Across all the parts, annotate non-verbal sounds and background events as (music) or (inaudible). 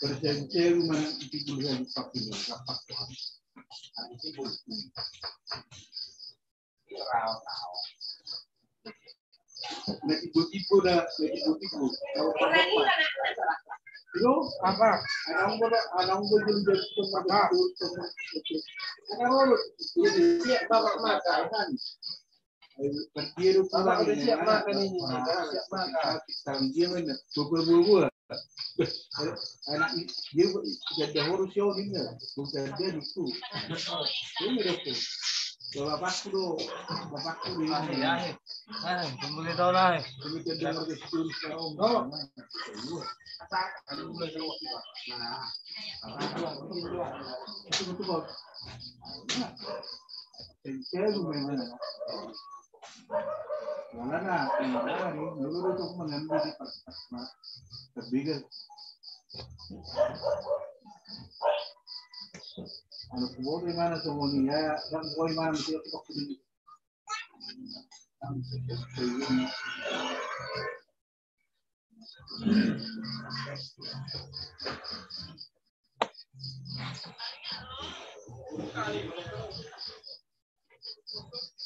Presente man itibulgan papilo rapat ko. Ang itibul. Nag-ibo-ibo na, nag-ibo-ibo. Pero, apa? Anong na, anong ko yung dito mag-ibo. Ano, siya baka makain. Pagkiro pa lang. Apa siap makan ini? Siap makan. Tang dia mana? Bubur-bubur. Anak dia jadi hurus yo ni lah. Bukan dia itu. Ini itu. Kalau bapakku do, bapakku ni. Ahir, ahir. Ah, kembali tahu lah. Kami kan dengar ke sekolah sekarang. Oh. Ano mo lang yung iba? Na. Ito mo to. Senseo mo man. wala na. Wala rin. Eh. Naluluto ko ng nandito pag magbigal. Ano po ko yung mana sumuni? Saan ko yung mana siya kapag sumuni? Thank you.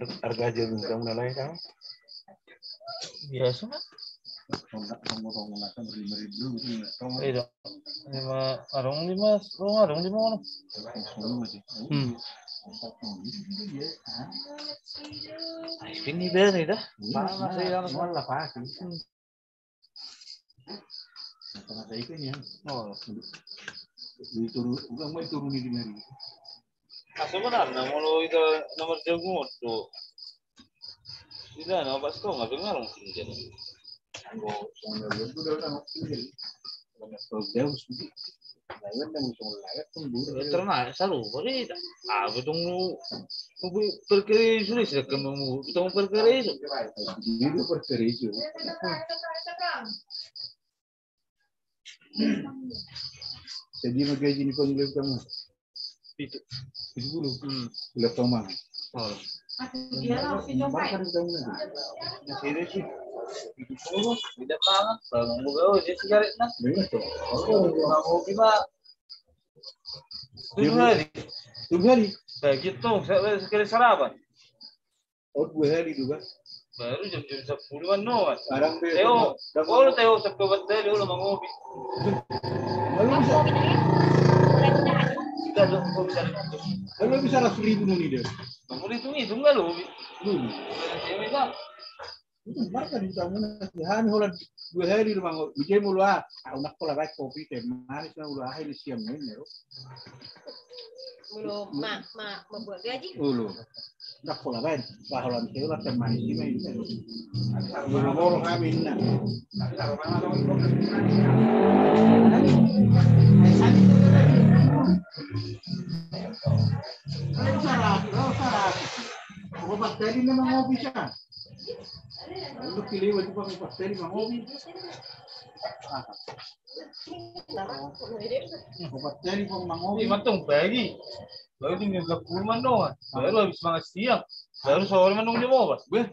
harga aja belum mulai kan biasa. Itu. Lima arung lima, arung arung lima mana? Hmm. Ini dah ni dah. Saya harus malah pakai. Tengah saya kan ya. Oh, dituru, bukan mau turun di mari. Sebenarnya kalau itu nomor jago tu, tidak, nampak kau nggak dengar mungkin jadi. Anggo, soalnya itu udah orang sendiri. Kalau kalau dia harus pergi. Lain dan musuh lain pun buruk. Ternak selalu beri. Ah, betul lu. Perkara sulit sudah kamu betul perkara itu. Jadi perkara itu. Jadi makanya ini kau juga kamu. Itu. Itu dulu. Hmm. Bila kau mah. Oh. Makan kamu nanti. Di sini sih. Tidak banget. Bangun buka dia sigaret nak. Dengar tuh. Oh, mau gimana? Tujuh hari. Tunggu hari. Kayak gitu, saya sekali sarapan. Oh dua hari juga. Baru jam-jam sepuluh an no. Sekarang. Teo, kalau Teo sampai betul mengopi. Lalu bisa. Kita dulu kok bisa dihitung. Lalu bisa ratus ribu nih dia. Kamu hitung hitung nggak lo? Dulu. Ini kan Itu marka di tamu nanti. Hani holan dua hari rumah ngau. Bijay mulu ah. Aku nak pola baik kopi teh. Manis na ulah hari siam nih ya. belum mak mak membuat gaji Ulu. Nak pola baik. Bahalan teh ulah teh manis sih main. Mulu mulu kami nak. Ano sarap? Ano sarap? Ako pasteli na mga obi siya. Ano pili wala pa ng pasteli mga obi? Ah, Ako pasteli pang mga obi. Ini matang pagi. Baru. Baru habis banget siang. Baru sore mau, Pak. Weh,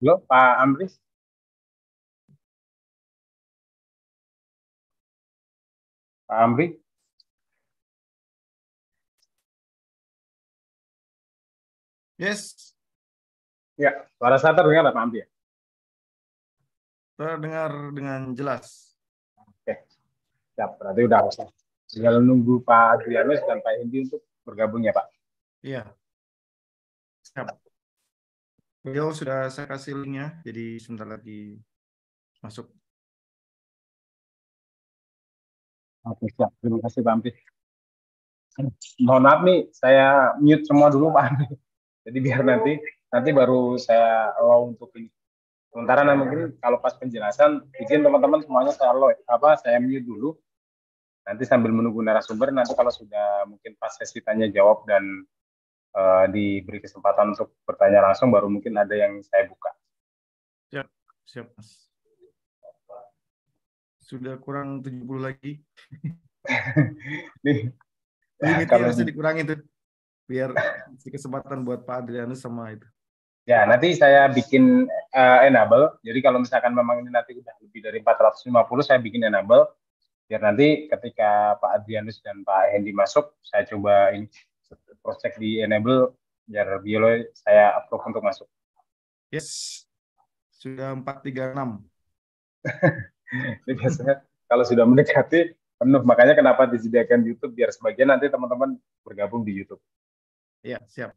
Halo, Pak Amris. Pak Amri, Yes, ya, suara saya terdengar Pak Amri ya? terdengar dengan jelas. Siap, berarti udah usah. Tinggal nunggu Pak Adrianus dan Pak Hendi untuk bergabung ya, Pak. Iya. Siap. Beliau sudah saya kasih linknya, jadi sebentar lagi masuk. Oke, siap. Terima kasih, Pak Amri. Mohon maaf nih, saya mute semua dulu, Pak Amri. Jadi biar nanti nanti baru saya allow untuk ini. Sementara nah, mungkin kalau pas penjelasan, izin teman-teman semuanya saya allow, apa saya mute dulu. Nanti sambil menunggu narasumber, nanti kalau sudah mungkin pas sesi tanya jawab dan eh, diberi kesempatan untuk bertanya langsung, baru mungkin ada yang saya buka. Siap, Mas. Sudah kurang 70 lagi. Nih, (laughs) Limitnya di- dikurangi tuh. Biar kesempatan buat Pak Adrianus sama itu. Ya, nanti saya bikin eh, enable. Jadi kalau misalkan memang ini nanti udah lebih dari 450, saya bikin enable. Biar nanti ketika Pak Adrianus dan Pak Hendy masuk, saya coba ini cross-check di enable, biar biolo saya approve untuk masuk. Yes. Sudah 436. Ini (laughs) biasanya kalau sudah mendekati penuh, makanya kenapa disediakan YouTube, biar sebagian nanti teman-teman bergabung di YouTube. Iya, siap.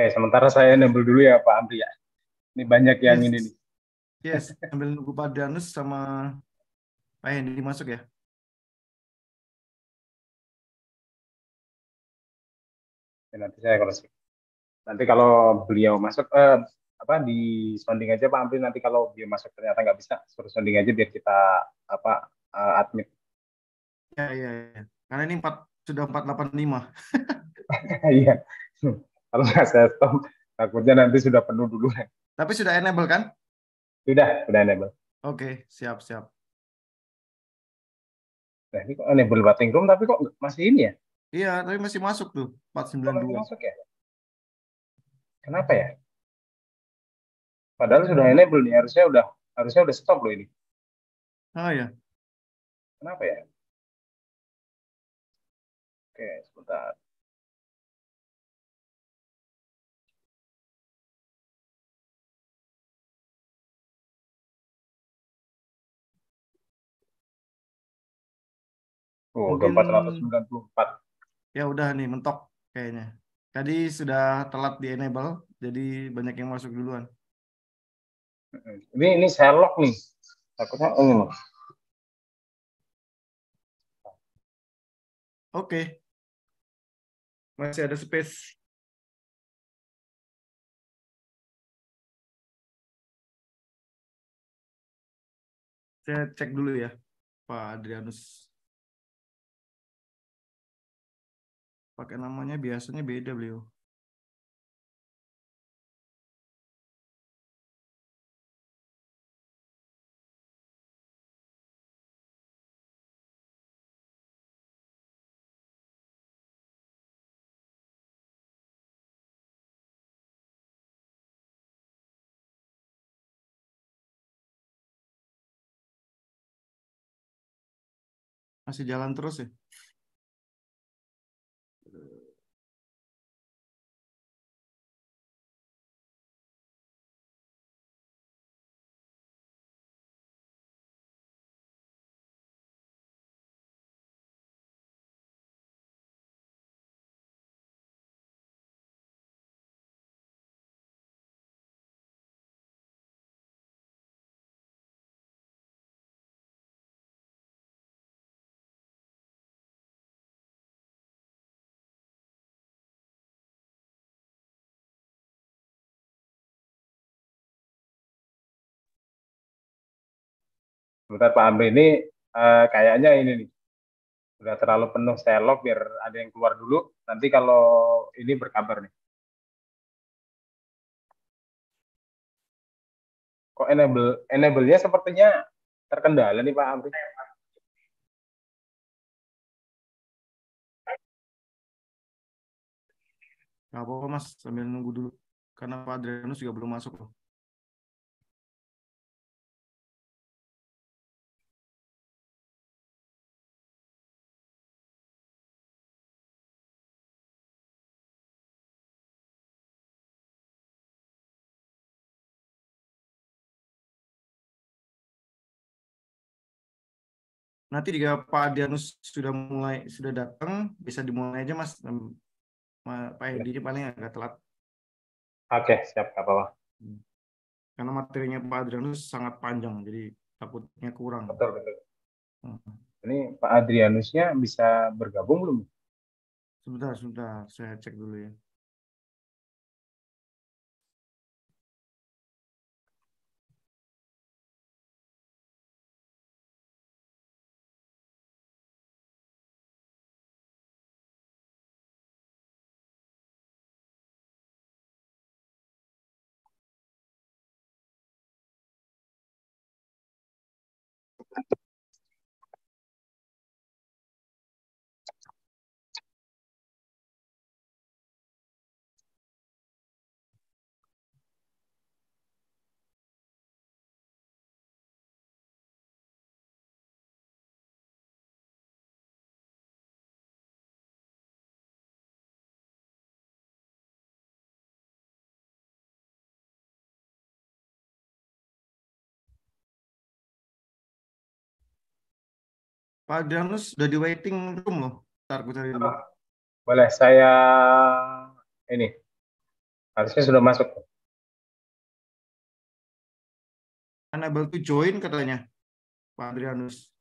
Oke, sementara saya enable dulu ya Pak Amri ya. Ini banyak yang Yes. ini nih. Yes, sambil nunggu Pak Adrianus sama Pak Hendy masuk ya. Ya, nanti saya kalau nanti kalau beliau masuk eh, apa di sounding aja Pak Amri nanti kalau dia masuk ternyata nggak bisa suruh sounding aja biar kita apa eh, admit Ya, ya, ya. Karena ini 4, sudah 485. (laughs) iya kalau nggak saya stop takutnya nanti sudah penuh dulu Tapi sudah enable kan? sudah sudah enable Oke, siap, siap. nah ini kok enable batting room tapi kok masih ini ya Iya, tapi masih masuk tuh. kok masih 492. masuk ya kenapa ya padahal sudah enable nih harusnya udah harusnya udah stop loh ini Oh ya. kenapa ya oke sebentar Oh, udah Mungkin- 494. Ya udah nih, mentok kayaknya. Tadi sudah telat di enable, jadi banyak yang masuk duluan. Ini ini saya lock nih. Takutnya ini loh. Oke. Masih ada space. Saya cek dulu ya, Pak Adrianus. Pakai namanya biasanya beda beliau. Masih jalan terus ya? Sebentar Pak Amri ini eh, kayaknya ini nih udah terlalu penuh saya lock biar ada yang keluar dulu. Nanti kalau ini berkabar nih. Kok enable enable-nya sepertinya terkendala nih Pak Amri. Nggak apa-apa mas, sambil nunggu dulu. Karena Pak Adrianus juga belum masuk loh. Nanti jika Pak Adrianus sudah mulai sudah datang, bisa dimulai aja mas. Ma- Pak Edi ini paling agak telat. Oke, siap Kak Bapak. Karena materinya Pak Adrianus sangat panjang, jadi takutnya kurang. Betul, betul. Hmm. Ini Pak Adrianusnya bisa bergabung belum? Sebentar, sebentar, saya cek dulu ya. Pak Adrianus sudah di waiting room loh. Ntar gue cari dulu. Boleh saya ini. Harusnya sudah masuk. Unable to join katanya. Pak Adrianus.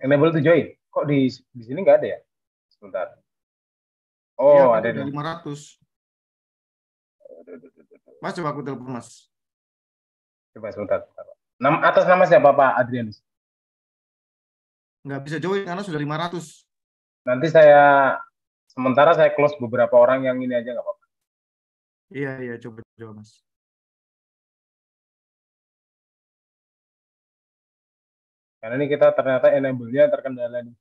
Enable to join. Kok di di sini nggak ada ya? Sebentar. Oh, Pak, ada nih. 500. Mas coba aku telepon Mas. Coba sebentar. sebentar. Nama atas nama siapa Pak Adrianus? Nggak bisa join karena sudah 500. Nanti saya sementara saya close beberapa orang yang ini aja nggak apa-apa. Iya, iya, coba coba Mas. Karena ini kita ternyata enable-nya terkendala nih.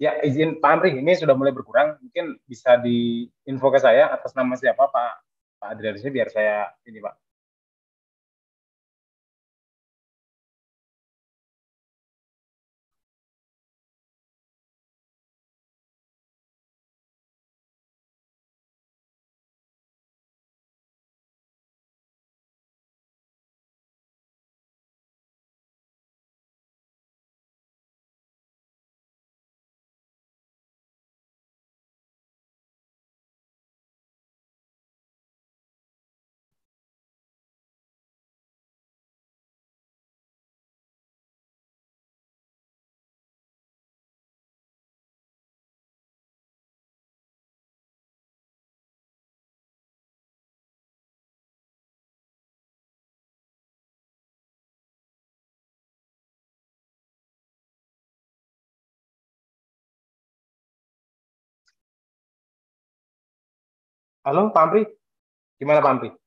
Ya, izin Pak Amri, ini sudah mulai berkurang. Mungkin bisa diinfo ke saya atas nama siapa Pak Pak Adrianusnya biar saya ini Pak. Halo Pak Amri, gimana Pak Amri?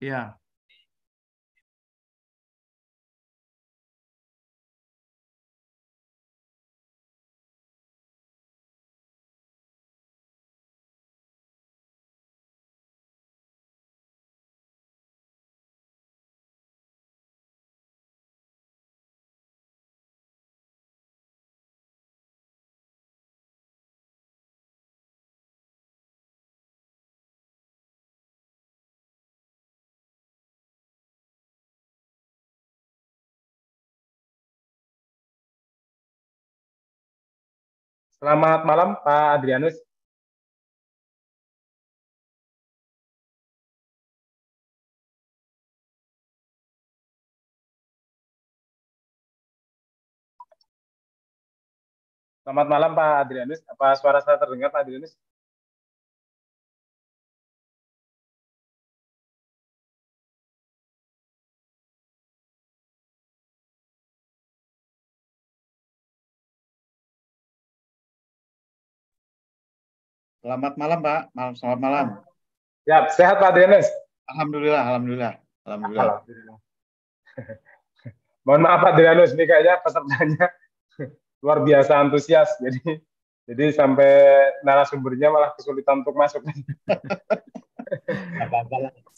Iya. Selamat malam Pak Adrianus. Selamat malam Pak Adrianus. Apa suara saya terdengar Pak Adrianus? Selamat malam, Pak. Malam, selamat malam. Ya, sehat Pak Adrianus. Alhamdulillah, alhamdulillah, alhamdulillah. Alhamdulillah. (laughs) Mohon maaf Pak Adrianus, ini kayaknya pesertanya (laughs) luar biasa antusias. Jadi jadi sampai narasumbernya malah kesulitan untuk masuk. (laughs)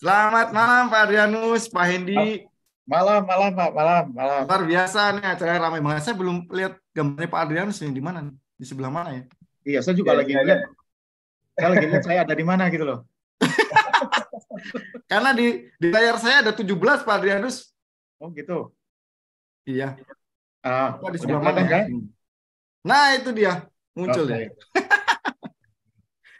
Selamat malam Pak Adrianus, Pak Hendi. Malam, malam, Pak. Malam, malam. Luar biasa nih acara ramai banget. Saya belum lihat gambarnya Pak Adrianus nih di mana? nih? Di sebelah mana ya? Iya, saya juga Ya, lagi ya, lihat. Saya lagi lihat saya ada di mana gitu loh. (laughs) Karena di di layar saya ada 17 Pak Adrianus. Oh, gitu. Iya. Ah, Pak di sebelah mana? kan? Nah, itu dia muncul Oke. ya.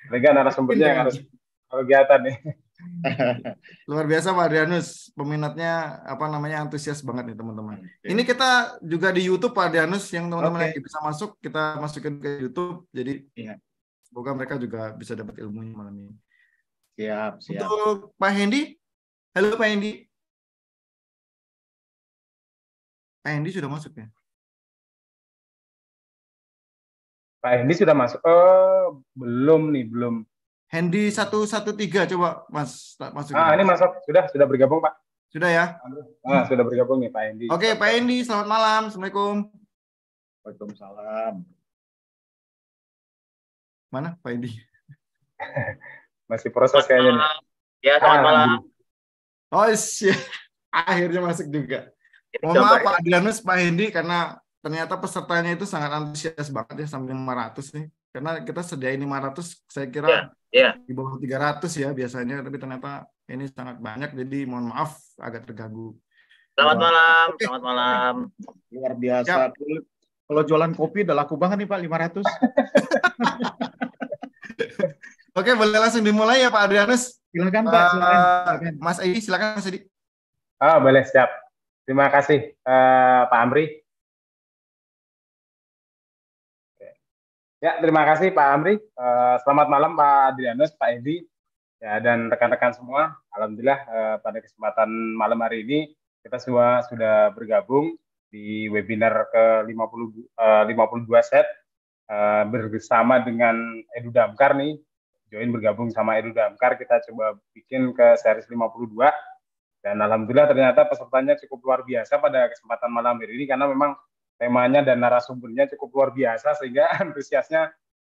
Mereka narasumbernya yang harus kegiatan nih. (laughs) Luar biasa Pak Adrianus, peminatnya apa namanya antusias banget nih teman-teman. Oke. Ini kita juga di YouTube Pak Adrianus yang teman-teman yang bisa masuk kita masukin ke YouTube. Jadi Iya. Semoga mereka juga bisa dapat ilmunya malam ini. Siap, siap. Untuk Pak Hendi, halo Pak Hendi. Pak Hendi sudah masuk ya? Pak Hendi sudah masuk. Oh, belum nih, belum. Hendi 113 coba Mas tak masukin. Ah, ini masuk. Sudah, sudah bergabung Pak. Sudah ya? Ah, sudah bergabung nih Pak Hendi. Oke Pak Hendi, selamat malam. Assalamualaikum. Waalaikumsalam. Mana Pak Hendi? (laughs) Masih proses kayaknya nih. Ya, selamat Ah, malam. Oh shit. (laughs) Akhirnya masuk juga. Ini Mohon maaf ya. Pak Adrianus, Pak Hendi karena ternyata pesertanya itu sangat antusias banget ya sampai 500 nih. Karena kita sediain 500, saya kira Ya, ya. di bawah 300 ya biasanya, tapi ternyata ini sangat banyak, jadi mohon maaf agak terganggu. Selamat malam, Oke. selamat malam. Luar biasa. Kalau jualan kopi udah laku banget nih Pak, 500. (laughs) (laughs) Oke, boleh langsung dimulai ya Pak Adrianus. Silakan Pak, silakan. Silakan. Mas Edi, silakan Mas Edi. Ah, boleh siap. Terima kasih eh, Pak Amri. Ya, terima kasih Pak Amri. Eh, selamat malam Pak Adrianus, Pak Edi, ya dan rekan-rekan semua. Alhamdulillah eh, pada kesempatan malam hari ini kita semua sudah bergabung di webinar ke 50 eh, 52 set eh, bersama dengan Edu Damkar nih. Join bergabung sama Edu Damkar kita coba bikin ke series 52 dan alhamdulillah ternyata pesertanya cukup luar biasa pada kesempatan malam hari ini karena memang temanya dan narasumbernya cukup luar biasa sehingga (laughs) antusiasnya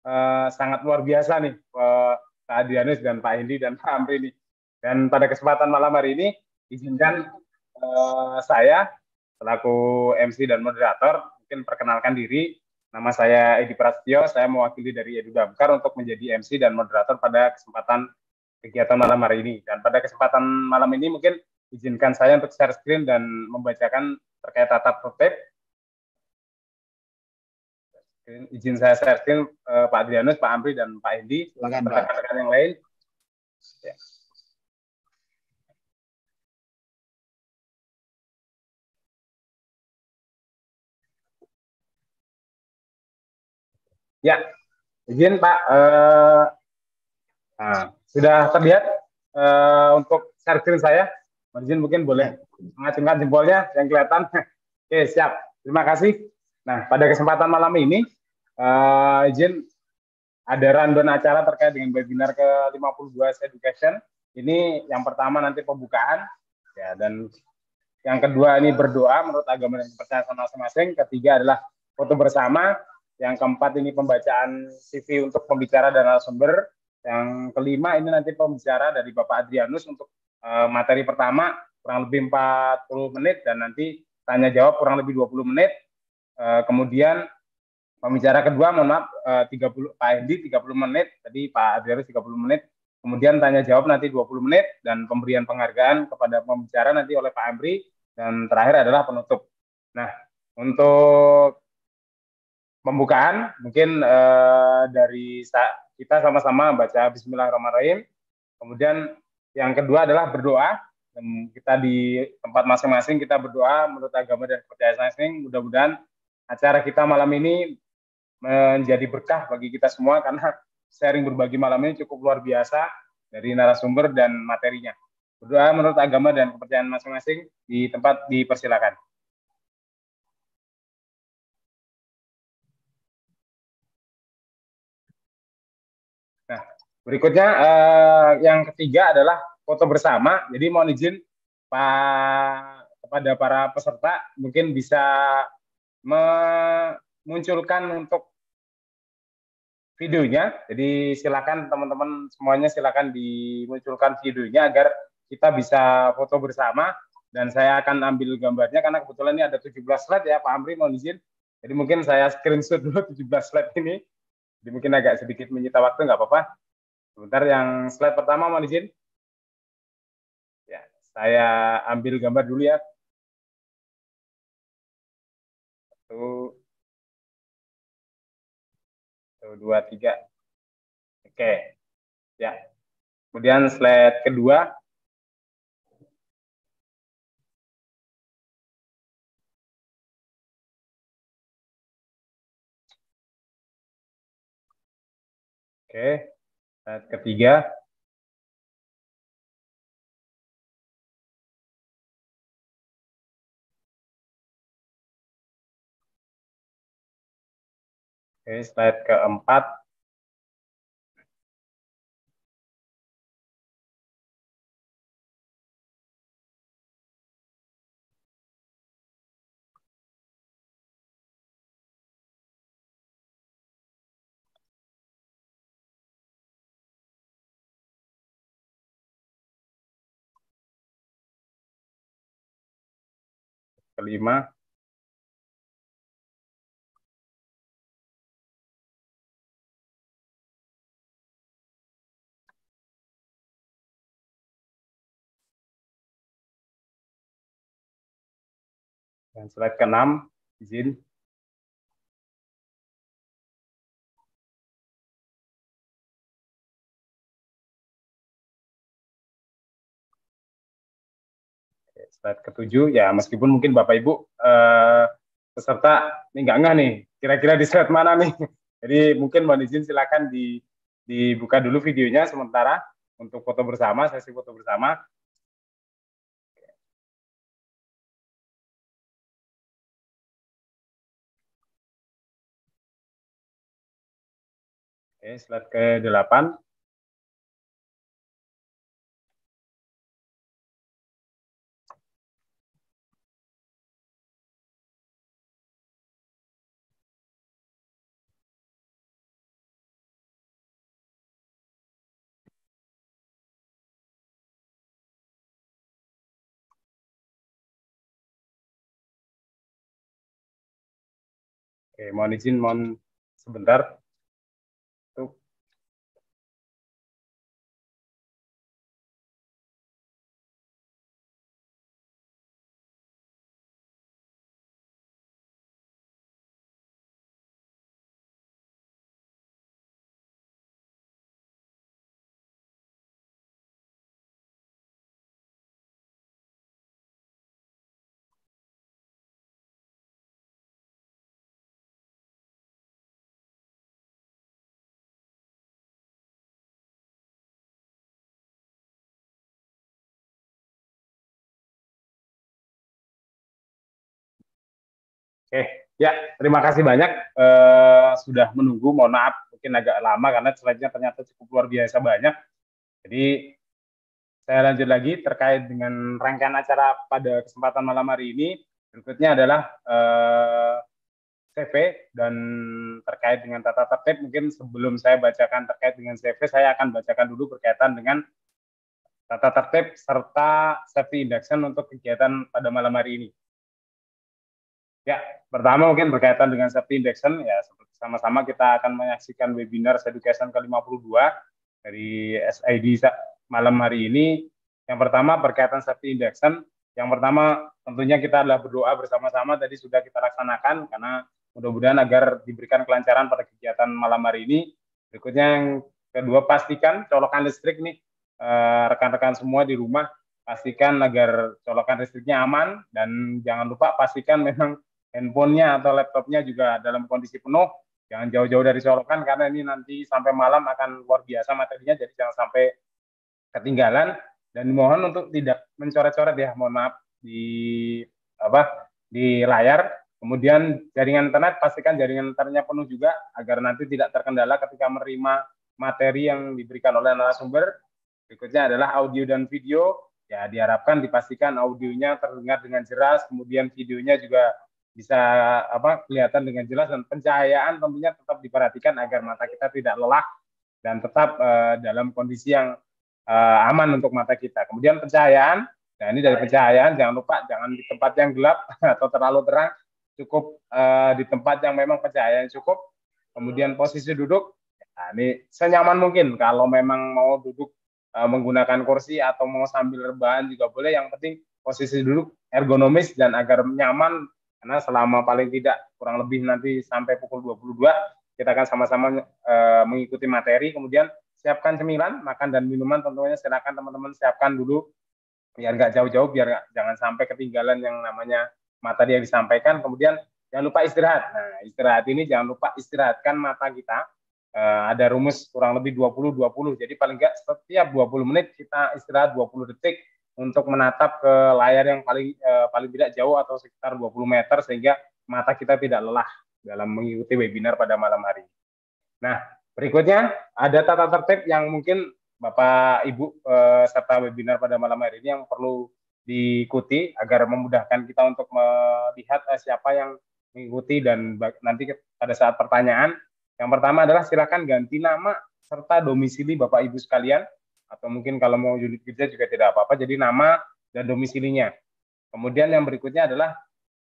eh, sangat luar biasa nih eh, Pak Adrianus dan Pak Hendi dan Pak Amri nih. Dan pada kesempatan malam hari ini izinkan eh, saya selaku MC dan moderator mungkin perkenalkan diri. Nama saya Edi Prasetyo, saya mewakili dari Edu Damkar untuk menjadi MC dan moderator pada kesempatan kegiatan malam hari ini. Dan pada kesempatan malam ini mungkin izinkan saya untuk share screen dan membacakan terkait tata tertib. Izin saya share screen eh, Pak Adrianus, Pak Amri, dan Pak Pak. rekan-rekan yang lain. Ya. Ya, izin Pak. Eh, nah, sudah terlihat eh, untuk share screen saya. Izin mungkin boleh mengacungkan jempolnya yang kelihatan. (laughs) Oke, siap. Terima kasih. Nah, pada kesempatan malam ini, eh, izin ada rundown acara terkait dengan webinar ke-52 Education ini yang pertama nanti pembukaan ya dan yang kedua ini berdoa menurut agama dan kepercayaan masing-masing. Ketiga adalah foto bersama. Yang keempat ini pembacaan CV untuk pembicara dan narasumber. Yang kelima ini nanti pembicara dari Bapak Adrianus untuk uh, materi pertama kurang lebih 40 menit dan nanti tanya jawab kurang lebih 20 menit. Uh, kemudian pembicara kedua mohon maaf uh, 30 Pak Hendi 30 menit, tadi Pak Adrianus 30 menit. Kemudian tanya jawab nanti 20 menit dan pemberian penghargaan kepada pembicara nanti oleh Pak Amri dan terakhir adalah penutup. Nah, untuk pembukaan mungkin eh, dari kita sama-sama baca Bismillahirrahmanirrahim. Kemudian yang kedua adalah berdoa. Dan kita di tempat masing-masing kita berdoa menurut agama dan kepercayaan masing-masing. Mudah-mudahan acara kita malam ini menjadi berkah bagi kita semua karena sharing berbagi malam ini cukup luar biasa dari narasumber dan materinya berdoa menurut agama dan kepercayaan masing-masing di tempat dipersilakan. Berikutnya eh, yang ketiga adalah foto bersama. Jadi mohon izin Pak kepada para peserta mungkin bisa memunculkan untuk videonya. Jadi silakan teman-teman semuanya silakan dimunculkan videonya agar kita bisa foto bersama dan saya akan ambil gambarnya karena kebetulan ini ada 17 slide ya Pak Amri mohon izin. Jadi mungkin saya screenshot dulu 17 slide ini. Jadi mungkin agak sedikit menyita waktu nggak apa-apa. Sebentar yang slide pertama mohon izin. Ya, saya ambil gambar dulu ya. Satu, satu dua, tiga. Oke, ya. Kemudian slide kedua, Oke, slide ketiga. Oke, slide keempat. Kelima. Dan slide ke-6 izin slide ketujuh ya meskipun mungkin Bapak Ibu eh, peserta ini enggak enggak nih kira-kira di slide mana nih (laughs) jadi mungkin mohon izin silakan di dibuka dulu videonya sementara untuk foto bersama sesi foto bersama Oke, slide ke-8. Oke, mohon izin, mohon sebentar. Oke, ya terima kasih banyak uh, sudah menunggu. Mohon maaf mungkin agak lama karena slide-nya ternyata cukup luar biasa banyak. Jadi saya lanjut lagi terkait dengan rangkaian acara pada kesempatan malam hari ini. Berikutnya adalah eh, CV dan terkait dengan tata tertib mungkin sebelum saya bacakan terkait dengan CV saya akan bacakan dulu berkaitan dengan tata tertib serta safety induction untuk kegiatan pada malam hari ini. Ya, pertama mungkin berkaitan dengan safety induction ya sama-sama kita akan menyaksikan webinar education ke-52 dari SID malam hari ini. Yang pertama berkaitan safety induction. Yang pertama tentunya kita adalah berdoa bersama-sama tadi sudah kita laksanakan karena Mudah-mudahan agar diberikan kelancaran pada kegiatan malam hari ini. Berikutnya yang kedua pastikan colokan listrik nih eh, rekan-rekan semua di rumah pastikan agar colokan listriknya aman dan jangan lupa pastikan memang handphonenya atau laptopnya juga dalam kondisi penuh. Jangan jauh-jauh dari colokan karena ini nanti sampai malam akan luar biasa materinya jadi jangan sampai ketinggalan dan mohon untuk tidak mencoret-coret ya mohon maaf di apa di layar Kemudian jaringan internet pastikan jaringan internetnya penuh juga agar nanti tidak terkendala ketika menerima materi yang diberikan oleh narasumber. Berikutnya adalah audio dan video. Ya diharapkan dipastikan audionya terdengar dengan jelas, kemudian videonya juga bisa apa kelihatan dengan jelas dan pencahayaan tentunya tetap diperhatikan agar mata kita tidak lelah dan tetap uh, dalam kondisi yang uh, aman untuk mata kita. Kemudian pencahayaan, nah ini dari pencahayaan jangan lupa jangan di tempat yang gelap (laughs) atau terlalu terang cukup uh, di tempat yang memang pencahayaan cukup, kemudian posisi duduk, nah ini senyaman mungkin. Kalau memang mau duduk uh, menggunakan kursi atau mau sambil rebahan juga boleh. Yang penting posisi duduk ergonomis dan agar nyaman karena selama paling tidak kurang lebih nanti sampai pukul 22 kita akan sama-sama uh, mengikuti materi. Kemudian siapkan cemilan, makan dan minuman tentunya silakan teman-teman siapkan dulu biar nggak jauh-jauh biar gak, jangan sampai ketinggalan yang namanya materi yang disampaikan. Kemudian jangan lupa istirahat. Nah, istirahat ini jangan lupa istirahatkan mata kita. Uh, ada rumus kurang lebih 20-20. Jadi paling enggak setiap 20 menit kita istirahat 20 detik untuk menatap ke layar yang paling uh, paling tidak jauh atau sekitar 20 meter sehingga mata kita tidak lelah dalam mengikuti webinar pada malam hari. Nah, berikutnya ada tata tertib yang mungkin Bapak Ibu uh, serta webinar pada malam hari ini yang perlu diikuti agar memudahkan kita untuk melihat eh, siapa yang mengikuti dan nanti pada saat pertanyaan yang pertama adalah silakan ganti nama serta domisili Bapak Ibu sekalian atau mungkin kalau mau unit kerja juga tidak apa-apa jadi nama dan domisilinya. Kemudian yang berikutnya adalah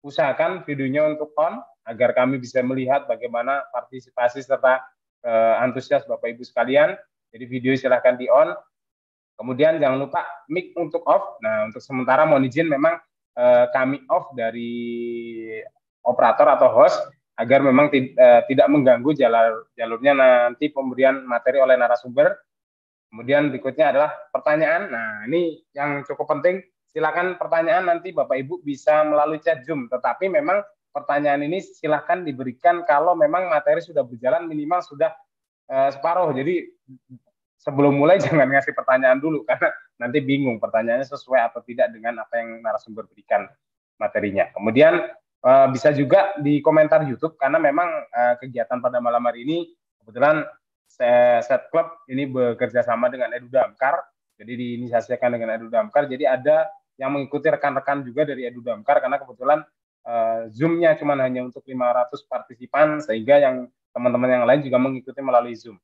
usahakan videonya untuk on agar kami bisa melihat bagaimana partisipasi serta uh, antusias Bapak Ibu sekalian. Jadi video silahkan di on Kemudian jangan lupa mic untuk off. Nah, untuk sementara mohon izin memang eh, kami off dari operator atau host agar memang eh, tidak mengganggu jalur jalurnya nanti pemberian materi oleh narasumber. Kemudian berikutnya adalah pertanyaan. Nah, ini yang cukup penting. Silakan pertanyaan nanti Bapak Ibu bisa melalui chat Zoom. Tetapi memang pertanyaan ini silakan diberikan kalau memang materi sudah berjalan minimal sudah eh, separuh. Jadi sebelum mulai (laughs) jangan ngasih pertanyaan dulu karena nanti bingung pertanyaannya sesuai atau tidak dengan apa yang narasumber berikan materinya. Kemudian uh, bisa juga di komentar YouTube karena memang uh, kegiatan pada malam hari ini kebetulan Set Club ini bekerja sama dengan Edu Damkar, jadi diinisiasikan dengan Edu Damkar. Jadi ada yang mengikuti rekan-rekan juga dari Edu Damkar karena kebetulan uh, Zoom-nya cuma hanya untuk 500 partisipan sehingga yang teman-teman yang lain juga mengikuti melalui Zoom.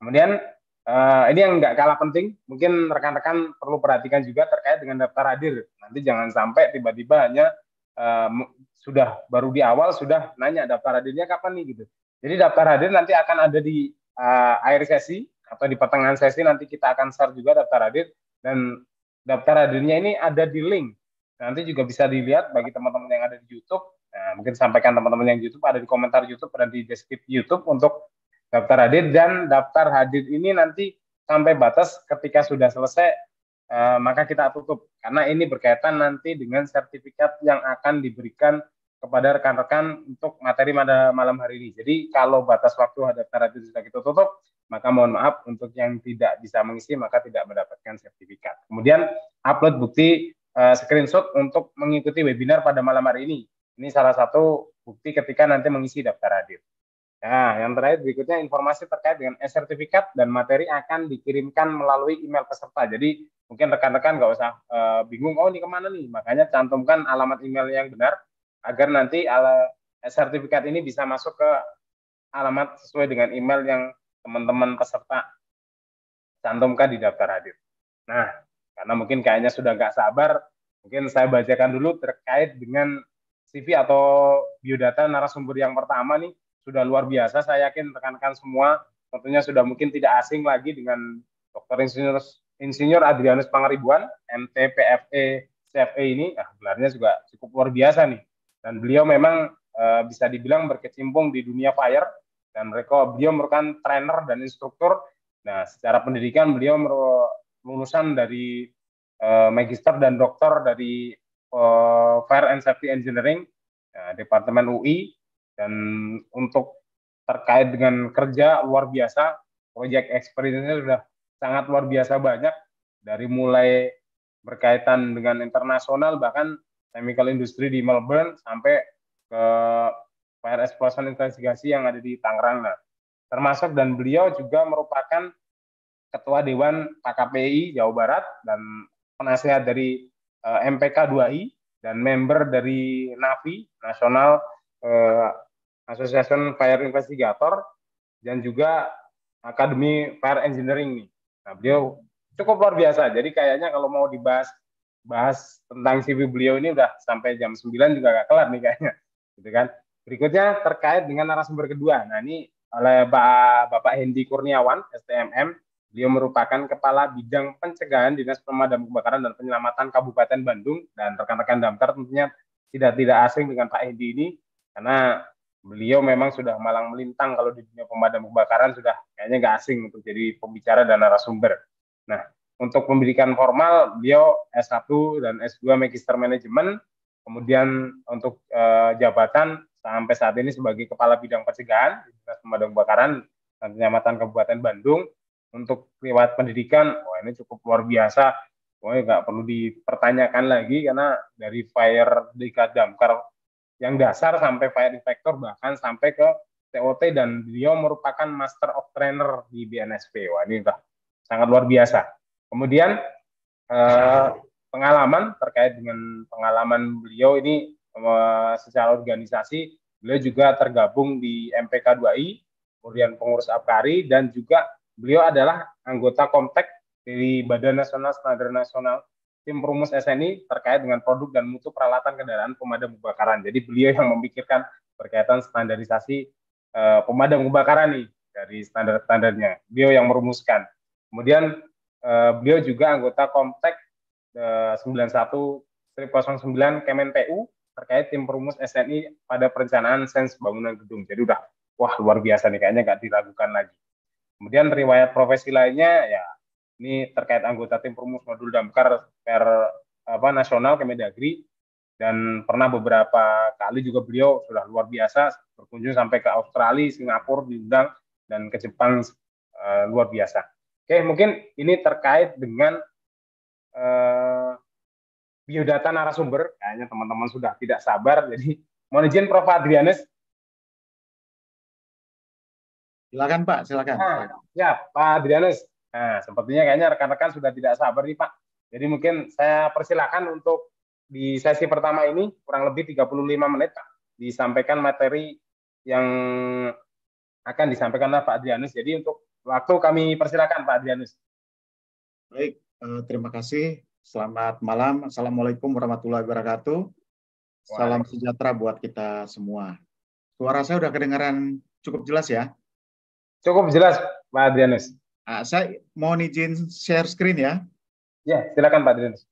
Kemudian Uh, ini yang nggak kalah penting, mungkin rekan-rekan perlu perhatikan juga terkait dengan daftar hadir. Nanti jangan sampai tiba-tiba hanya uh, sudah baru di awal sudah nanya daftar hadirnya kapan nih gitu. Jadi daftar hadir nanti akan ada di uh, akhir sesi atau di pertengahan sesi nanti kita akan share juga daftar hadir dan daftar hadirnya ini ada di link. Nanti juga bisa dilihat bagi teman-teman yang ada di YouTube. Nah, mungkin sampaikan teman-teman yang YouTube ada di komentar YouTube dan di deskripsi YouTube untuk daftar hadir dan daftar hadir ini nanti sampai batas ketika sudah selesai eh, maka kita tutup karena ini berkaitan nanti dengan sertifikat yang akan diberikan kepada rekan-rekan untuk materi pada malam hari ini. Jadi kalau batas waktu daftar hadir sudah kita tutup, maka mohon maaf untuk yang tidak bisa mengisi maka tidak mendapatkan sertifikat. Kemudian upload bukti uh, screenshot untuk mengikuti webinar pada malam hari ini. Ini salah satu bukti ketika nanti mengisi daftar hadir. Nah, yang terakhir berikutnya informasi terkait dengan e-sertifikat dan materi akan dikirimkan melalui email peserta. Jadi mungkin rekan-rekan nggak usah uh, bingung, oh ini ke mana nih? Makanya cantumkan alamat email yang benar agar nanti ala, sertifikat ini bisa masuk ke alamat sesuai dengan email yang teman-teman peserta cantumkan di daftar hadir. Nah, karena mungkin kayaknya sudah nggak sabar, mungkin saya bacakan dulu terkait dengan CV atau biodata narasumber yang pertama nih sudah luar biasa. Saya yakin rekan-rekan semua tentunya sudah mungkin tidak asing lagi dengan Dr. Insinyur Insinyur Adrianus Pangaribuan, MT PFE CFE ini, nah, sebenarnya juga cukup luar biasa nih. Dan beliau memang e, bisa dibilang berkecimpung di dunia fire. Dan mereka beliau merupakan trainer dan instruktur. Nah, secara pendidikan beliau lulusan dari e, magister dan doktor dari e, Fire and Safety Engineering ya, Departemen UI dan untuk terkait dengan kerja luar biasa, proyek experience-nya sudah sangat luar biasa banyak. Dari mulai berkaitan dengan internasional bahkan chemical industry di Melbourne sampai ke fire explosion investigasi yang ada di Tangerang. Nah, termasuk dan beliau juga merupakan ketua dewan KKPI Jawa Barat dan penasihat dari uh, MPK 2I dan member dari NAVI National uh, Association Fire Investigator dan juga Akademi Fire Engineering nih. Nah, beliau cukup luar biasa. Jadi kayaknya kalau mau dibahas bahas tentang CV beliau ini udah sampai jam 9 juga gak kelar nih kayaknya. Gitu kan. Berikutnya terkait dengan narasumber kedua. Nah, ini oleh Pak Bapak Hendi Kurniawan, STMM. Beliau merupakan Kepala Bidang Pencegahan Dinas Pemadam Kebakaran dan Penyelamatan Kabupaten Bandung dan rekan-rekan damkar tentunya tidak tidak asing dengan Pak Hendi ini karena beliau memang sudah malang melintang kalau di dunia pemadam kebakaran sudah kayaknya nggak asing untuk jadi pembicara dan narasumber. Nah, untuk pendidikan formal beliau S1 dan S2 Magister Manajemen, kemudian untuk eh, jabatan sampai saat ini sebagai Kepala Bidang Pencegahan di Dinas Pemadam Kebakaran dan Penyelamatan Kabupaten Bandung. Untuk riwayat pendidikan, wah ini cukup luar biasa. Wah nggak perlu dipertanyakan lagi karena dari fire di damkar yang dasar sampai fire inspector bahkan sampai ke TOT dan beliau merupakan Master of Trainer di BNSP. Wah ini udah sangat luar biasa. Kemudian eh, pengalaman terkait dengan pengalaman beliau ini eh, secara organisasi, beliau juga tergabung di MPK 2I, kemudian pengurus Abkari dan juga beliau adalah anggota Komtek dari Badan Nasional Standar Nasional tim perumus SNI terkait dengan produk dan mutu peralatan kendaraan pemadam kebakaran. Jadi beliau yang memikirkan berkaitan standarisasi uh, pemadam kebakaran nih dari standar-standarnya. Beliau yang merumuskan. Kemudian uh, beliau juga anggota Komtek uh, 91 09 Kemenpu terkait tim perumus SNI pada perencanaan sens bangunan gedung. Jadi udah wah luar biasa nih kayaknya nggak diragukan lagi. Kemudian riwayat profesi lainnya ya ini terkait anggota tim perumus modul damkar per apa nasional Kemendagri dan pernah beberapa kali juga beliau sudah luar biasa berkunjung sampai ke Australia, Singapura diundang dan ke Jepang uh, luar biasa. Oke, mungkin ini terkait dengan uh, biodata narasumber. Kayaknya teman-teman sudah tidak sabar. Jadi mohon izin Prof. Adrianus. Silakan Pak, silakan. Nah, ya Pak Adrianus. Nah, sepertinya kayaknya rekan-rekan sudah tidak sabar nih Pak. Jadi mungkin saya persilakan untuk di sesi pertama ini kurang lebih 35 menit Pak disampaikan materi yang akan disampaikan oleh Pak Adrianus. Jadi untuk waktu kami persilakan Pak Adrianus. Baik, eh, terima kasih. Selamat malam. Assalamualaikum warahmatullahi wabarakatuh. Salam sejahtera buat kita semua. Suara saya udah kedengaran cukup jelas ya? Cukup jelas, Pak Adrianus. Nah, saya mau izin share screen ya. Ya, silakan Pak Adrianus.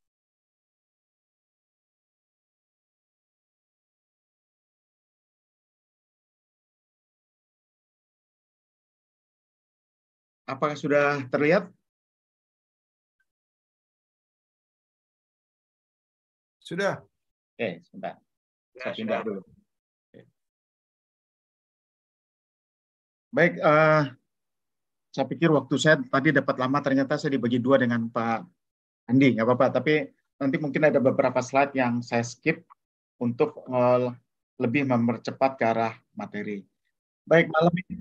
Apakah sudah terlihat? Sudah. Oke, sebentar. Saya pindah dulu. Baik, uh, saya pikir waktu saya tadi dapat lama ternyata saya dibagi dua dengan Pak Andi, nggak apa-apa. Tapi nanti mungkin ada beberapa slide yang saya skip untuk uh, lebih mempercepat ke arah materi. Baik, malam ini,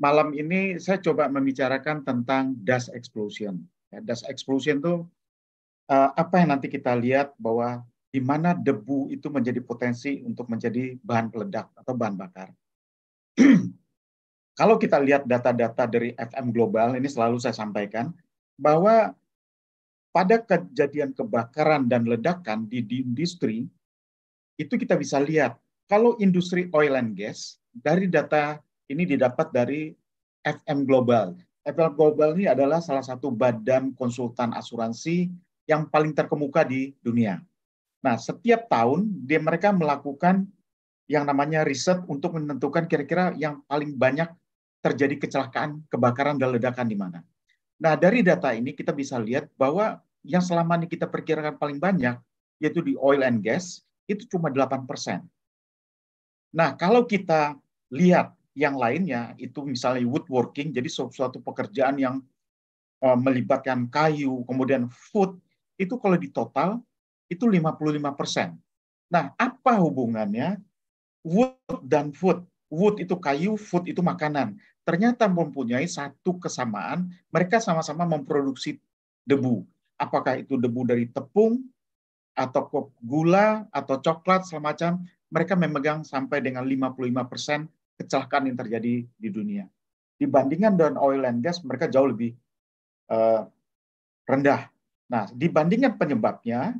malam ini saya coba membicarakan tentang dust explosion. Ya, dust explosion itu eh, apa yang nanti kita lihat bahwa di mana debu itu menjadi potensi untuk menjadi bahan peledak atau bahan bakar. (clears throat) Kalau kita lihat data-data dari FM Global, ini selalu saya sampaikan, bahwa pada kejadian kebakaran dan ledakan di, di industri, itu kita bisa lihat, kalau industri oil and gas, dari data ini didapat dari FM Global. FM Global ini adalah salah satu badan konsultan asuransi yang paling terkemuka di dunia. Nah, setiap tahun dia mereka melakukan yang namanya riset untuk menentukan kira-kira yang paling banyak terjadi kecelakaan, kebakaran dan ledakan di mana. Nah, dari data ini kita bisa lihat bahwa yang selama ini kita perkirakan paling banyak yaitu di oil and gas itu cuma 8%. Nah, kalau kita lihat yang lainnya itu misalnya woodworking, jadi suatu pekerjaan yang uh, melibatkan kayu, kemudian food, itu kalau di total itu 55 persen. Nah, apa hubungannya wood dan food? Wood itu kayu, food itu makanan. Ternyata mempunyai satu kesamaan, mereka sama-sama memproduksi debu. Apakah itu debu dari tepung, atau gula, atau coklat, semacam, mereka memegang sampai dengan 55 persen kecelakaan yang terjadi di dunia. Dibandingkan dengan oil and gas, mereka jauh lebih uh, rendah. Nah, dibandingkan penyebabnya,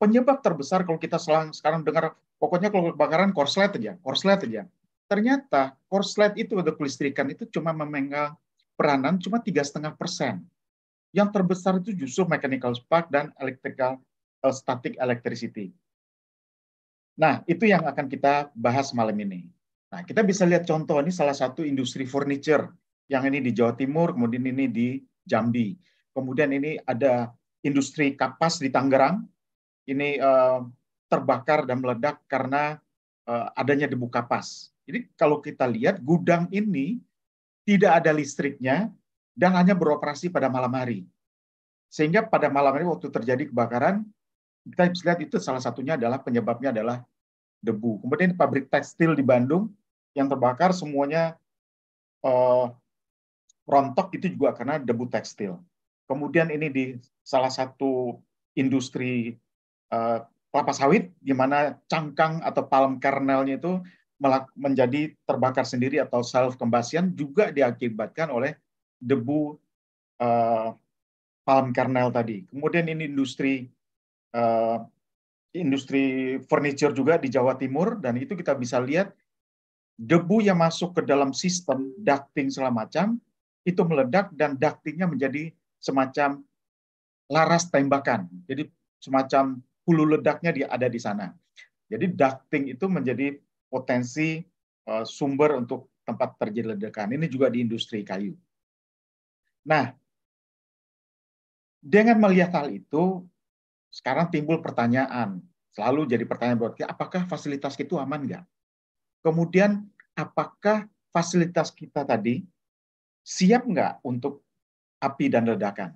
penyebab terbesar kalau kita sekarang dengar pokoknya kalau kebakaran korslet aja, korslet aja. Ternyata korslet itu untuk kelistrikan itu cuma memegang peranan cuma tiga setengah persen. Yang terbesar itu justru mechanical spark dan electrical uh, static electricity. Nah, itu yang akan kita bahas malam ini. Nah, kita bisa lihat contoh ini salah satu industri furniture yang ini di Jawa Timur, kemudian ini di Jambi. Kemudian ini ada industri kapas di Tangerang, ini uh, terbakar dan meledak karena uh, adanya debu kapas. Jadi kalau kita lihat gudang ini tidak ada listriknya dan hanya beroperasi pada malam hari. Sehingga pada malam hari waktu terjadi kebakaran, kita bisa lihat itu salah satunya adalah penyebabnya adalah debu. Kemudian pabrik tekstil di Bandung yang terbakar semuanya uh, rontok itu juga karena debu tekstil. Kemudian ini di salah satu industri uh, kelapa sawit di mana cangkang atau palm kernelnya itu menjadi terbakar sendiri atau self combustion juga diakibatkan oleh debu uh, palm kernel tadi. Kemudian ini industri uh, industri furniture juga di Jawa Timur dan itu kita bisa lihat debu yang masuk ke dalam sistem ducting segala macam itu meledak dan ductingnya menjadi semacam laras tembakan. Jadi semacam hulu ledaknya dia ada di sana. Jadi ducting itu menjadi potensi uh, sumber untuk tempat terjadi ledakan. Ini juga di industri kayu. Nah, dengan melihat hal itu, sekarang timbul pertanyaan, selalu jadi pertanyaan buat kita, apakah fasilitas itu aman nggak? Kemudian, apakah fasilitas kita tadi siap nggak untuk api dan ledakan?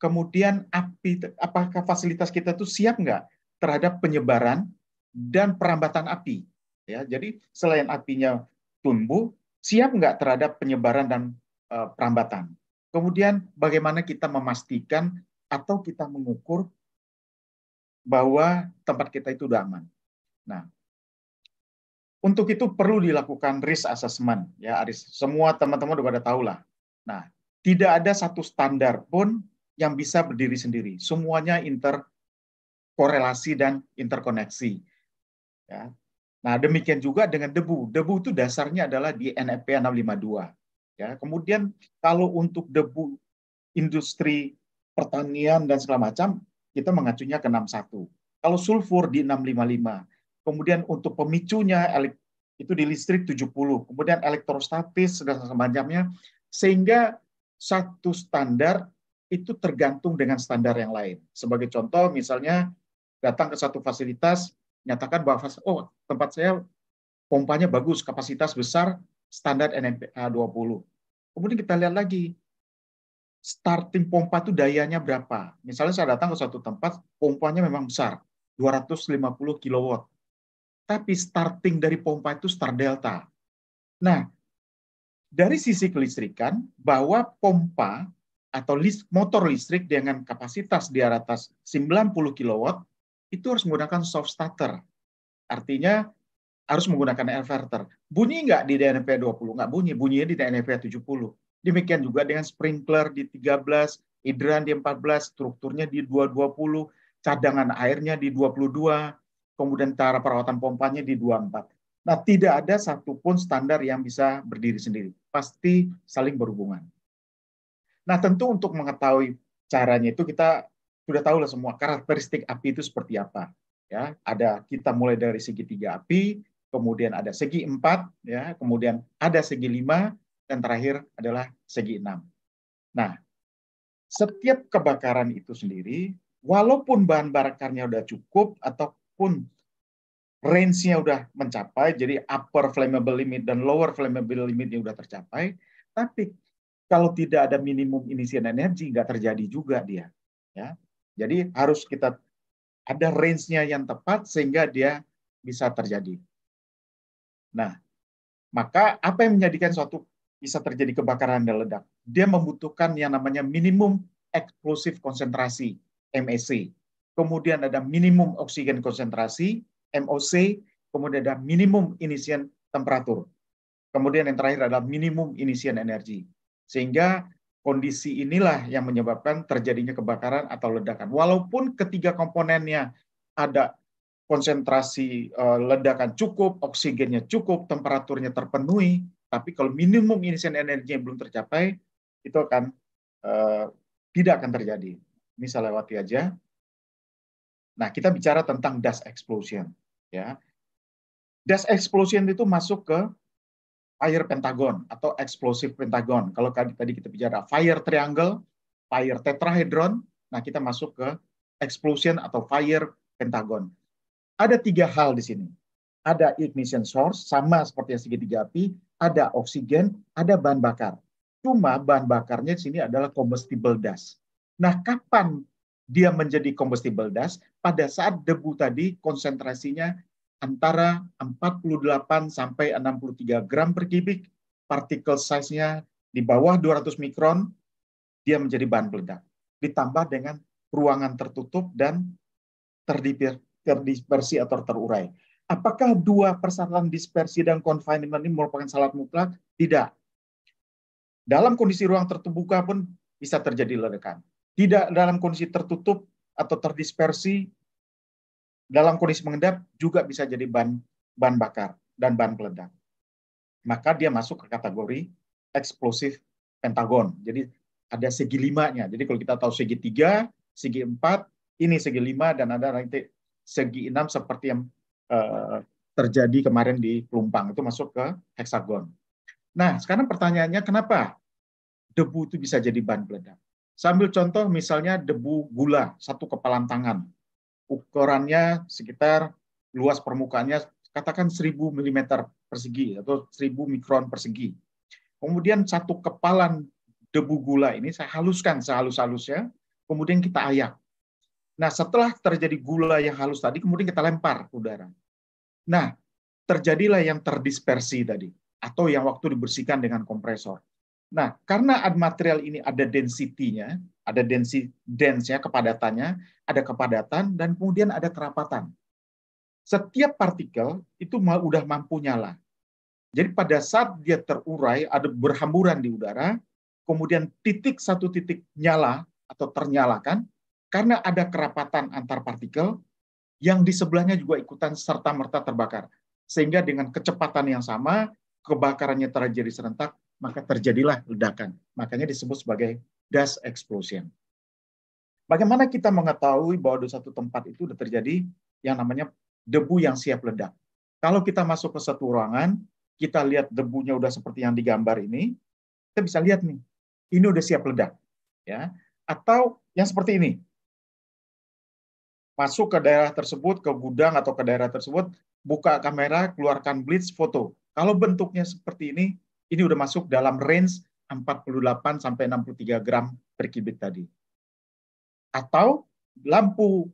kemudian api apakah fasilitas kita tuh siap nggak terhadap penyebaran dan perambatan api? Ya jadi selain apinya tumbuh siap nggak terhadap penyebaran dan uh, perambatan? Kemudian bagaimana kita memastikan atau kita mengukur bahwa tempat kita itu udah aman? Nah untuk itu perlu dilakukan risk assessment ya Aris semua teman-teman udah pada tahu lah nah tidak ada satu standar pun yang bisa berdiri sendiri. Semuanya interkorelasi dan interkoneksi. Ya. Nah, demikian juga dengan debu. Debu itu dasarnya adalah di NFP 652. Ya, kemudian kalau untuk debu industri pertanian dan segala macam, kita mengacunya ke 61. Kalau sulfur di 655. Kemudian untuk pemicunya itu di listrik 70. Kemudian elektrostatis dan semacamnya. Sehingga satu standar itu tergantung dengan standar yang lain. Sebagai contoh, misalnya datang ke satu fasilitas, nyatakan bahwa oh tempat saya pompanya bagus, kapasitas besar, standar NMPA 20. Kemudian kita lihat lagi, starting pompa itu dayanya berapa. Misalnya saya datang ke suatu tempat, pompanya memang besar, 250 kW. Tapi starting dari pompa itu star delta. Nah, dari sisi kelistrikan, bahwa pompa atau motor listrik dengan kapasitas di atas 90 kW itu harus menggunakan soft starter. Artinya harus menggunakan inverter. Bunyi nggak di DNP 20? Nggak bunyi, bunyinya di DNP 70. Demikian juga dengan sprinkler di 13, hidran di 14, strukturnya di 220, cadangan airnya di 22, kemudian cara perawatan pompanya di 24. Nah, tidak ada satupun standar yang bisa berdiri sendiri. Pasti saling berhubungan. Nah, tentu untuk mengetahui caranya itu kita sudah tahu lah semua karakteristik api itu seperti apa. Ya, ada kita mulai dari segitiga api, kemudian ada segi empat, ya, kemudian ada segi lima, dan terakhir adalah segi enam. Nah, setiap kebakaran itu sendiri, walaupun bahan bakarnya udah cukup ataupun range-nya udah mencapai, jadi upper flammable limit dan lower flammable limitnya udah tercapai, tapi kalau tidak ada minimum initial energy nggak terjadi juga dia ya. Jadi harus kita ada range-nya yang tepat sehingga dia bisa terjadi. Nah maka apa yang menjadikan suatu bisa terjadi kebakaran dan ledak? Dia membutuhkan yang namanya minimum explosive konsentrasi MAC kemudian ada minimum oksigen konsentrasi MOC kemudian ada minimum initial temperatur kemudian yang terakhir adalah minimum initial energy sehingga kondisi inilah yang menyebabkan terjadinya kebakaran atau ledakan. Walaupun ketiga komponennya ada konsentrasi uh, ledakan cukup, oksigennya cukup, temperaturnya terpenuhi, tapi kalau minimum inisial energi yang belum tercapai, itu akan uh, tidak akan terjadi. Ini saya lewati aja. Nah, kita bicara tentang dust explosion. Ya, dust explosion itu masuk ke fire pentagon atau explosive pentagon. Kalau tadi kita bicara fire triangle, fire tetrahedron, nah kita masuk ke explosion atau fire pentagon. Ada tiga hal di sini. Ada ignition source, sama seperti yang segitiga api, ada oksigen, ada bahan bakar. Cuma bahan bakarnya di sini adalah combustible dust. Nah, kapan dia menjadi combustible dust? Pada saat debu tadi konsentrasinya antara 48 sampai 63 gram per kubik, partikel size-nya di bawah 200 mikron, dia menjadi bahan peledak. Ditambah dengan ruangan tertutup dan terdispersi atau terurai. Apakah dua persyaratan dispersi dan confinement ini merupakan syarat mutlak? Tidak. Dalam kondisi ruang terbuka pun bisa terjadi ledakan. Tidak dalam kondisi tertutup atau terdispersi dalam kondisi mengendap juga bisa jadi bahan bahan bakar dan bahan peledak. Maka dia masuk ke kategori eksplosif pentagon. Jadi ada segi limanya. Jadi kalau kita tahu segi tiga, segi empat, ini segi lima dan ada nanti segi enam seperti yang uh, terjadi kemarin di Pelumpang itu masuk ke heksagon. Nah sekarang pertanyaannya kenapa debu itu bisa jadi bahan peledak? Sambil contoh misalnya debu gula satu kepalan tangan ukurannya sekitar luas permukaannya katakan 1000 mm persegi atau 1000 mikron persegi. Kemudian satu kepalan debu gula ini saya haluskan sehalus-halusnya, kemudian kita ayak. Nah, setelah terjadi gula yang halus tadi, kemudian kita lempar ke udara. Nah, terjadilah yang terdispersi tadi, atau yang waktu dibersihkan dengan kompresor. Nah, karena material ini ada density-nya, ada densi dense-nya, kepadatannya, ada kepadatan, dan kemudian ada kerapatan. Setiap partikel itu udah mampu nyala. Jadi pada saat dia terurai, ada berhamburan di udara, kemudian titik satu titik nyala atau ternyalakan, karena ada kerapatan antar partikel, yang di sebelahnya juga ikutan serta-merta terbakar. Sehingga dengan kecepatan yang sama, kebakarannya terjadi serentak, maka terjadilah ledakan. Makanya disebut sebagai dust explosion. Bagaimana kita mengetahui bahwa di satu tempat itu sudah terjadi yang namanya debu yang siap ledak? Kalau kita masuk ke satu ruangan, kita lihat debunya udah seperti yang digambar ini, kita bisa lihat nih, ini udah siap ledak, ya. Atau yang seperti ini, masuk ke daerah tersebut, ke gudang atau ke daerah tersebut, buka kamera, keluarkan blitz, foto. Kalau bentuknya seperti ini, ini udah masuk dalam range 48 sampai 63 gram per kubik tadi. Atau lampu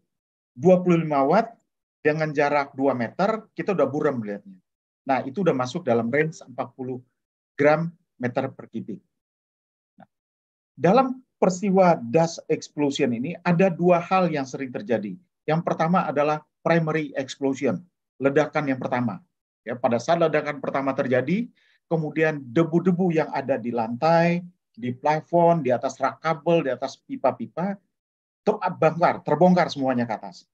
25 watt dengan jarak 2 meter, kita udah buram melihatnya. Nah, itu udah masuk dalam range 40 gram meter per kubik. Nah, dalam peristiwa dust explosion ini ada dua hal yang sering terjadi. Yang pertama adalah primary explosion, ledakan yang pertama. Ya, pada saat ledakan pertama terjadi, kemudian debu-debu yang ada di lantai, di plafon, di atas rak kabel, di atas pipa-pipa terbongkar, terbongkar semuanya ke atas.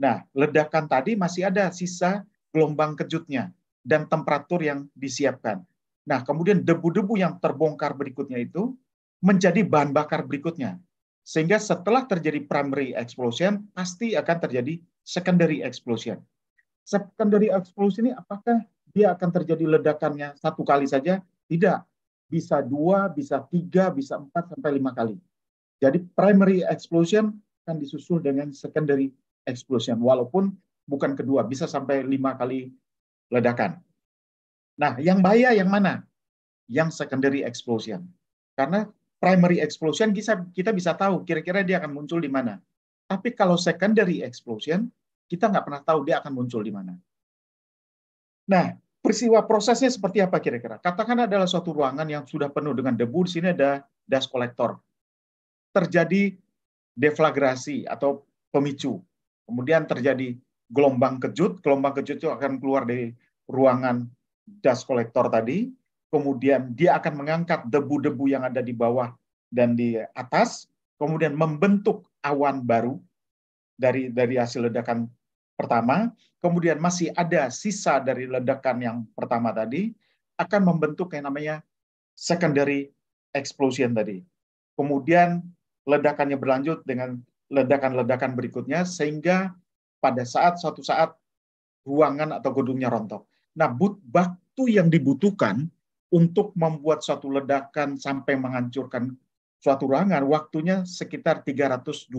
Nah, ledakan tadi masih ada sisa gelombang kejutnya dan temperatur yang disiapkan. Nah, kemudian debu-debu yang terbongkar berikutnya itu menjadi bahan bakar berikutnya. Sehingga setelah terjadi primary explosion, pasti akan terjadi secondary explosion. Secondary explosion ini apakah dia akan terjadi ledakannya satu kali saja? Tidak. Bisa dua, bisa tiga, bisa empat, sampai lima kali. Jadi primary explosion akan disusul dengan secondary explosion. Walaupun bukan kedua, bisa sampai lima kali ledakan. Nah, yang bahaya yang mana? Yang secondary explosion. Karena primary explosion kita, kita bisa tahu kira-kira dia akan muncul di mana. Tapi kalau secondary explosion, kita nggak pernah tahu dia akan muncul di mana. Nah, peristiwa prosesnya seperti apa kira-kira? Katakan adalah suatu ruangan yang sudah penuh dengan debu, di sini ada dust collector. Terjadi deflagrasi atau pemicu. Kemudian terjadi gelombang kejut, gelombang kejut itu akan keluar dari ruangan dust collector tadi, kemudian dia akan mengangkat debu-debu yang ada di bawah dan di atas, kemudian membentuk awan baru dari dari hasil ledakan pertama, kemudian masih ada sisa dari ledakan yang pertama tadi akan membentuk yang namanya secondary explosion tadi. Kemudian ledakannya berlanjut dengan ledakan-ledakan berikutnya sehingga pada saat suatu saat ruangan atau gedungnya rontok. Nah, waktu yang dibutuhkan untuk membuat suatu ledakan sampai menghancurkan suatu ruangan, waktunya sekitar 325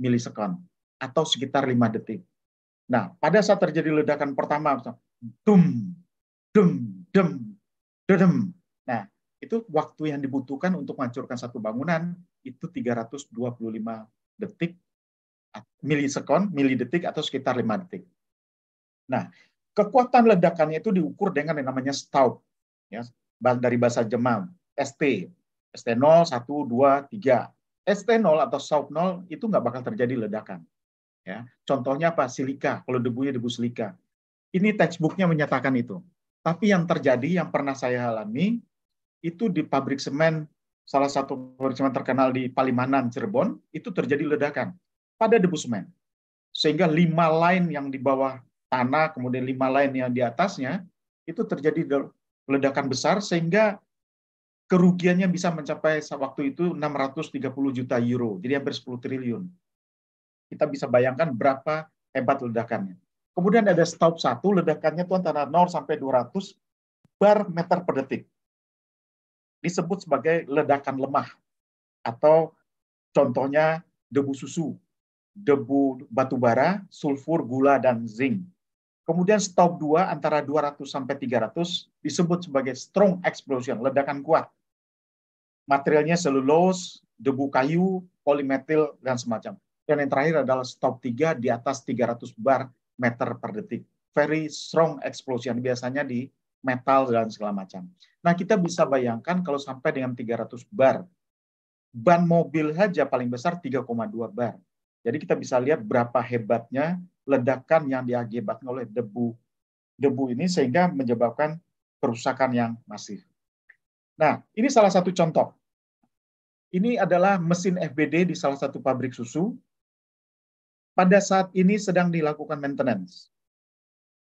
milisekund atau sekitar 5 detik. Nah, pada saat terjadi ledakan pertama, dum, dum, dum, dum. Nah, itu waktu yang dibutuhkan untuk menghancurkan satu bangunan itu 325 detik milisekund, milidetik atau sekitar 5 detik. Nah, kekuatan ledakannya itu diukur dengan yang namanya staub ya dari bahasa Jerman ST ST0 1 2 3 ST0 atau SAUP 0 itu nggak bakal terjadi ledakan ya contohnya apa? Silika. Kalau debunya debu silika. Ini textbooknya menyatakan itu. Tapi yang terjadi yang pernah saya alami itu di pabrik semen salah satu pabrik semen terkenal di Palimanan Cirebon itu terjadi ledakan pada debu semen. Sehingga lima line yang di bawah tanah kemudian lima line yang di atasnya itu terjadi ledakan besar sehingga kerugiannya bisa mencapai waktu itu 630 juta euro, jadi hampir 10 triliun. Kita bisa bayangkan berapa hebat ledakannya. Kemudian ada stop satu, ledakannya itu antara 0 sampai 200 bar meter per detik. Disebut sebagai ledakan lemah atau contohnya debu susu, debu batu bara, sulfur, gula, dan zinc. Kemudian stop 2 antara 200 sampai 300 disebut sebagai strong explosion, ledakan kuat. Materialnya selulose, debu kayu, polimetil, dan semacam. Dan yang terakhir adalah stop 3 di atas 300 bar meter per detik. Very strong explosion, biasanya di metal dan segala macam. Nah, kita bisa bayangkan kalau sampai dengan 300 bar. Ban mobil saja paling besar 3,2 bar. Jadi kita bisa lihat berapa hebatnya ledakan yang diakibatkan oleh debu debu ini sehingga menyebabkan kerusakan yang masif. Nah, ini salah satu contoh. Ini adalah mesin FBD di salah satu pabrik susu. Pada saat ini sedang dilakukan maintenance.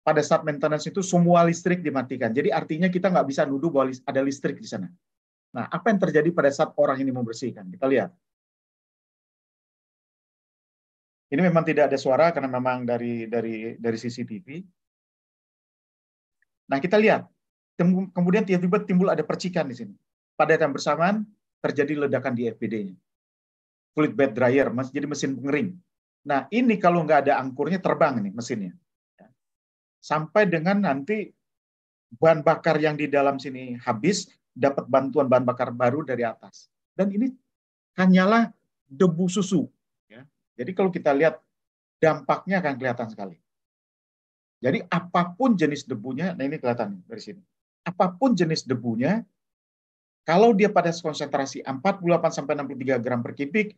Pada saat maintenance itu semua listrik dimatikan. Jadi artinya kita nggak bisa nuduh bahwa ada listrik di sana. Nah, apa yang terjadi pada saat orang ini membersihkan? Kita lihat. Ini memang tidak ada suara karena memang dari dari dari CCTV. Nah, kita lihat. Kemudian tiba-tiba timbul ada percikan di sini. Pada yang bersamaan terjadi ledakan di FPD-nya. Fluid bed dryer, jadi mesin pengering. Nah, ini kalau nggak ada angkurnya terbang nih mesinnya. Sampai dengan nanti bahan bakar yang di dalam sini habis, dapat bantuan bahan bakar baru dari atas. Dan ini hanyalah debu susu jadi kalau kita lihat dampaknya akan kelihatan sekali. Jadi apa pun jenis debunya, nah ini kelihatan dari sini. Apa pun jenis debunya, Kalau dia pada konsentrasi 48 sampai 63 gram per kubik,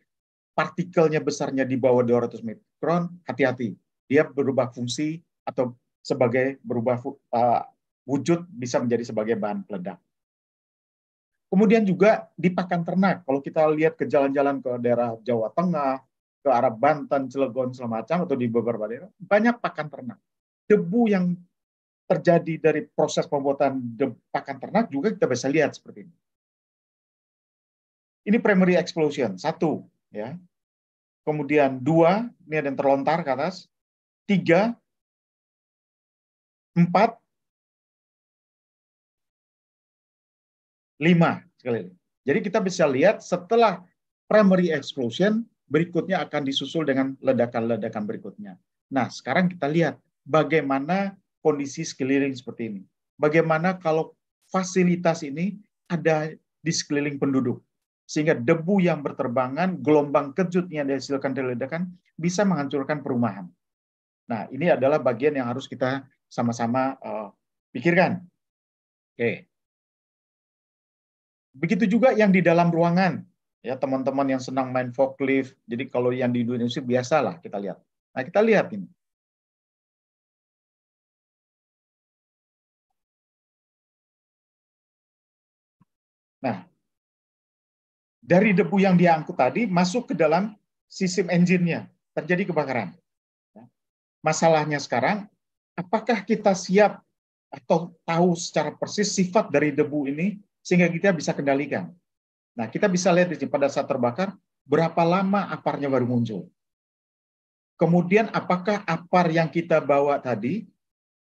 partikelnya besarnya di bawah 200 mikron, hati-hati. Dia berubah fungsi atau sebagai berubah uh, wujud bisa menjadi sebagai bahan peledak. Kemudian juga di pakan ternak, kalau kita lihat ke jalan-jalan ke daerah Jawa Tengah, ke arah Banten, Cilegon, segala macam, atau di beberapa daerah, banyak pakan ternak. Debu yang terjadi dari proses pembuatan pakan ternak juga kita bisa lihat seperti ini. Ini primary explosion, satu. Ya. Kemudian dua, ini ada yang terlontar ke atas. Tiga, empat, lima. Sekali. Jadi kita bisa lihat setelah primary explosion, berikutnya akan disusul dengan ledakan-ledakan berikutnya. Nah, sekarang kita lihat bagaimana kondisi sekeliling seperti ini. Bagaimana kalau fasilitas ini ada di sekeliling penduduk sehingga debu yang berterbangan, gelombang kejut yang dihasilkan dari ledakan bisa menghancurkan perumahan. Nah, ini adalah bagian yang harus kita sama-sama uh, pikirkan. Oke. Begitu juga yang di dalam ruangan, ya teman-teman yang senang main forklift. Jadi kalau yang di Indonesia biasalah kita lihat. Nah, kita lihat ini. Nah, dari debu yang diangkut tadi masuk ke dalam sistem engine-nya, terjadi kebakaran. Masalahnya sekarang, apakah kita siap atau tahu secara persis sifat dari debu ini sehingga kita bisa kendalikan? Nah, kita bisa lihat di pada saat terbakar, berapa lama aparnya baru muncul. Kemudian apakah apar yang kita bawa tadi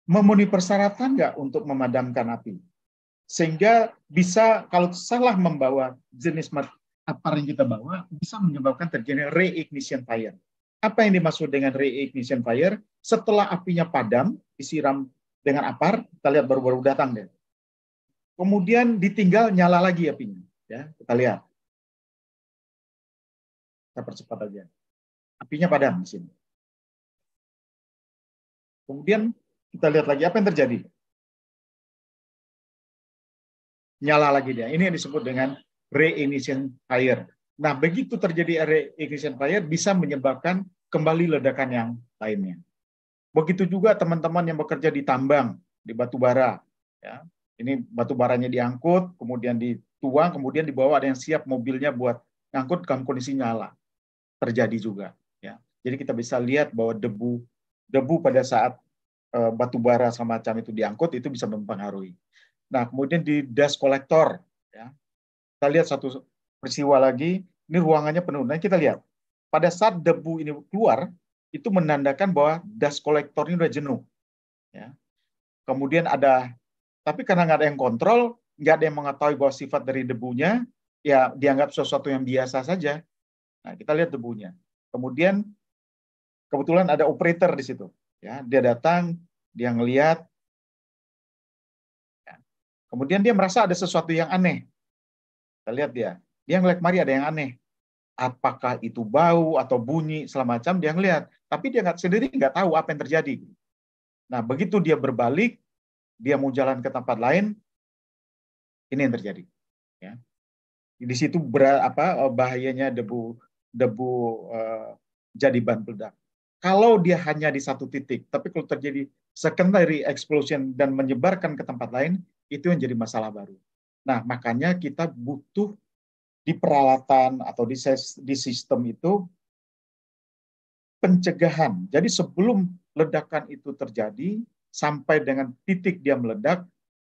memenuhi persyaratan nggak untuk memadamkan api? Sehingga bisa kalau salah membawa jenis apa yang kita bawa bisa menyebabkan terjadi reignition fire. Apa yang dimaksud dengan reignition fire? Setelah apinya padam, disiram dengan apar, kita lihat baru-baru datang deh. Kemudian ditinggal nyala lagi apinya. Ya, kita lihat. Kita percepat aja. Apinya padam di sini. Kemudian kita lihat lagi apa yang terjadi. Nyala lagi dia. Ini yang disebut dengan reignition fire. Nah, begitu terjadi reignition fire bisa menyebabkan kembali ledakan yang lainnya. Begitu juga teman-teman yang bekerja di tambang, di batu bara. Ya. Ini batu baranya diangkut, kemudian dituang, kemudian dibawa ada yang siap mobilnya buat ngangkut dalam kondisi nyala. Terjadi juga. Ya. Jadi kita bisa lihat bahwa debu debu pada saat uh, batu bara semacam itu diangkut itu bisa mempengaruhi. Nah, kemudian di dust collector, ya, kita lihat satu peristiwa lagi, ini ruangannya penuh. Nah, kita lihat. Pada saat debu ini keluar, itu menandakan bahwa dust collector ini sudah jenuh. Ya. Kemudian ada, tapi karena nggak ada yang kontrol, nggak ada yang mengetahui bahwa sifat dari debunya, ya dianggap sesuatu yang biasa saja. Nah, kita lihat debunya. Kemudian kebetulan ada operator di situ. Ya, dia datang, dia ngelihat. Ya. Kemudian dia merasa ada sesuatu yang aneh. Kita lihat dia. Dia ngeliat mari ada yang aneh. Apakah itu bau atau bunyi segala macam dia ngeliat. Tapi dia nggak sendiri nggak tahu apa yang terjadi. Nah begitu dia berbalik, dia mau jalan ke tempat lain, ini yang terjadi. Ya. Di situ ber, apa oh, bahayanya debu debu uh, jadi bahan peledak. Kalau dia hanya di satu titik, tapi kalau terjadi secondary explosion dan menyebarkan ke tempat lain, itu yang jadi masalah baru. Nah, makanya kita butuh di peralatan atau di, di sistem itu pencegahan. Jadi sebelum ledakan itu terjadi, sampai dengan titik dia meledak,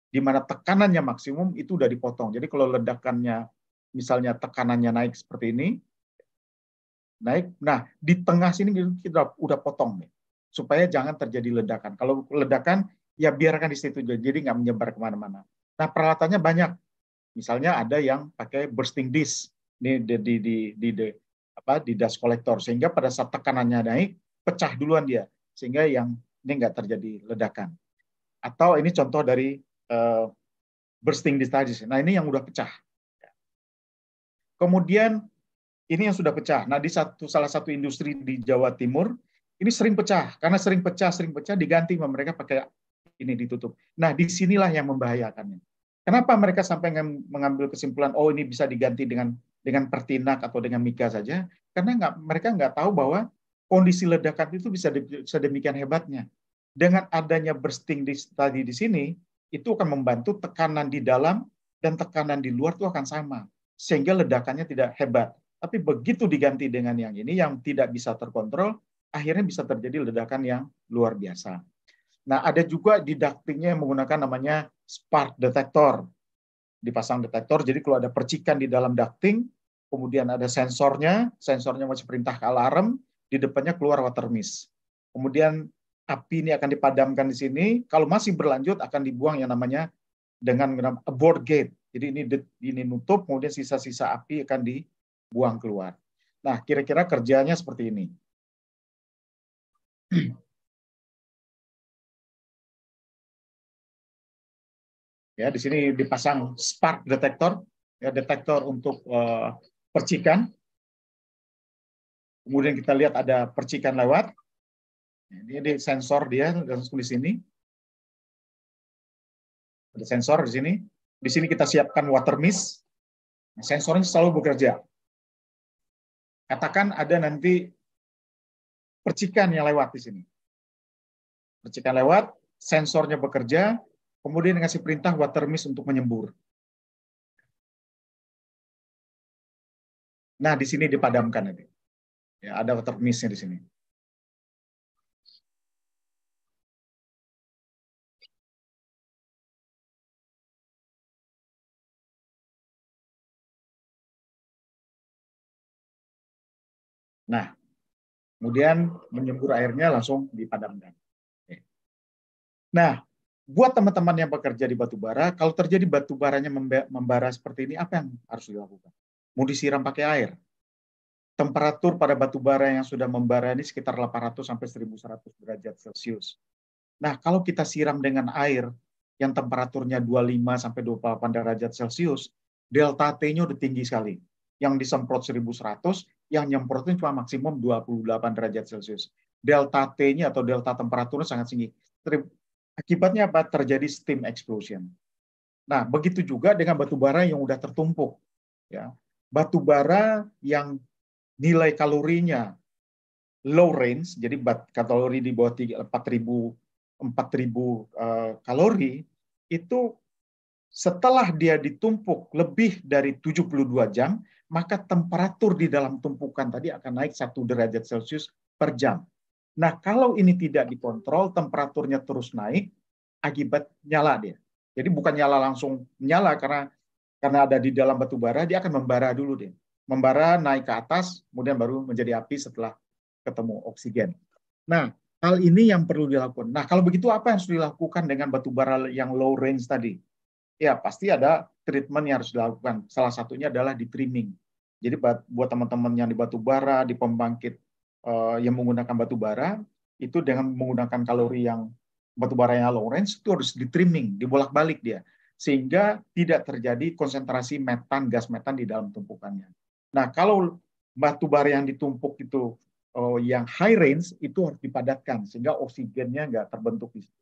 di mana tekanannya maksimum, itu udah dipotong. Jadi kalau ledakannya, misalnya tekanannya naik seperti ini, naik, nah di tengah sini kita udah potong nih, supaya jangan terjadi ledakan. Kalau ledakan, ya biarkan di situ, jadi nggak menyebar ke mana-mana. Nah, peralatannya banyak. Misalnya ada yang pakai bursting disk ini di di di, di, di apa di dust collector sehingga pada saat tekanannya naik pecah duluan dia sehingga yang ini nggak terjadi ledakan. Atau ini contoh dari uh, bursting tadi. Nah, ini yang udah pecah. Kemudian ini yang sudah pecah. Nah, di satu salah satu industri di Jawa Timur ini sering pecah karena sering pecah, sering pecah diganti mereka pakai ini ditutup. Nah, di sinilah yang membahayakannya. Kenapa mereka sampai mengambil kesimpulan oh ini bisa diganti dengan dengan pertinak atau dengan mika saja? Karena nggak, mereka nggak tahu bahwa kondisi ledakan itu bisa sedemikian hebatnya. Dengan adanya bursting di, tadi di sini, itu akan membantu tekanan di dalam dan tekanan di luar itu akan sama. Sehingga ledakannya tidak hebat. Tapi begitu diganti dengan yang ini, yang tidak bisa terkontrol, akhirnya bisa terjadi ledakan yang luar biasa. Nah, ada juga di ductingnya yang menggunakan namanya spark detector. Dipasang detektor, jadi kalau ada percikan di dalam ducting, kemudian ada sensornya, sensornya masih perintah ke alarm, di depannya keluar water mist. Kemudian api ini akan dipadamkan di sini, kalau masih berlanjut akan dibuang yang namanya dengan abort gate. Jadi ini ini nutup, kemudian sisa-sisa api akan dibuang keluar. Nah, kira-kira kerjanya seperti ini. (clears throat) Ya, di sini dipasang spark detector, ya detektor untuk uh, percikan. Kemudian kita lihat ada percikan lewat. Ini di sensor dia langsung di sini. Ada sensor di sini. Di sini kita siapkan water mist. Nah, sensornya selalu bekerja. Katakan ada nanti percikan yang lewat di sini. Percikan lewat, sensornya bekerja, Kemudian ngasih perintah water mist untuk menyembur. Nah, di sini dipadamkan nanti. Ya, ada water mistnya di sini. Nah, kemudian menyembur airnya langsung dipadamkan. Nah, buat teman-teman yang bekerja di batu bara, kalau terjadi batu baranya membara seperti ini, apa yang harus dilakukan? Mau disiram pakai air. Temperatur pada batu bara yang sudah membara ini sekitar 800 sampai 1100 derajat Celcius. Nah, kalau kita siram dengan air yang temperaturnya 25 sampai 28 derajat Celcius, delta T-nya udah tinggi sekali. Yang disemprot 1100, yang nyemprotnya cuma maksimum 28 derajat Celcius. Delta T-nya atau delta temperaturnya sangat tinggi. Akibatnya apa? Terjadi steam explosion. Nah, begitu juga dengan batu bara yang udah tertumpuk. Ya. Batu bara yang nilai kalorinya low range, jadi kalori di bawah 4000 4000 uh, kalori itu setelah dia ditumpuk lebih dari 72 jam, maka temperatur di dalam tumpukan tadi akan naik satu derajat Celcius per jam. Nah, kalau ini tidak dikontrol, temperaturnya terus naik, akibat nyala dia. Jadi bukan nyala langsung nyala karena karena ada di dalam batu bara, dia akan membara dulu dia. Membara naik ke atas, kemudian baru menjadi api setelah ketemu oksigen. Nah, hal ini yang perlu dilakukan. Nah, kalau begitu apa yang harus dilakukan dengan batu bara yang low range tadi? Ya, pasti ada treatment yang harus dilakukan. Salah satunya adalah di trimming. Jadi buat teman-teman yang di batu bara, di pembangkit uh, yang menggunakan batu bara itu dengan menggunakan kalori yang batu bara yang low range itu harus di trimming, dibolak-balik dia sehingga tidak terjadi konsentrasi metan gas metan di dalam tumpukannya. Nah, kalau batu bara yang ditumpuk itu oh, yang high range itu harus dipadatkan sehingga oksigennya nggak terbentuk di situ.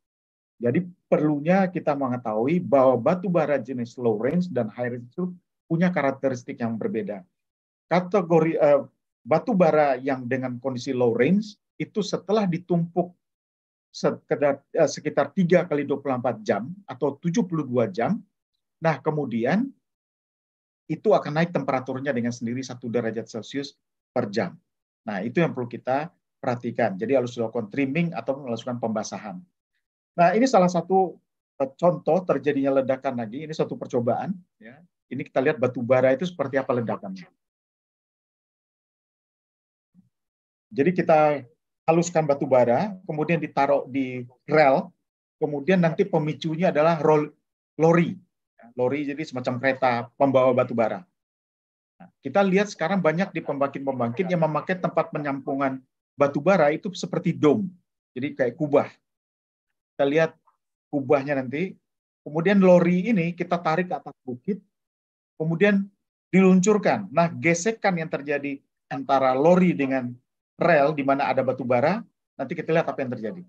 Jadi perlunya kita mengetahui bahwa batu bara jenis low range dan high range itu punya karakteristik yang berbeda. Kategori uh, batu bara yang dengan kondisi low range itu setelah ditumpuk eh, sekitar 3 kali 24 jam atau 72 jam, nah kemudian itu akan naik temperaturnya dengan sendiri satu derajat Celcius per jam. Nah, itu yang perlu kita perhatikan. Jadi harus dilakukan trimming atau melakukan pembasahan. Nah, ini salah satu eh, contoh terjadinya ledakan lagi. Ini satu percobaan. Ya. Ini kita lihat batu bara itu seperti apa ledakannya. Jadi kita haluskan batu bara, kemudian ditaruh di rel, kemudian nanti pemicunya adalah roll, lori. Lori jadi semacam kereta pembawa batu bara. Nah, kita lihat sekarang banyak di pembangkit-pembangkit yang memakai tempat penyampungan batu bara itu seperti dom. Jadi kayak kubah. Kita lihat kubahnya nanti. Kemudian lori ini kita tarik ke atas bukit, kemudian diluncurkan. Nah, gesekan yang terjadi antara lori dengan rel di mana ada batu bara, nanti kita lihat apa yang terjadi.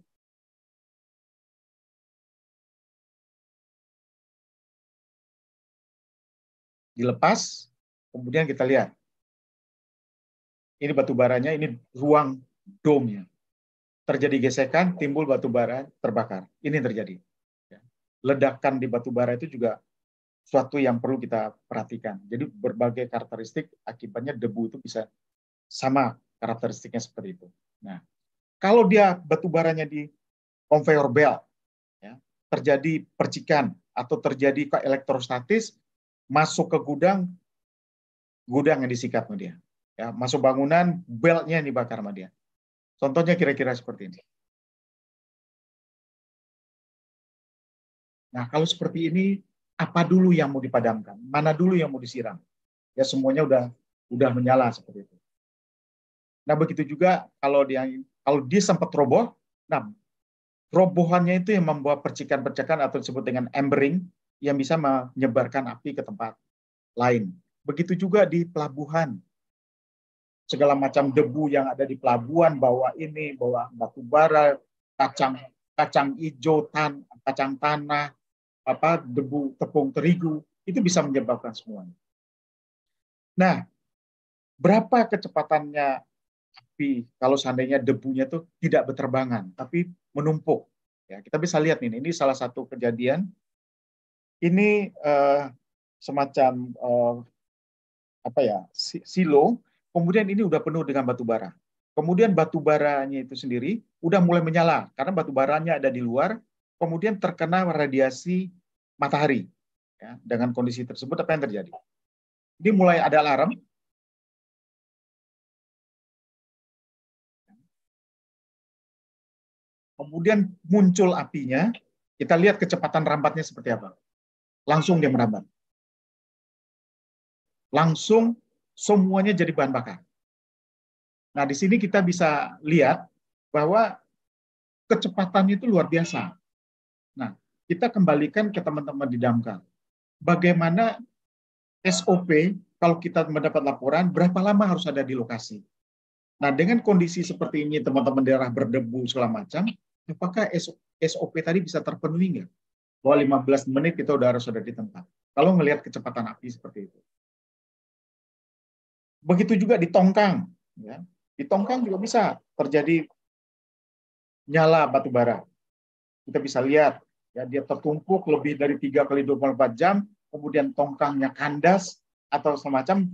dilepas, kemudian kita lihat. Ini batu baranya, ini ruang domnya. Terjadi gesekan, timbul batu bara terbakar. Ini terjadi. Ya. Ledakan di batu bara itu juga suatu yang perlu kita perhatikan. Jadi berbagai karakteristik akibatnya debu itu bisa sama karakteristiknya seperti itu. Nah, kalau dia batu baranya di conveyor belt, ya, terjadi percikan atau terjadi elektrostatis, masuk ke gudang, gudang yang disikat sama dia. Ya, masuk bangunan, beltnya yang dibakar sama dia. Contohnya kira-kira seperti ini. Nah, kalau seperti ini, apa dulu yang mau dipadamkan? Mana dulu yang mau disiram? Ya semuanya udah udah menyala seperti itu. Nah, begitu juga kalau dia kalau dia sempat roboh, nah robohannya itu yang membawa percikan-percikan atau disebut dengan embering yang bisa menyebarkan api ke tempat lain. Begitu juga di pelabuhan. Segala macam debu yang ada di pelabuhan, bawa ini, bawa batu bara, kacang kacang hijau, tan, kacang tanah, apa debu tepung terigu, itu bisa menyebabkan semuanya. Nah, berapa kecepatannya kalau seandainya debunya itu tidak berterbangan tapi menumpuk. Ya, kita bisa lihat nih, ini salah satu kejadian. Ini uh, semacam uh, apa ya silo, kemudian ini udah penuh dengan batu bara. Kemudian batu baranya itu sendiri udah mulai menyala karena batu baranya ada di luar, kemudian terkena radiasi matahari. Ya, dengan kondisi tersebut apa yang terjadi? Ini mulai ada alarm, kemudian muncul apinya, kita lihat kecepatan rambatnya seperti apa. Langsung dia merambat. Langsung semuanya jadi bahan bakar. Nah, di sini kita bisa lihat bahwa kecepatannya itu luar biasa. Nah, kita kembalikan ke teman-teman di damkar. Bagaimana SOP kalau kita mendapat laporan, berapa lama harus ada di lokasi? Nah, dengan kondisi seperti ini, teman-teman daerah berdebu segala macam, apakah SOP tadi bisa terpenuhi nggak? Bahwa 15 menit kita udah harus ada di tempat. Kalau melihat kecepatan api seperti itu. Begitu juga di tongkang. Ya. Di tongkang juga bisa terjadi nyala batu bara. Kita bisa lihat, ya dia tertumpuk lebih dari 3 kali 24 jam, kemudian tongkangnya kandas, atau semacam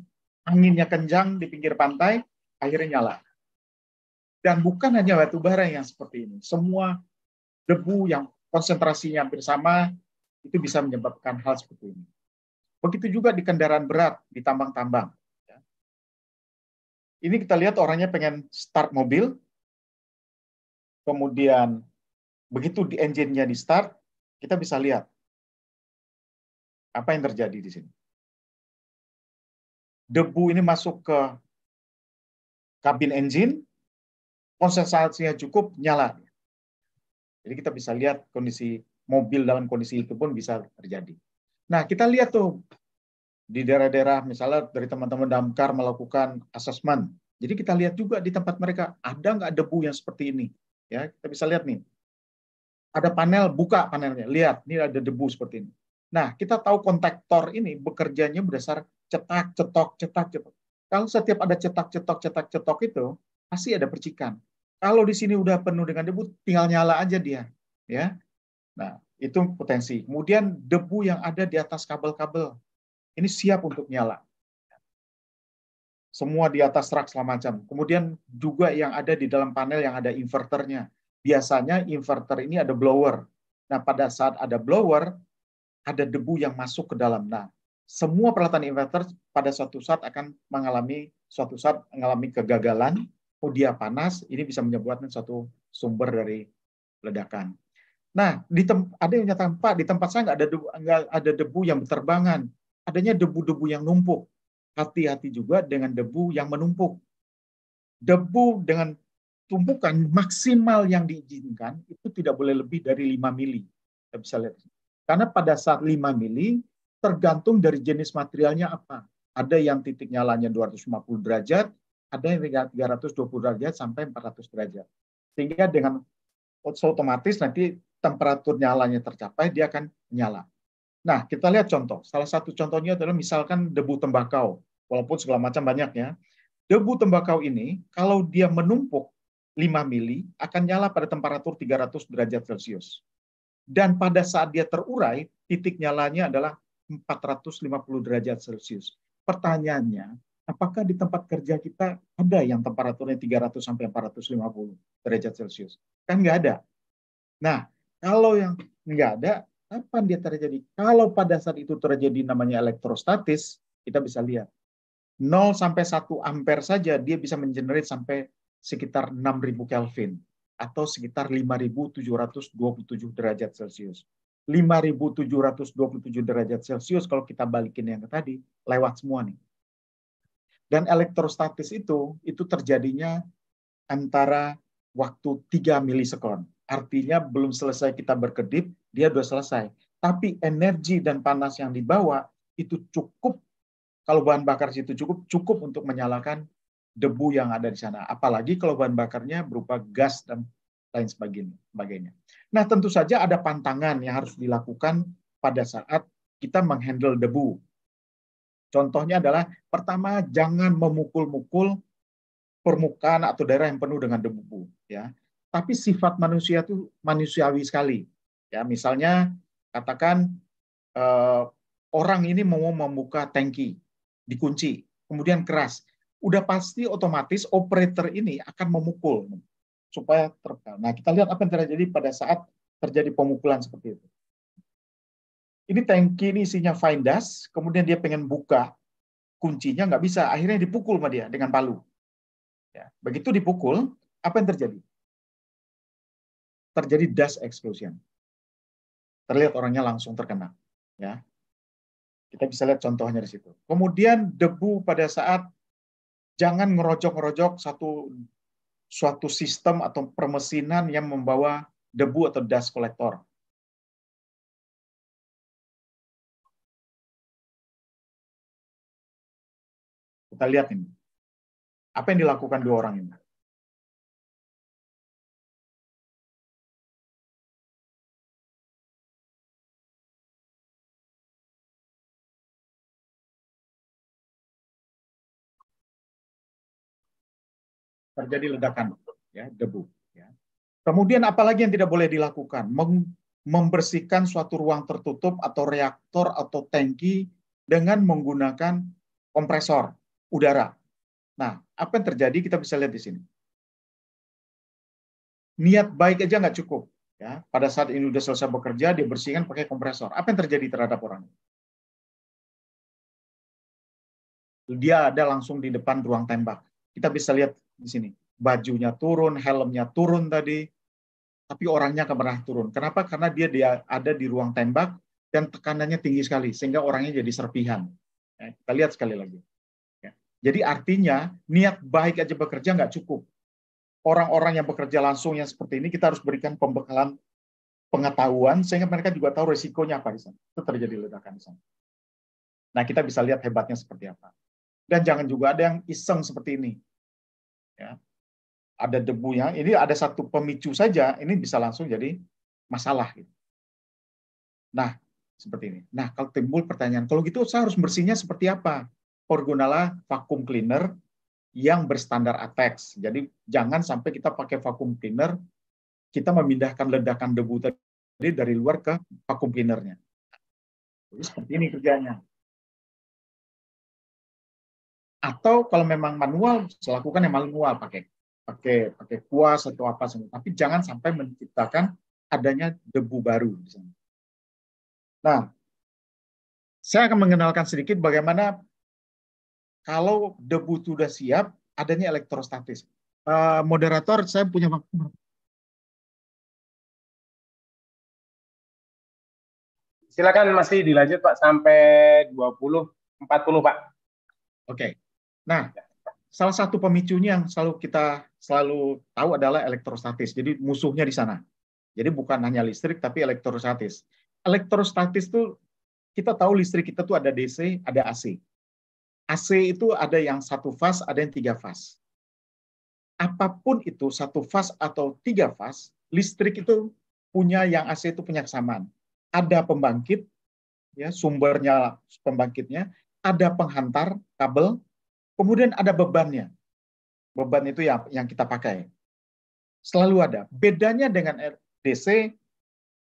anginnya kencang di pinggir pantai, akhirnya nyala. Dan bukan hanya batu bara yang seperti ini. Semua debu yang konsentrasinya hampir sama itu bisa menyebabkan hal seperti ini. Begitu juga di kendaraan berat, di tambang-tambang. Ya. Ini kita lihat orangnya pengen start mobil, kemudian begitu di engine-nya di start, kita bisa lihat apa yang terjadi di sini. Debu ini masuk ke kabin engine, konsentrasinya cukup, nyala. Jadi kita bisa lihat kondisi mobil dalam kondisi itu pun bisa terjadi. Nah, kita lihat tuh di daerah-daerah misalnya dari teman-teman damkar melakukan asesmen. Jadi kita lihat juga di tempat mereka ada nggak debu yang seperti ini. Ya, kita bisa lihat nih. Ada panel, buka panelnya, lihat, ini ada debu seperti ini. Nah, kita tahu kontaktor ini bekerjanya berdasar cetak, cetok, cetak, cetok. Kalau setiap ada cetak, cetok, cetak, cetok itu, pasti ada percikan. Kalau di sini udah penuh dengan debu, tinggal nyala aja dia, ya. Nah, itu potensi. Kemudian debu yang ada di atas kabel-kabel, ini siap untuk nyala. Semua di atas rak segala macam. Kemudian juga yang ada di dalam panel yang ada inverternya. Biasanya inverter ini ada blower. Nah, pada saat ada blower, ada debu yang masuk ke dalam. Nah, semua peralatan inverter pada suatu saat akan mengalami suatu saat mengalami kegagalan oh dia panas, ini bisa menyebabkan suatu sumber dari ledakan. Nah, di ada yang nyatakan, Pak, di tempat saya nggak ada debu, nggak ada debu yang berterbangan. Adanya debu-debu yang numpuk. Hati-hati juga dengan debu yang menumpuk. Debu dengan tumpukan maksimal yang diizinkan itu tidak boleh lebih dari 5 mili. Kita bisa lihat. Karena pada saat 5 mili, tergantung dari jenis materialnya apa. Ada yang titik nyalanya 250 derajat, ada yang 320 derajat sampai 400 derajat. Sehingga dengan otomatis nanti temperatur nyalanya tercapai, dia akan nyala. Nah, kita lihat contoh. Salah satu contohnya adalah misalkan debu tembakau. Walaupun segala macam banyak ya. Debu tembakau ini, kalau dia menumpuk 5 mili, akan nyala pada temperatur 300 derajat Celcius. Dan pada saat dia terurai, titik nyalanya adalah 450 derajat Celcius. Pertanyaannya, apakah di tempat kerja kita ada yang temperaturnya 300 sampai 450 derajat Celcius? Kan nggak ada. Nah, kalau yang nggak ada, kapan dia terjadi? Kalau pada saat itu terjadi namanya elektrostatis, kita bisa lihat. 0 sampai 1 ampere saja dia bisa mengenerate sampai sekitar 6000 Kelvin atau sekitar 5727 derajat Celcius. 5727 derajat Celcius kalau kita balikin yang tadi lewat semua nih. Dan elektrostatis itu itu terjadinya antara waktu 3 milisekund. Artinya belum selesai kita berkedip, dia sudah selesai. Tapi energi dan panas yang dibawa itu cukup kalau bahan bakar situ cukup cukup untuk menyalakan debu yang ada di sana. Apalagi kalau bahan bakarnya berupa gas dan lain sebagainya. Nah, tentu saja ada pantangan yang harus dilakukan pada saat kita menghandle debu. Contohnya adalah pertama jangan memukul-mukul permukaan atau daerah yang penuh dengan debu ya tapi sifat manusia itu manusiawi sekali. Ya, misalnya katakan eh, orang ini mau membuka tangki, dikunci, kemudian keras, udah pasti otomatis operator ini akan memukul supaya terbuka. Nah, kita lihat apa yang terjadi pada saat terjadi pemukulan seperti itu. Ini tangki ini isinya fine dust, kemudian dia pengen buka kuncinya nggak bisa, akhirnya dipukul sama dia dengan palu. Ya, begitu dipukul, apa yang terjadi? terjadi dust explosion. Terlihat orangnya langsung terkena. Ya, kita bisa lihat contohnya di situ. Kemudian debu pada saat jangan ngerojok-ngerojok satu suatu sistem atau permesinan yang membawa debu atau dust collector. Kita lihat ini. Apa yang dilakukan dua orang ini? terjadi ledakan ya debu ya. Kemudian apalagi yang tidak boleh dilakukan? membersihkan suatu ruang tertutup atau reaktor atau tangki dengan menggunakan kompresor udara. Nah, apa yang terjadi kita bisa lihat di sini. Niat baik aja nggak cukup. Ya, pada saat ini udah selesai bekerja, dia bersihkan pakai kompresor. Apa yang terjadi terhadap orang? Dia ada langsung di depan ruang tembak. Kita bisa lihat di sini. Bajunya turun, helmnya turun tadi, tapi orangnya akan pernah turun. Kenapa? Karena dia dia ada di ruang tembak dan tekanannya tinggi sekali sehingga orangnya jadi serpihan. Ya, kita lihat sekali lagi. Jadi artinya niat baik aja bekerja nggak cukup. Orang-orang yang bekerja langsung yang seperti ini kita harus berikan pembekalan pengetahuan sehingga mereka juga tahu resikonya apa di sana. Itu terjadi ledakan di sana. Nah, kita bisa lihat hebatnya seperti apa. Dan jangan juga ada yang iseng seperti ini ya ada debunya ini ada satu pemicu saja ini bisa langsung jadi masalah gitu. Nah, seperti ini. Nah, kalau timbul pertanyaan, kalau gitu saya harus bersihnya seperti apa? Orgunala vacuum cleaner yang berstandar ATEX. Jadi jangan sampai kita pakai vacuum cleaner, kita memindahkan ledakan debu tadi dari luar ke vacuum cleanernya. Jadi seperti ini kerjanya. Atau kalau memang manual, lakukan yang manual pakai pakai pakai kuas atau apa semua. Tapi jangan sampai menciptakan adanya debu baru. Nah, saya akan mengenalkan sedikit bagaimana kalau debu sudah siap, adanya elektrostatis. Uh, moderator, saya punya waktu. Silakan masih dilanjut Pak sampai 20 40 Pak. Oke. Nah, salah satu pemicunya yang selalu kita selalu tahu adalah elektrostatis. Jadi musuhnya di sana. Jadi bukan hanya listrik tapi elektrostatis. Elektrostatis itu kita tahu listrik kita tuh ada DC, ada AC. AC itu ada yang satu fas, ada yang tiga fas. Apa pun itu satu fas atau tiga fas, listrik itu punya yang AC itu punya kesamaan. Ada pembangkit, ya sumbernya pembangkitnya, ada penghantar kabel, kemudian ada bebannya. Beban itu yang yang kita pakai. Selalu ada. Bedanya dengan DC,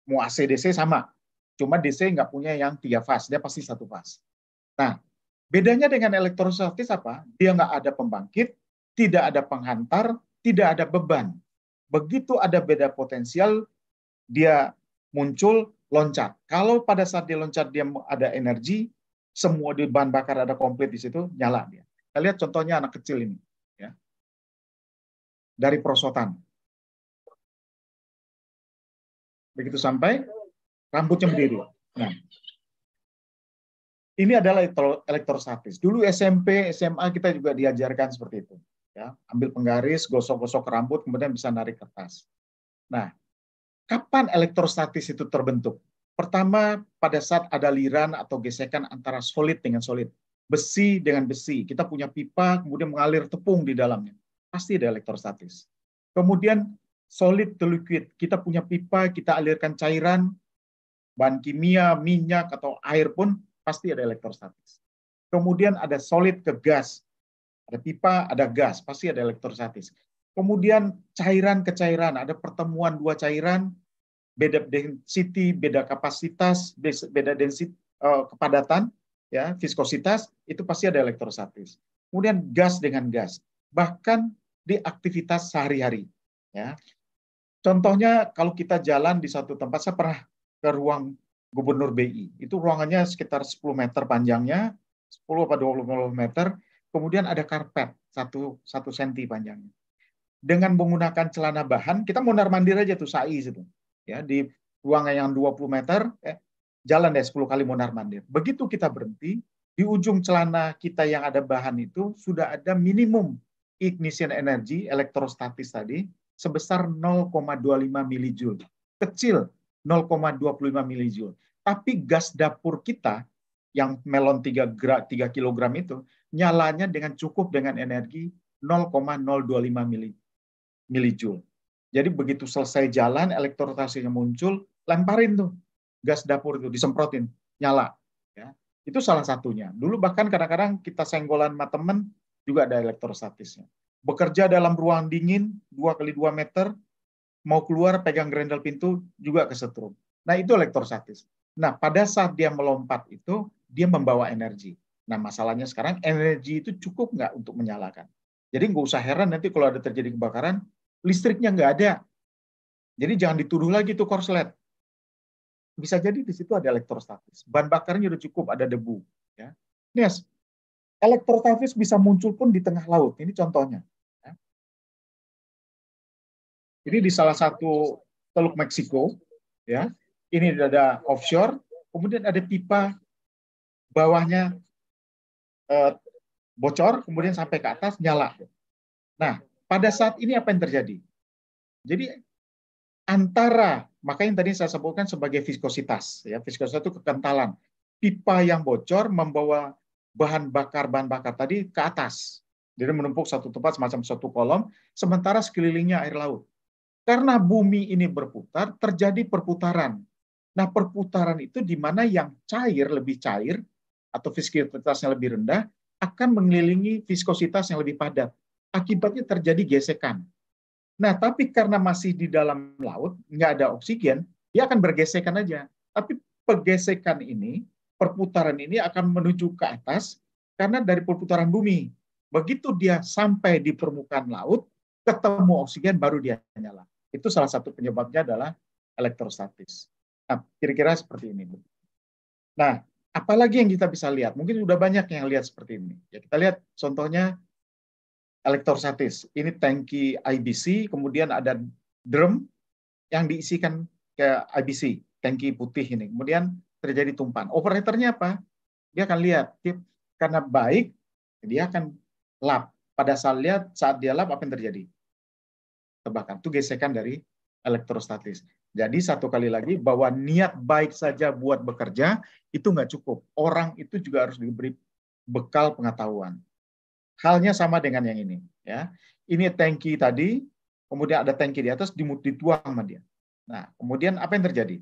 mau AC DC sama. Cuma DC nggak punya yang tiga fase, dia pasti satu fase. Nah, bedanya dengan elektrostatis apa? Dia nggak ada pembangkit, tidak ada penghantar, tidak ada beban. Begitu ada beda potensial, dia muncul loncat. Kalau pada saat dia loncat dia ada energi, semua di bahan bakar ada komplit di situ, nyala dia. Kita lihat contohnya anak kecil ini. ya Dari perosotan. Begitu sampai, rambutnya berdiri. Nah, ini adalah elektrostatis. Dulu SMP, SMA kita juga diajarkan seperti itu. Ya, ambil penggaris, gosok-gosok rambut, kemudian bisa narik kertas. Nah, kapan elektrostatis itu terbentuk? Pertama, pada saat ada liran atau gesekan antara solid dengan solid. Besi dengan besi. Kita punya pipa, kemudian mengalir tepung di dalamnya. Pasti ada elektrostatis. Kemudian solid to liquid. Kita punya pipa, kita alirkan cairan, bahan kimia, minyak, atau air pun pasti ada elektrostatis. Kemudian ada solid ke gas. Ada pipa, ada gas, pasti ada elektrostatis. Kemudian cairan ke cairan, ada pertemuan dua cairan, beda density, beda kapasitas, beda density uh, kepadatan, ya, viskositas, itu pasti ada elektrostatis. Kemudian gas dengan gas, bahkan di aktivitas sehari-hari, ya. Contohnya kalau kita jalan di satu tempat, saya pernah ke ruang Gubernur BI. Itu ruangannya sekitar 10 meter panjangnya, 10 atau 20 meter, kemudian ada karpet satu satu senti panjangnya. Dengan menggunakan celana bahan, kita mondar mandir aja tuh sai situ ya di ruangan yang 20 meter eh, jalan deh 10 kali mondar mandir. Begitu kita berhenti, di ujung celana kita yang ada bahan itu sudah ada minimum ignition energy elektrostatis tadi sebesar 0,25 milijoule. Kecil 0,25 milijoule. Tapi gas dapur kita yang melon 3, 3 kg itu nyalanya dengan cukup dengan energi 0,025 milijoule. Jadi begitu selesai jalan, elektrostatisnya muncul, lemparin tuh gas dapur itu, disemprotin, nyala. Ya. Itu salah satunya. Dulu bahkan kadang-kadang kita senggolan sama temen, juga ada elektrostatisnya. Bekerja dalam ruang dingin, 2 kali 2 meter, mau keluar pegang grendel pintu, juga kesetrum. Nah itu elektrostatis. Nah pada saat dia melompat itu, dia membawa energi. Nah masalahnya sekarang energi itu cukup nggak untuk menyalakan. Jadi nggak usah heran nanti kalau ada terjadi kebakaran, listriknya nggak ada. Jadi jangan dituduh lagi tuh korslet. Bisa jadi di situ ada elektrostatis. Bahan bakarnya udah cukup, ada debu. Ya. Yes, elektrostatis bisa muncul pun di tengah laut. Ini contohnya. Ini di salah satu teluk Meksiko. Ya. Ini ada offshore, kemudian ada pipa bawahnya eh, bocor, kemudian sampai ke atas nyala. Nah, pada saat ini apa yang terjadi? Jadi antara maka yang tadi saya sebutkan sebagai viskositas ya viskositas itu kekentalan pipa yang bocor membawa bahan bakar bahan bakar tadi ke atas jadi menumpuk satu tempat semacam satu kolom sementara sekelilingnya air laut karena bumi ini berputar terjadi perputaran nah perputaran itu di mana yang cair lebih cair atau viskositasnya lebih rendah akan mengelilingi viskositas yang lebih padat akibatnya terjadi gesekan. Nah, tapi karena masih di dalam laut, nggak ada oksigen, dia akan bergesekan aja. Tapi pergesekan ini, perputaran ini akan menuju ke atas karena dari perputaran bumi. Begitu dia sampai di permukaan laut, ketemu oksigen baru dia nyala. Itu salah satu penyebabnya adalah elektrostatis. Nah, kira-kira seperti ini. Nah, apalagi yang kita bisa lihat? Mungkin sudah banyak yang lihat seperti ini. Ya, kita lihat contohnya elektrostatis. Ini tangki IBC, kemudian ada drum yang diisikan ke IBC, tangki putih ini. Kemudian terjadi tumpahan. Operatornya apa? Dia akan lihat, karena baik, dia akan lap. Pada saat lihat, saat dia lap, apa yang terjadi? Tebakan. Itu gesekan dari elektrostatis. Jadi satu kali lagi, bahwa niat baik saja buat bekerja, itu nggak cukup. Orang itu juga harus diberi bekal pengetahuan. Halnya sama dengan yang ini. Ya, ini tangki tadi, kemudian ada tangki di atas dituang sama dia. Nah, kemudian apa yang terjadi?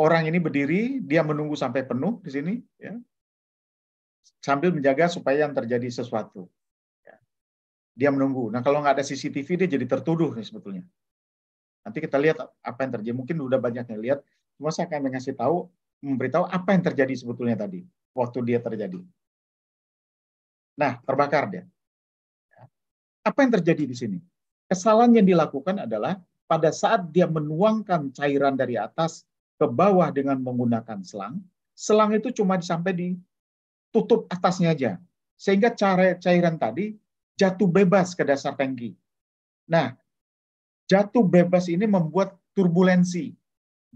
orang ini berdiri, dia menunggu sampai penuh di sini, ya, sambil menjaga supaya yang terjadi sesuatu. Dia menunggu. Nah kalau nggak ada CCTV dia jadi tertuduh nih sebetulnya. Nanti kita lihat apa yang terjadi. Mungkin udah banyak yang lihat. Cuma saya akan mengasih tahu, memberitahu apa yang terjadi sebetulnya tadi waktu dia terjadi. Nah terbakar dia. Apa yang terjadi di sini? Kesalahan yang dilakukan adalah pada saat dia menuangkan cairan dari atas ke bawah dengan menggunakan selang, selang itu cuma sampai di tutup atasnya aja. Sehingga cara cairan tadi jatuh bebas ke dasar tangki. Nah, jatuh bebas ini membuat turbulensi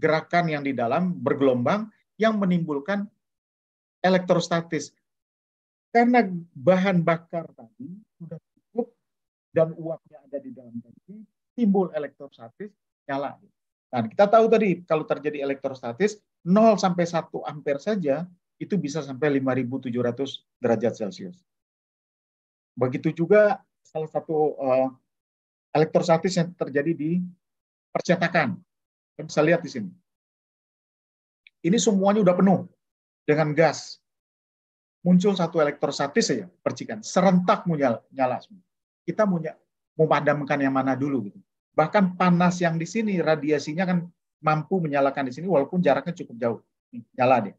gerakan yang di dalam bergelombang yang menimbulkan elektrostatis. Karena bahan bakar tadi sudah cukup dan uapnya ada di dalam tangki, timbul elektrostatis, nyala. Nah, kita tahu tadi kalau terjadi elektrostatis 0 sampai 1 ampere saja itu bisa sampai 5.700 derajat Celcius. Begitu juga salah satu uh, elektrostatis yang terjadi di percetakan. Kita bisa lihat di sini. Ini semuanya udah penuh dengan gas. Muncul satu elektrostatis saja, percikan. Serentak nyala, nyala semua. Kita mau memadamkan yang mana dulu gitu. Bahkan panas yang di sini radiasinya kan mampu menyalakan di sini walaupun jaraknya cukup jauh. nyala dia.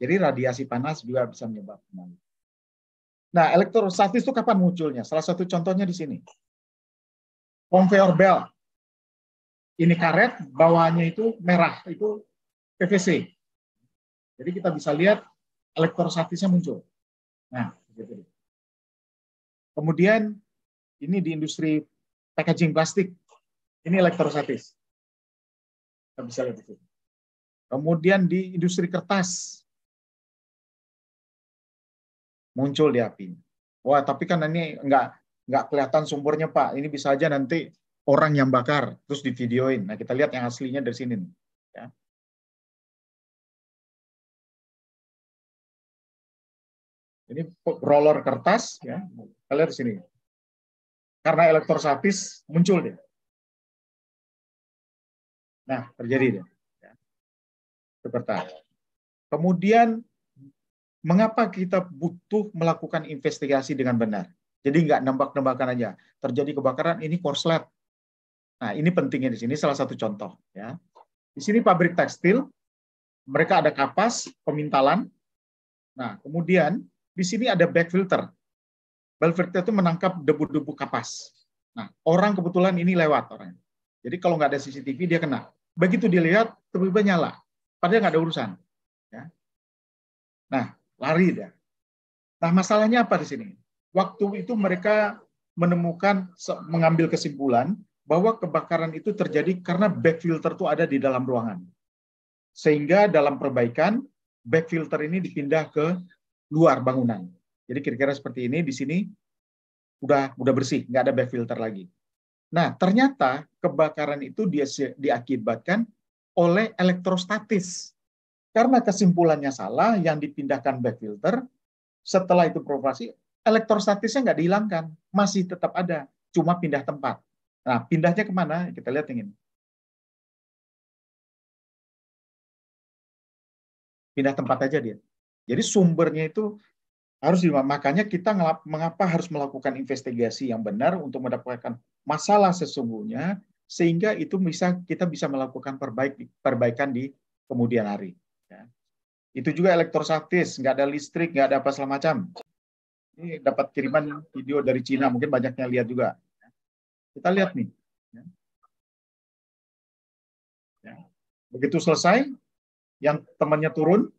Jadi radiasi panas juga bisa menyebabkan. Nah, elektrostatis itu kapan munculnya? Salah satu contohnya di sini. Conveyor belt. Ini karet, bawahnya itu merah, itu PVC. Jadi kita bisa lihat elektrostatisnya muncul. Nah, gitu. Kemudian ini di industri packaging plastik. Ini elektrostatis. Kita bisa lihat itu. Kemudian di industri kertas muncul di api. Wah, tapi kan ini enggak enggak kelihatan sumbernya Pak. Ini bisa aja nanti orang yang bakar terus di videoin. Nah, kita lihat yang aslinya dari sini. Ya. Ini roller kertas ya. Kita lihat di sini. Karena elektrostatis muncul dia. Nah, terjadi dia. Ya. Seperti Kemudian, mengapa kita butuh melakukan investigasi dengan benar? Jadi nggak nembak-nembakan aja. Terjadi kebakaran, ini korslet. Nah, ini pentingnya di sini, salah satu contoh. ya. Di sini pabrik tekstil, mereka ada kapas, pemintalan. Nah, kemudian di sini ada back filter. Back filter itu menangkap debu-debu kapas. Nah, orang kebetulan ini lewat orang. Jadi kalau nggak ada CCTV dia kena. Begitu dilihat, tiba-tiba nyala. Padahal nggak ada urusan. Ya. Nah, lari dia. Nah, masalahnya apa di sini? Waktu itu mereka menemukan, mengambil kesimpulan bahwa kebakaran itu terjadi karena back filter itu ada di dalam ruangan. Sehingga dalam perbaikan, back filter ini dipindah ke luar bangunan. Jadi kira-kira seperti ini di sini udah udah bersih, nggak ada back filter lagi. Nah, ternyata kebakaran itu dia diakibatkan oleh elektrostatis. Karena kesimpulannya salah, yang dipindahkan back filter, setelah itu provokasi, elektrostatisnya nggak dihilangkan, masih tetap ada, cuma pindah tempat. Nah, pindahnya ke mana? Kita lihat yang ini. Pindah tempat aja dia. Jadi sumbernya itu harus makanya kita mengapa harus melakukan investigasi yang benar untuk mendapatkan masalah sesungguhnya sehingga itu bisa kita bisa melakukan perbaik, perbaikan di kemudian hari. Itu juga elektrostatis, nggak ada listrik, nggak ada apa segala macam. Ini dapat kiriman video dari Cina, mungkin banyaknya lihat juga. Kita lihat nih. Ya. Begitu selesai, yang temannya turun,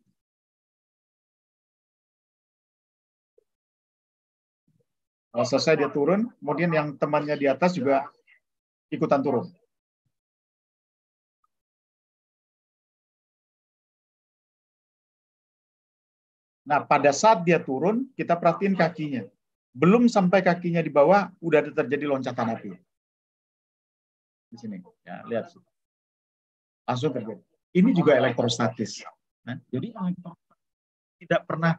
Kalau selesai dia turun, kemudian yang temannya di atas juga ikutan turun. Nah, pada saat dia turun, kita perhatiin kakinya. Belum sampai kakinya di bawah, udah terjadi loncatan api. Di sini, ya lihat. Langsung terjadi. Ini juga elektrostatis. Nah, jadi tidak pernah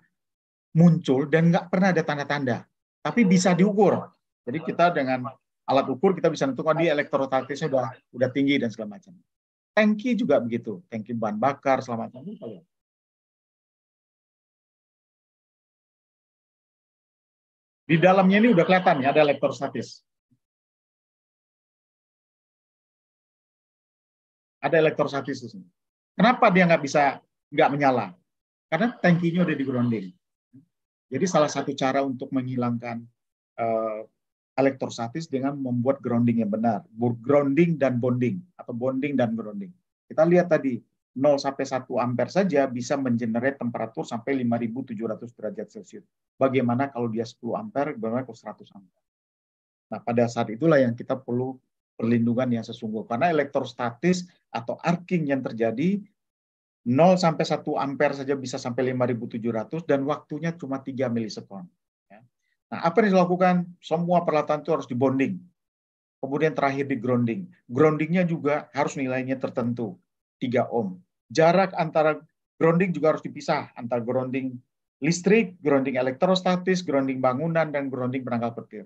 muncul dan nggak pernah ada tanda-tanda tapi bisa diukur. Jadi kita dengan alat ukur kita bisa nentukan di elektrostatisnya sudah udah tinggi dan segala macam. Tangki juga begitu, tangki bahan bakar selama ini Di dalamnya ini udah kelihatan ya ada elektrostatis. Ada elektrostatis di sini. Kenapa dia nggak bisa nggak menyala? Karena tangkinya udah di grounding. Jadi salah satu cara untuk menghilangkan uh, elektrostatis dengan membuat grounding yang benar. Grounding dan bonding atau bonding dan grounding. Kita lihat tadi 0 sampai 1 ampere saja bisa mengenerate temperatur sampai 5700 derajat Celcius. Bagaimana kalau dia 10 ampere, bagaimana kalau 100 ampere. Nah, pada saat itulah yang kita perlu perlindungan yang sesungguhnya. Karena elektrostatis atau arcing yang terjadi 0 sampai 1 ampere saja bisa sampai 5700 dan waktunya cuma 3 milisekund. Ya. Nah, apa yang dilakukan? Semua peralatan itu harus dibonding. Kemudian terakhir di grounding. Groundingnya juga harus nilainya tertentu 3 ohm. Jarak antara grounding juga harus dipisah antara grounding listrik, grounding elektrostatis, grounding bangunan, dan grounding perangkap petir.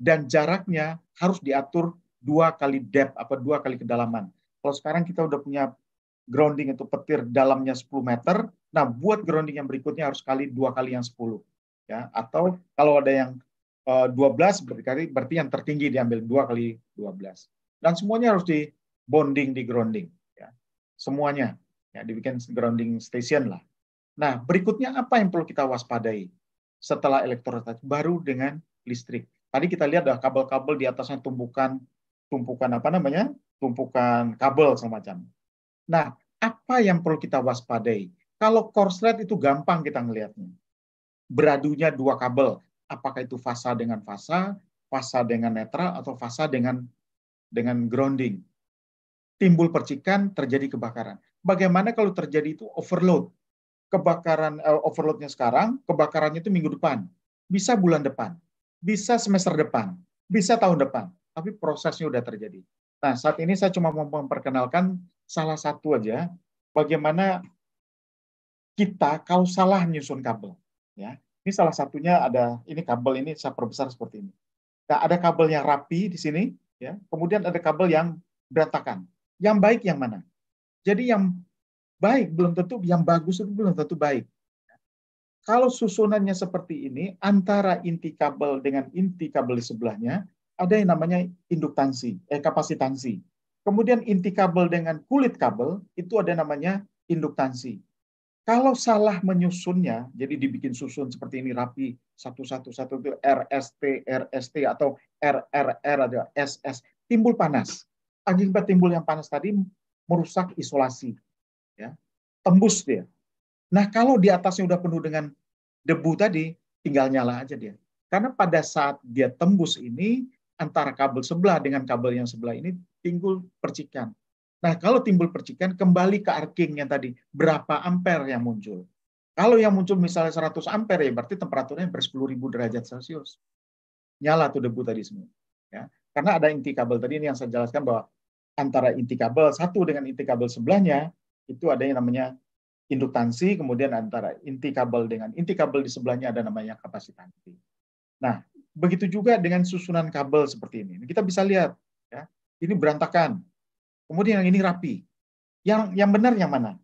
Dan jaraknya harus diatur dua kali depth, apa dua kali kedalaman. Kalau sekarang kita udah punya grounding itu petir dalamnya 10 meter, nah buat grounding yang berikutnya harus kali dua kali yang 10. Ya, atau kalau ada yang uh, 12 berarti berarti yang tertinggi diambil dua kali 12. Dan semuanya harus di bonding di grounding semuanya ya dibikin grounding station lah. Nah, berikutnya apa yang perlu kita waspadai setelah elektrostatis baru dengan listrik. Tadi kita lihat ada kabel-kabel di atasnya tumpukan tumpukan apa namanya? tumpukan kabel semacam. Nah, apa yang perlu kita waspadai? Kalau korslet itu gampang kita ngelihatnya. Beradunya dua kabel, apakah itu fasa dengan fasa, fasa dengan netral atau fasa dengan dengan grounding timbul percikan, terjadi kebakaran. Bagaimana kalau terjadi itu overload? Kebakaran uh, overloadnya sekarang, kebakarannya itu minggu depan, bisa bulan depan, bisa semester depan, bisa tahun depan, tapi prosesnya sudah terjadi. Nah, saat ini saya cuma mau memperkenalkan salah satu aja bagaimana kita kalau salah nyusun kabel, ya. Ini salah satunya ada ini kabel ini saya perbesar seperti ini. Nah, ada kabel yang rapi di sini, ya. Kemudian ada kabel yang berantakan. Yang baik yang mana? Jadi yang baik belum tentu, yang bagus itu belum tentu baik. Kalau susunannya seperti ini, antara inti kabel dengan inti kabel di sebelahnya, ada yang namanya induktansi, eh, kapasitansi. Kemudian inti kabel dengan kulit kabel, itu ada namanya induktansi. Kalau salah menyusunnya, jadi dibikin susun seperti ini rapi, satu-satu-satu itu RST, RST, atau RRR, ada SS, timbul panas akibat timbul yang panas tadi merusak isolasi, ya, tembus dia. Nah kalau di atasnya udah penuh dengan debu tadi, tinggal nyala aja dia. Karena pada saat dia tembus ini, antara kabel sebelah dengan kabel yang sebelah ini timbul percikan. Nah, kalau timbul percikan, kembali ke arcing yang tadi. Berapa ampere yang muncul? Kalau yang muncul misalnya 100 ampere, ya berarti temperaturnya ber 10.000 derajat Celcius. Nyala tuh debu tadi semua. Ya. Karena ada inti kabel tadi ini yang saya jelaskan bahwa antara inti kabel satu dengan inti kabel sebelahnya itu ada yang namanya induktansi, kemudian antara inti kabel dengan inti kabel di sebelahnya ada namanya kapasitansi. Nah, begitu juga dengan susunan kabel seperti ini. Kita bisa lihat, ya, ini berantakan. Kemudian yang ini rapi. Yang yang benar yang mana?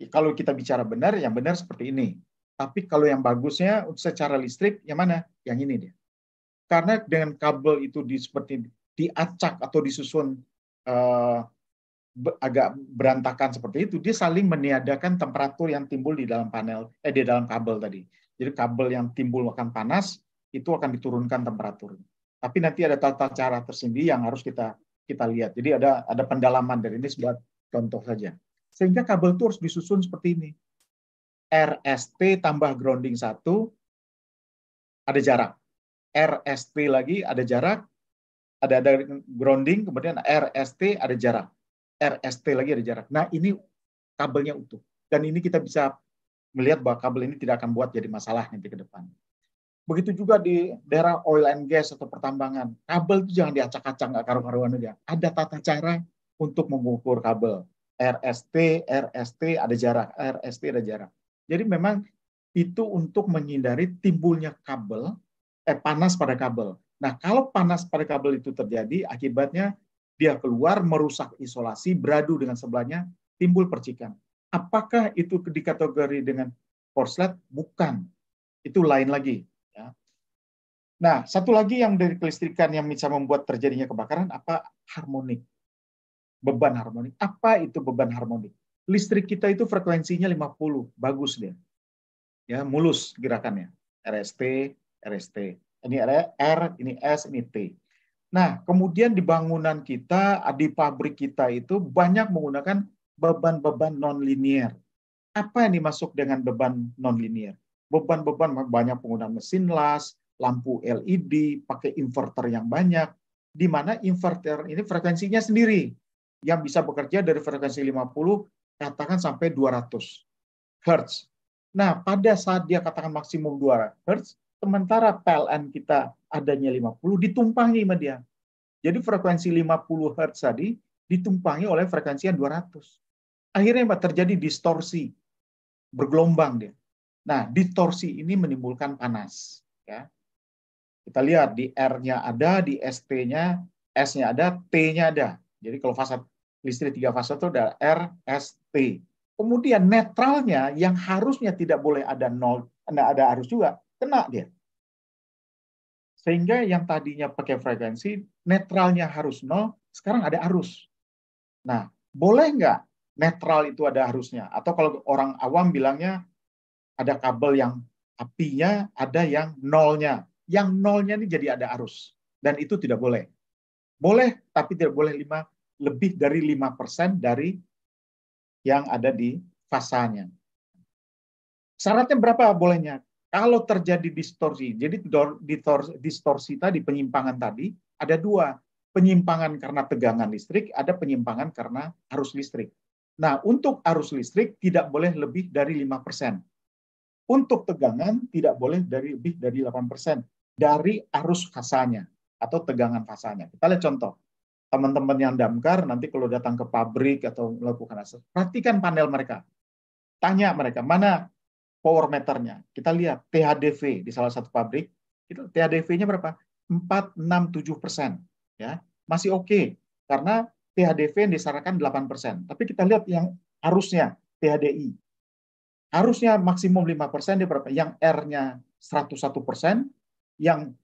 Ya, kalau kita bicara benar, yang benar seperti ini. Tapi kalau yang bagusnya secara listrik, yang mana? Yang ini dia. Karena dengan kabel itu di seperti diacak atau disusun uh, agak berantakan seperti itu, dia saling meniadakan temperatur yang timbul di dalam panel, eh di dalam kabel tadi. Jadi kabel yang timbul akan panas itu akan diturunkan temperatur. Tapi nanti ada tata cara tersendiri yang harus kita kita lihat. Jadi ada ada pendalaman dari ini sebuah contoh saja. Sehingga kabel itu harus disusun seperti ini. RST tambah grounding satu ada jarak. RST lagi ada jarak, ada ada grounding, kemudian RST ada jarak. RST lagi ada jarak. Nah, ini kabelnya utuh. Dan ini kita bisa melihat bahwa kabel ini tidak akan buat jadi masalah nanti ke depan. Begitu juga di daerah oil and gas atau pertambangan. Kabel itu jangan diacak-acak, nggak karu-karuan aja. Ada tata cara untuk mengukur kabel. RST, RST ada jarak, RST ada jarak. Jadi memang itu untuk menghindari timbulnya kabel, eh panas pada kabel. Nah, kalau panas pada kabel itu terjadi, akibatnya dia keluar merusak isolasi, beradu dengan sebelahnya, timbul percikan. Apakah itu dikategori dengan korslet? Bukan. Itu lain lagi. Ya. Nah, satu lagi yang dari kelistrikan yang bisa membuat terjadinya kebakaran, apa? Harmonik. Beban harmonik. Apa itu beban harmonik? Listrik kita itu frekuensinya 50, bagus dia. Ya, mulus gerakannya. RST, RST. Ini R, ini S, ini T. Nah, kemudian di bangunan kita, di pabrik kita itu banyak menggunakan beban-beban non-linear. Apa yang dimasuk dengan beban non-linear? Beban-beban banyak penggunaan mesin las, lampu LED, pakai inverter yang banyak, di mana inverter ini frekuensinya sendiri yang bisa bekerja dari frekuensi 50 katakan sampai 200 Hz. Nah, pada saat dia katakan maksimum 200 Hz, sementara PLN kita adanya 50, ditumpangi sama dia. Jadi frekuensi 50 Hz tadi ditumpangi oleh frekuensi yang 200. Akhirnya Mbak, terjadi distorsi, bergelombang dia. Nah, distorsi ini menimbulkan panas. Ya. Kita lihat di R-nya ada, di ST-nya, S-nya ada, T-nya ada. Jadi kalau fase listrik tiga fase itu ada R, S, T. Kemudian netralnya yang harusnya tidak boleh ada nol, ada arus juga, kena dia. Sehingga yang tadinya pakai frekuensi, netralnya harus nol, sekarang ada arus. Nah, boleh nggak netral itu ada arusnya? Atau kalau orang awam bilangnya ada kabel yang apinya, ada yang nolnya. Yang nolnya ini jadi ada arus. Dan itu tidak boleh. Boleh, tapi tidak boleh lima, lebih dari 5% dari yang ada di fasanya. Syaratnya berapa bolehnya? Kalau terjadi distorsi, jadi distorsi tadi, penyimpangan tadi, ada dua. Penyimpangan karena tegangan listrik, ada penyimpangan karena arus listrik. Nah, untuk arus listrik tidak boleh lebih dari 5%. Untuk tegangan tidak boleh dari lebih dari 8% dari arus fasanya atau tegangan fasanya. Kita lihat contoh teman-teman yang damkar nanti kalau datang ke pabrik atau melakukan asal, perhatikan panel mereka. Tanya mereka, mana power meternya? Kita lihat THDV di salah satu pabrik, itu THDV-nya berapa? 467 persen. Ya, masih oke okay, karena THDV yang disarankan 8 persen. Tapi kita lihat yang arusnya THDI. Harusnya maksimum 5 persen berapa? Yang R-nya 101 persen, yang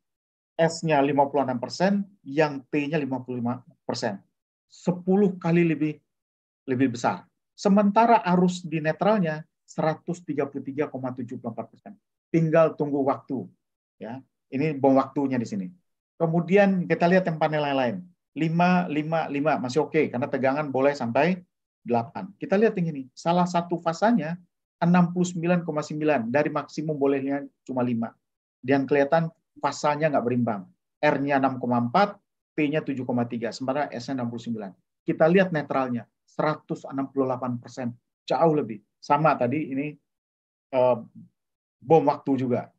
S-nya 56 persen, yang T-nya 55 persen. 10 kali lebih lebih besar. Sementara arus di netralnya 133,74 persen. Tinggal tunggu waktu. Ya, ini bom waktunya di sini. Kemudian kita lihat yang panel lain. 5, 5, 5 masih oke okay, karena tegangan boleh sampai 8. Kita lihat yang ini. Salah satu fasanya 69,9 dari maksimum bolehnya cuma 5. Dan kelihatan fasanya nggak berimbang. R-nya 6,4, P-nya 7,3, sementara S-nya 69. Kita lihat netralnya, 168 persen, jauh lebih. Sama tadi ini eh, bom waktu juga,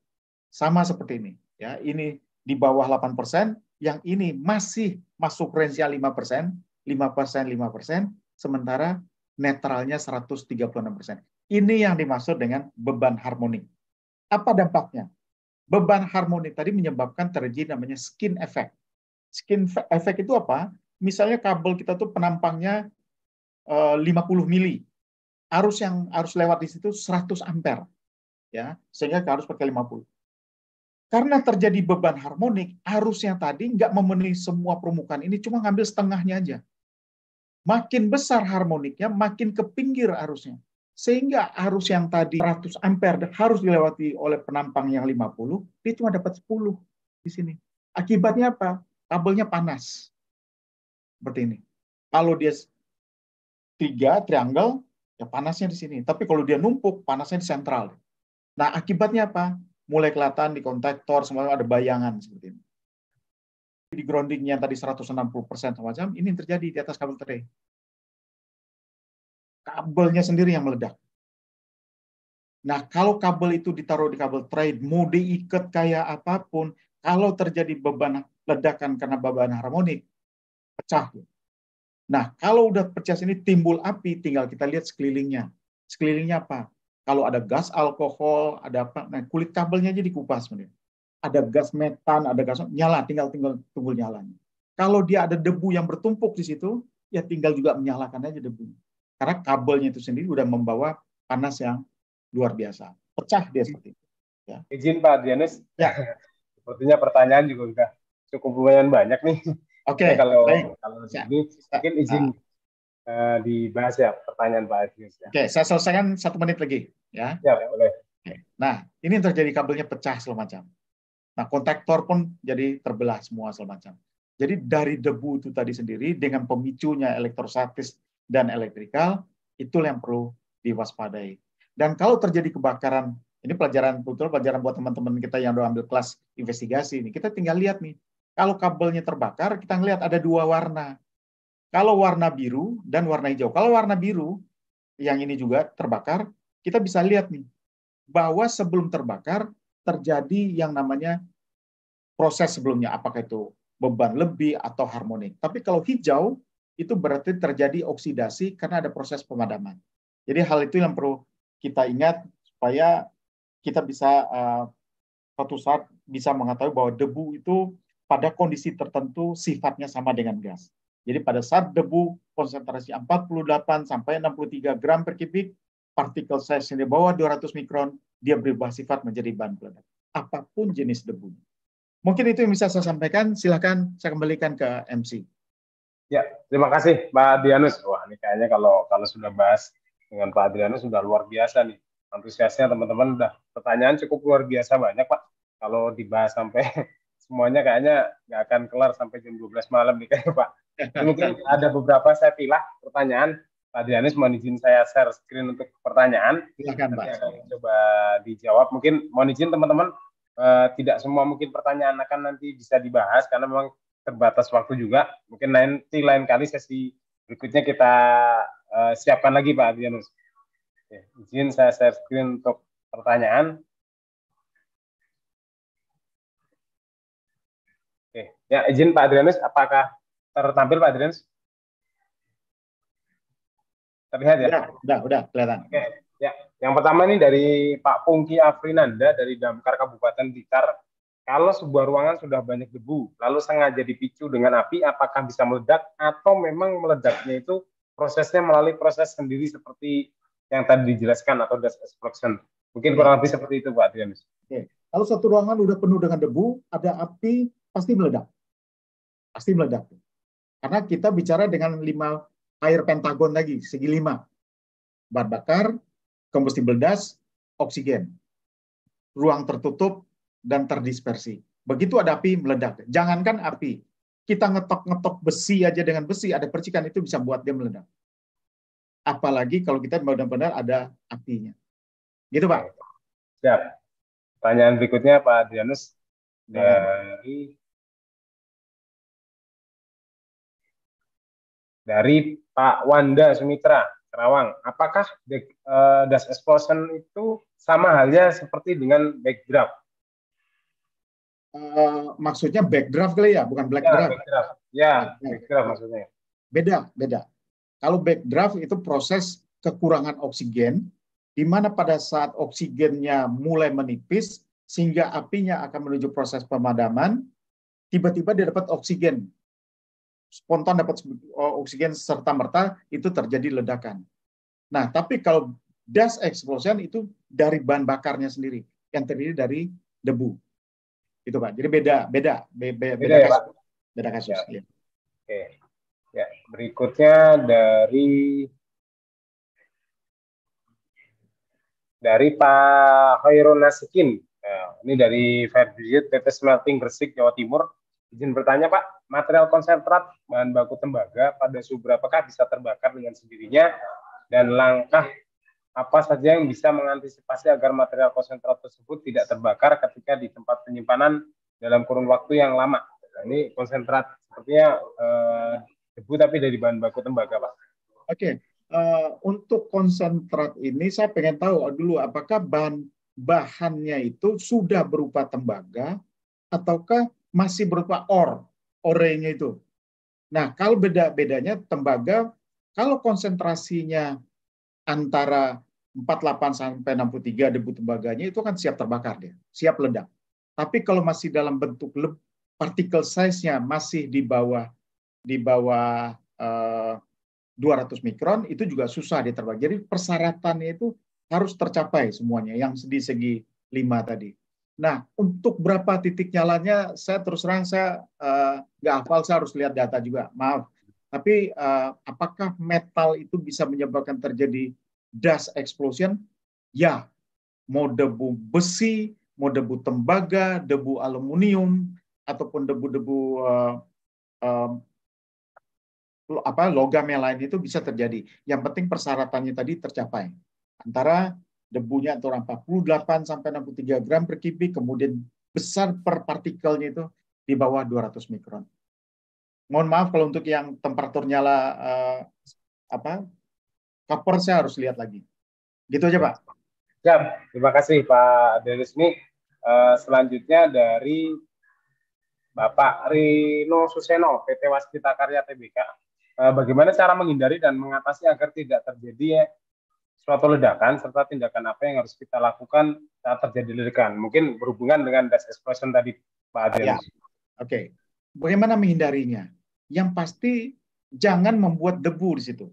sama seperti ini. Ya, ini di bawah 8 persen, yang ini masih masuk range 5 persen, 5 persen, 5 persen, sementara netralnya 136 persen. Ini yang dimaksud dengan beban harmonik. Apa dampaknya? beban harmonik tadi menyebabkan terjadi namanya skin effect. Skin effect itu apa? Misalnya kabel kita tuh penampangnya 50 eh, mili. Arus yang harus lewat di situ 100 ampere. Ya, sehingga harus pakai 50. Karena terjadi beban harmonik, arusnya tadi nggak memenuhi semua permukaan ini, cuma ngambil setengahnya aja. Makin besar harmoniknya, makin ke pinggir arusnya. Sehingga arus yang tadi 100 ampere harus dilewati oleh penampang yang 50, dia cuma dapat 10 di sini. Akibatnya apa? Kabelnya panas. Seperti ini. Kalau dia tiga triangle, ya panasnya di sini. Tapi kalau dia numpuk, panasnya di sentral. Nah, akibatnya apa? Mulai kelihatan di kontaktor, semuanya ada bayangan seperti ini. Di groundingnya tadi 160% semacam, ini terjadi di atas kabel tray kabelnya sendiri yang meledak. Nah, kalau kabel itu ditaruh di kabel trade, mau diikat kayak apa pun, kalau terjadi beban ledakan karena beban harmonik, pecah. Nah, kalau udah pecah sini timbul api, tinggal kita lihat sekelilingnya. Sekelilingnya apa? Kalau ada gas alkohol, ada apa? Nah, kulit kabelnya jadi kupas. Ada gas metan, ada gas nyala, tinggal tinggal tunggu nyalanya. Kalau dia ada debu yang bertumpuk di situ, ya tinggal juga menyalakan aja debu. Karena kabelnya itu sendiri udah membawa panas yang luar biasa. Pecah dia seperti itu. Izin Pak Adrianus. Ya. (laughs) Sepertinya pertanyaan juga udah cukup lumayan banyak nih. Oke, Ya, kalau baik. kalau ini mungkin izin eh, dibahas ya pertanyaan Pak Adrianus ya. Oke, saya selesaikan satu menit lagi. Ya. Ya, boleh. Nah, ini yang terjadi kabelnya pecah segala macam. Nah, kontaktor pun jadi terbelah semua segala macam. Jadi dari debu itu tadi sendiri dengan pemicunya elektrostatis dan elektrikal, itulah yang perlu diwaspadai. Dan kalau terjadi kebakaran, ini pelajaran betul pelajaran buat teman-teman kita yang udah ambil kelas investigasi ini. Kita tinggal lihat nih, kalau kabelnya terbakar, kita ngelihat ada dua warna. Kalau warna biru dan warna hijau. Kalau warna biru, yang ini juga terbakar, kita bisa lihat nih, bahwa sebelum terbakar terjadi yang namanya proses sebelumnya, apakah itu beban lebih atau harmonik. Tapi kalau hijau itu berarti terjadi oksidasi karena ada proses pemadaman. Jadi hal itu yang perlu kita ingat supaya kita bisa uh, suatu saat bisa mengetahui bahwa debu itu pada kondisi tertentu sifatnya sama dengan gas. Jadi pada saat debu konsentrasi 48 sampai 63 gram per kubik, partikel size yang di bawah 200 mikron, dia berubah sifat menjadi bahan peledak. Apa pun jenis debu. Mungkin itu yang bisa saya sampaikan. Silakan saya kembalikan ke MC. Ya, terima kasih Pak Adrianus. Wah, ini kayaknya kalau kalau sudah bahas dengan Pak Adrianus sudah luar biasa nih. Antusiasnya teman-teman udah pertanyaan cukup luar biasa banyak Pak. Kalau dibahas sampai (laughs) semuanya kayaknya nggak akan kelar sampai jam 12 malam nih (laughs) kayaknya Pak. Mungkin ada beberapa saya pilih pertanyaan. Pak Adrianus mohon izin saya share screen untuk pertanyaan. Silakan Pak. Akan coba dijawab. Mungkin mohon izin teman-teman eh, tidak semua mungkin pertanyaan akan nanti bisa dibahas karena memang terbatas waktu juga. Mungkin nanti lain kali sesi berikutnya kita eh, siapkan lagi Pak Adrianus. Oke, izin saya share screen untuk pertanyaan. Oke, ya izin Pak Adrianus, apakah tertampil Pak Adrianus? Terlihat ya? Udah, udah, udah kelihatan. Oke, ya. Yang pertama ini dari Pak Pungki Afrinanda dari Damkar Kabupaten Blitar. Kalau sebuah ruangan sudah banyak debu, lalu sengaja dipicu dengan api, apakah bisa meledak atau memang meledaknya itu prosesnya melalui proses sendiri seperti yang tadi dijelaskan atau gas explosion? Mungkin kurang lebih seperti itu Pak Adrianus. Kalau satu ruangan udah penuh dengan debu, ada api, pasti meledak. Pasti meledak. Karena kita bicara dengan lima air pentagon lagi, segi lima. Bahan bakar, combustible gas, oksigen. Ruang tertutup dan terdispersi. Begitu ada api, meledak. Jangankan api, kita ngetok-ngetok besi aja dengan besi, ada percikan itu bisa buat dia meledak. Apalagi kalau kita benar-benar ada apinya. Gitu Pak. Siap. Pertanyaan berikutnya Pak Adrianus dari dari Pak Wanda Sumitra Kerawang. Apakah uh, das explosion itu sama halnya seperti dengan backdraft? Uh, maksudnya backdraft kali ya, bukan black ya, draft. Backdraft. Ya, backdraft maksudnya. Beda, beda. Kalau backdraft itu proses kekurangan oksigen, di mana pada saat oksigennya mulai menipis, sehingga apinya akan menuju proses pemadaman, tiba-tiba dia dapat oksigen. Spontan dapat oksigen serta-merta, itu terjadi ledakan. Nah, tapi kalau dust explosion itu dari bahan bakarnya sendiri, yang terdiri dari debu. Itu Pak. Jadi beda, beda, beda, beda, beda ya, kasus. Pak? Beda kasus. Ya. Ya. Oke. Ya, berikutnya dari dari Pak Hoirul Nasikin. Nah, ini dari Fairvisit PT Smelting Gresik, Jawa Timur. Izin bertanya Pak, material konsentrat bahan baku tembaga pada suhu berapakah bisa terbakar dengan sendirinya dan langkah apa saja yang bisa mengantisipasi agar material konsentrat tersebut tidak terbakar ketika di tempat penyimpanan dalam kurun waktu yang lama. Nah, ini konsentrat sepertinya eh, debu tapi dari bahan baku tembaga Pak. Oke, uh, untuk konsentrat ini saya pengen tahu dulu apakah bahan bahannya itu sudah berupa tembaga ataukah masih berupa or, orenya itu. Nah, kalau beda-bedanya tembaga, kalau konsentrasinya antara 48 sampai 63 debu tembaganya itu kan siap terbakar dia, siap ledak. Tapi kalau masih dalam bentuk partikel size-nya masih di bawah di bawah eh, 200 mikron itu juga susah diterbang. Jadi persyaratannya itu harus tercapai semuanya yang di segi lima tadi. Nah, untuk berapa titik nyalanya, saya terus terang saya eh, nggak hafal, saya harus lihat data juga. Maaf. Tapi eh, apakah metal itu bisa menyebabkan terjadi dust explosion? Ya, mau debu besi, mau debu tembaga, debu aluminium, ataupun debu-debu eh, eh, apa logam yang lain itu bisa terjadi. Yang penting persyaratannya tadi tercapai. Antara debunya antara 48 sampai 63 gram per kubik, kemudian besar per partikelnya itu di bawah 200 mikron. Mohon maaf kalau untuk yang temperatur nyala eh, apa cover saya harus lihat lagi. Gitu aja Pak. Ya, terima kasih Pak Denis. Ini eh, selanjutnya dari Bapak Rino Suseno, PT Waskita Karya Tbk. Eh, bagaimana cara menghindari dan mengatasi agar tidak terjadi suatu ledakan serta tindakan apa yang harus kita lakukan saat terjadi ledakan. Mungkin berhubungan dengan gas explosion tadi Pak Adrian. Ya. Oke. Bagaimana menghindarinya? Yang pasti jangan membuat debu di situ.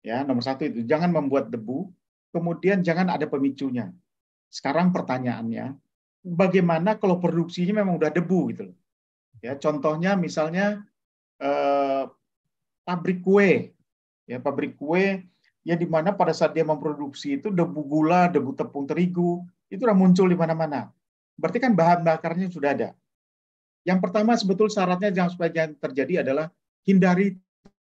Ya, nomor satu itu jangan membuat debu. Kemudian jangan ada pemicunya. Sekarang pertanyaannya, bagaimana kalau produksinya memang udah debu gitu? Ya, contohnya misalnya eh, pabrik kue. Ya, pabrik kue ya di mana pada saat dia memproduksi itu debu gula, debu tepung terigu, itu sudah muncul di mana-mana. Berarti kan bahan bakarnya sudah ada. Yang pertama sebetul syaratnya jangan supaya jangan terjadi adalah hindari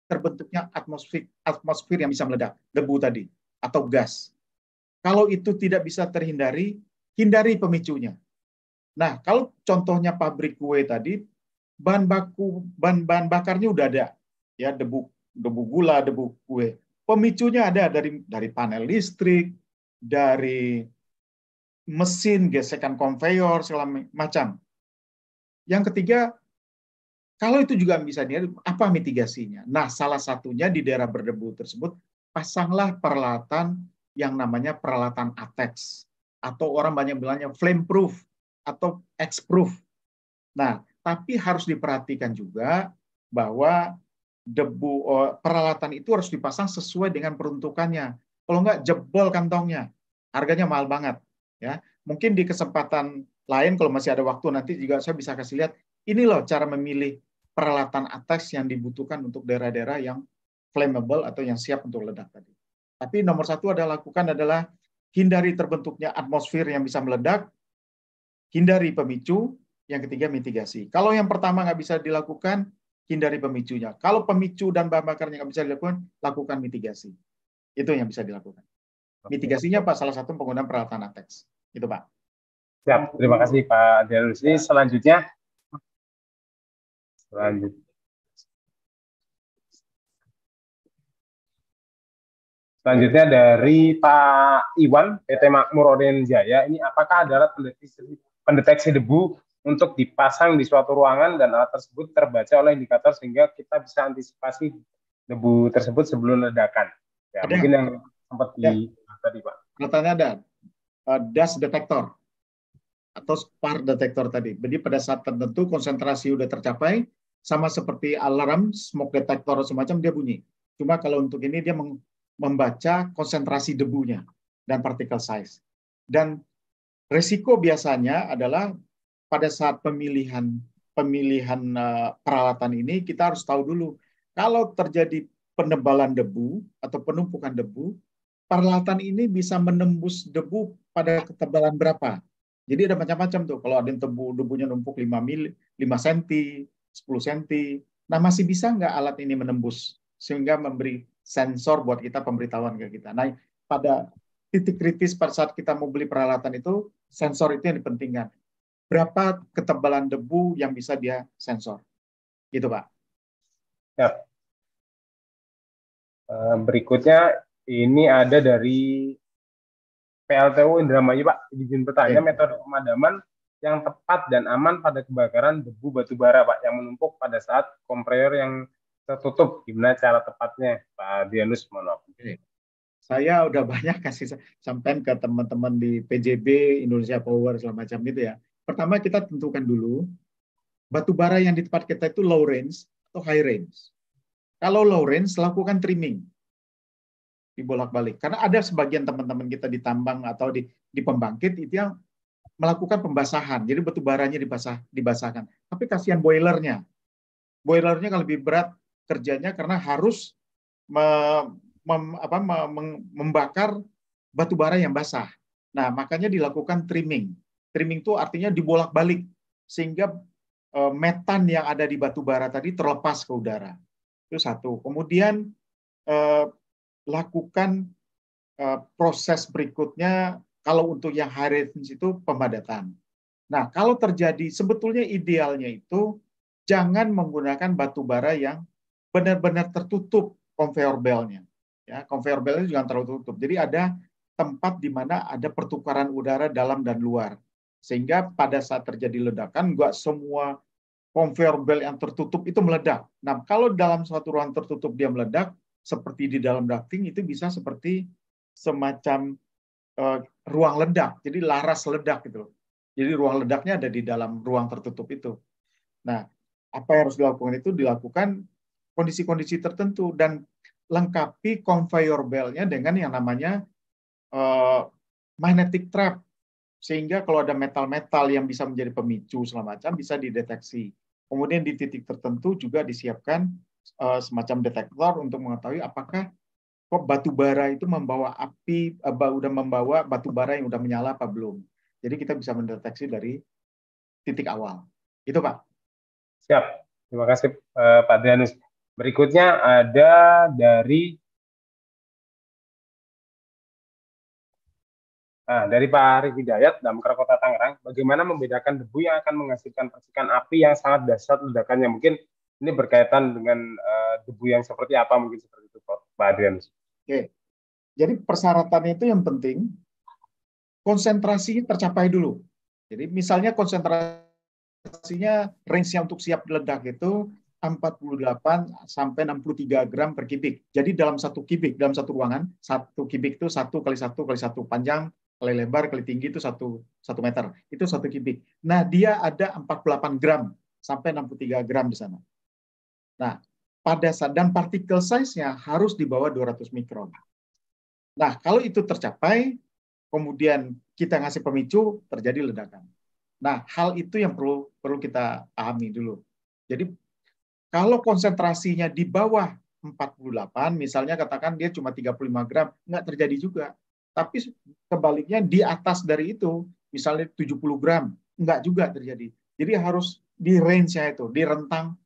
terbentuknya atmosfer atmosfer yang bisa meledak, debu tadi atau gas. Kalau itu tidak bisa terhindari, hindari pemicunya. Nah, kalau contohnya pabrik kue tadi, bahan baku bahan, bahan bakarnya udah ada ya debu debu gula, debu kue. Pemicunya ada dari dari panel listrik, dari mesin gesekan konveyor segala macam. Yang ketiga, kalau itu juga bisa dia apa mitigasinya? Nah, salah satunya di daerah berdebu tersebut pasanglah peralatan yang namanya peralatan ATEX atau orang banyak bilangnya flame proof atau X proof. Nah, tapi harus diperhatikan juga bahwa debu oh, peralatan itu harus dipasang sesuai dengan peruntukannya. Kalau enggak jebol kantongnya, harganya mahal banget. Ya, mungkin di kesempatan lain kalau masih ada waktu nanti juga saya bisa kasih lihat ini loh cara memilih peralatan atas yang dibutuhkan untuk daerah-daerah yang flammable atau yang siap untuk ledak tadi. Tapi nomor satu adalah lakukan adalah hindari terbentuknya atmosfer yang bisa meledak, hindari pemicu, yang ketiga mitigasi. Kalau yang pertama nggak bisa dilakukan, hindari pemicunya. Kalau pemicu dan bahan bakarnya nggak bisa dilakukan, lakukan mitigasi. Itu yang bisa dilakukan. Mitigasinya Pak, salah satu penggunaan peralatan ATEX. Itu Pak. Siap, terima kasih Pak Dianus. Ini selanjutnya, selanjutnya. Selanjutnya dari Pak Iwan, PT Makmur Orien Jaya. Ini apakah adalah pendeteksi, pendeteksi debu untuk dipasang di suatu ruangan dan alat tersebut terbaca oleh indikator sehingga kita bisa antisipasi debu tersebut sebelum ledakan. Ya, ada. mungkin yang sempat di Ya. tadi Pak. Katanya ada uh, dust detector atau spark detector tadi. Jadi pada saat tertentu konsentrasi udah tercapai, sama seperti alarm, smoke detector semacam dia bunyi. Cuma kalau untuk ini dia membaca konsentrasi debunya dan particle size. Dan resiko biasanya adalah pada saat pemilihan pemilihan uh, peralatan ini kita harus tahu dulu kalau terjadi penebalan debu atau penumpukan debu, peralatan ini bisa menembus debu pada ketebalan berapa. Jadi ada macam-macam tuh. Kalau ada yang tebu debunya numpuk 5 mil, 5 cm, 10 cm. Nah, masih bisa nggak alat ini menembus sehingga memberi sensor buat kita pemberitahuan ke kita. Nah, pada titik kritis pada saat kita mau beli peralatan itu, sensor itu yang dipentingkan berapa ketebalan debu yang bisa dia sensor. Gitu, Pak. Ya. Eh, Berikutnya ini ada dari PLTU Indramayu Pak. Izin bertanya Oke. metode pemadaman yang tepat dan aman pada kebakaran debu batu bara Pak yang menumpuk pada saat kompreor yang tertutup. Gimana cara tepatnya Pak Dianus? Mohon maaf. Saya udah (laughs) banyak kasih sampean ke teman-teman di PJB, Indonesia Power, segala macam gitu ya. Pertama kita tentukan dulu batu bara yang di tempat kita itu low range atau high range. Kalau low range, lakukan trimming. Dibolak-balik. Karena ada sebagian teman-teman kita di tambang atau di, di pembangkit itu yang melakukan pembasahan. Jadi batu baranya dibasah, dibasahkan. Tapi kasihan boilernya. Boilernya kalau lebih berat kerjanya karena harus me, mem, apa, me, membakar batu bara yang basah. Nah, makanya dilakukan trimming. Trimming itu artinya dibolak-balik sehingga eh, metan yang ada di batu bara tadi terlepas ke udara. Itu satu. Kemudian eh, lakukan eh, proses berikutnya kalau untuk yang high range itu pemadatan. Nah, kalau terjadi sebetulnya idealnya itu jangan menggunakan batu bara yang benar-benar tertutup conveyor belnya. Ya, conveyor belnya juga terlalu tutup. Jadi ada tempat di mana ada pertukaran udara dalam dan luar. Sehingga pada saat terjadi ledakan, enggak semua conveyor belt yang tertutup itu meledak. Nah, kalau dalam suatu ruang tertutup dia meledak, seperti di dalam ducting, itu bisa seperti semacam uh, ruang ledak. Jadi laras ledak gitu. Jadi ruang ledaknya ada di dalam ruang tertutup itu. Nah, apa yang harus dilakukan itu dilakukan kondisi-kondisi tertentu dan lengkapi conveyor belt-nya dengan yang namanya uh, magnetic trap sehingga kalau ada metal-metal yang bisa menjadi pemicu segala macam bisa dideteksi. Kemudian di titik tertentu juga disiapkan uh, semacam detektor untuk mengetahui apakah kok batu bara itu membawa api, uh, udah membawa batu bara yang udah menyala apa belum. Jadi kita bisa mendeteksi dari titik awal. Itu Pak. Siap. Terima kasih uh, Pak Adrianus. Berikutnya ada dari Nah, dari Pak Arif Hidayat, Damkar Kota Tangerang, bagaimana membedakan debu yang akan menghasilkan percikan api yang sangat dahsyat ledakannya? Mungkin ini berkaitan dengan uh, debu yang seperti apa mungkin seperti itu, Pak Adrian. Oke, jadi persyaratannya itu yang penting konsentrasinya tercapai dulu. Jadi misalnya konsentrasinya range-nya untuk siap ledak itu 48 sampai 63 gram per kubik. Jadi dalam satu kubik, dalam satu ruangan, satu kubik itu satu kali satu kali satu panjang kali lebar kali tinggi itu satu satu meter itu satu kubik. Nah dia ada 48 gram sampai 63 gram di sana. Nah pada saat dan partikel size-nya harus di bawah 200 mikron. Nah kalau itu tercapai, kemudian kita ngasih pemicu terjadi ledakan. Nah hal itu yang perlu perlu kita pahami dulu. Jadi kalau konsentrasinya di bawah 48, misalnya katakan dia cuma 35 gram, nggak terjadi juga. Tapi sebaliknya di atas dari itu, misalnya 70 gram, enggak juga terjadi. Jadi harus di range-nya itu, di rentang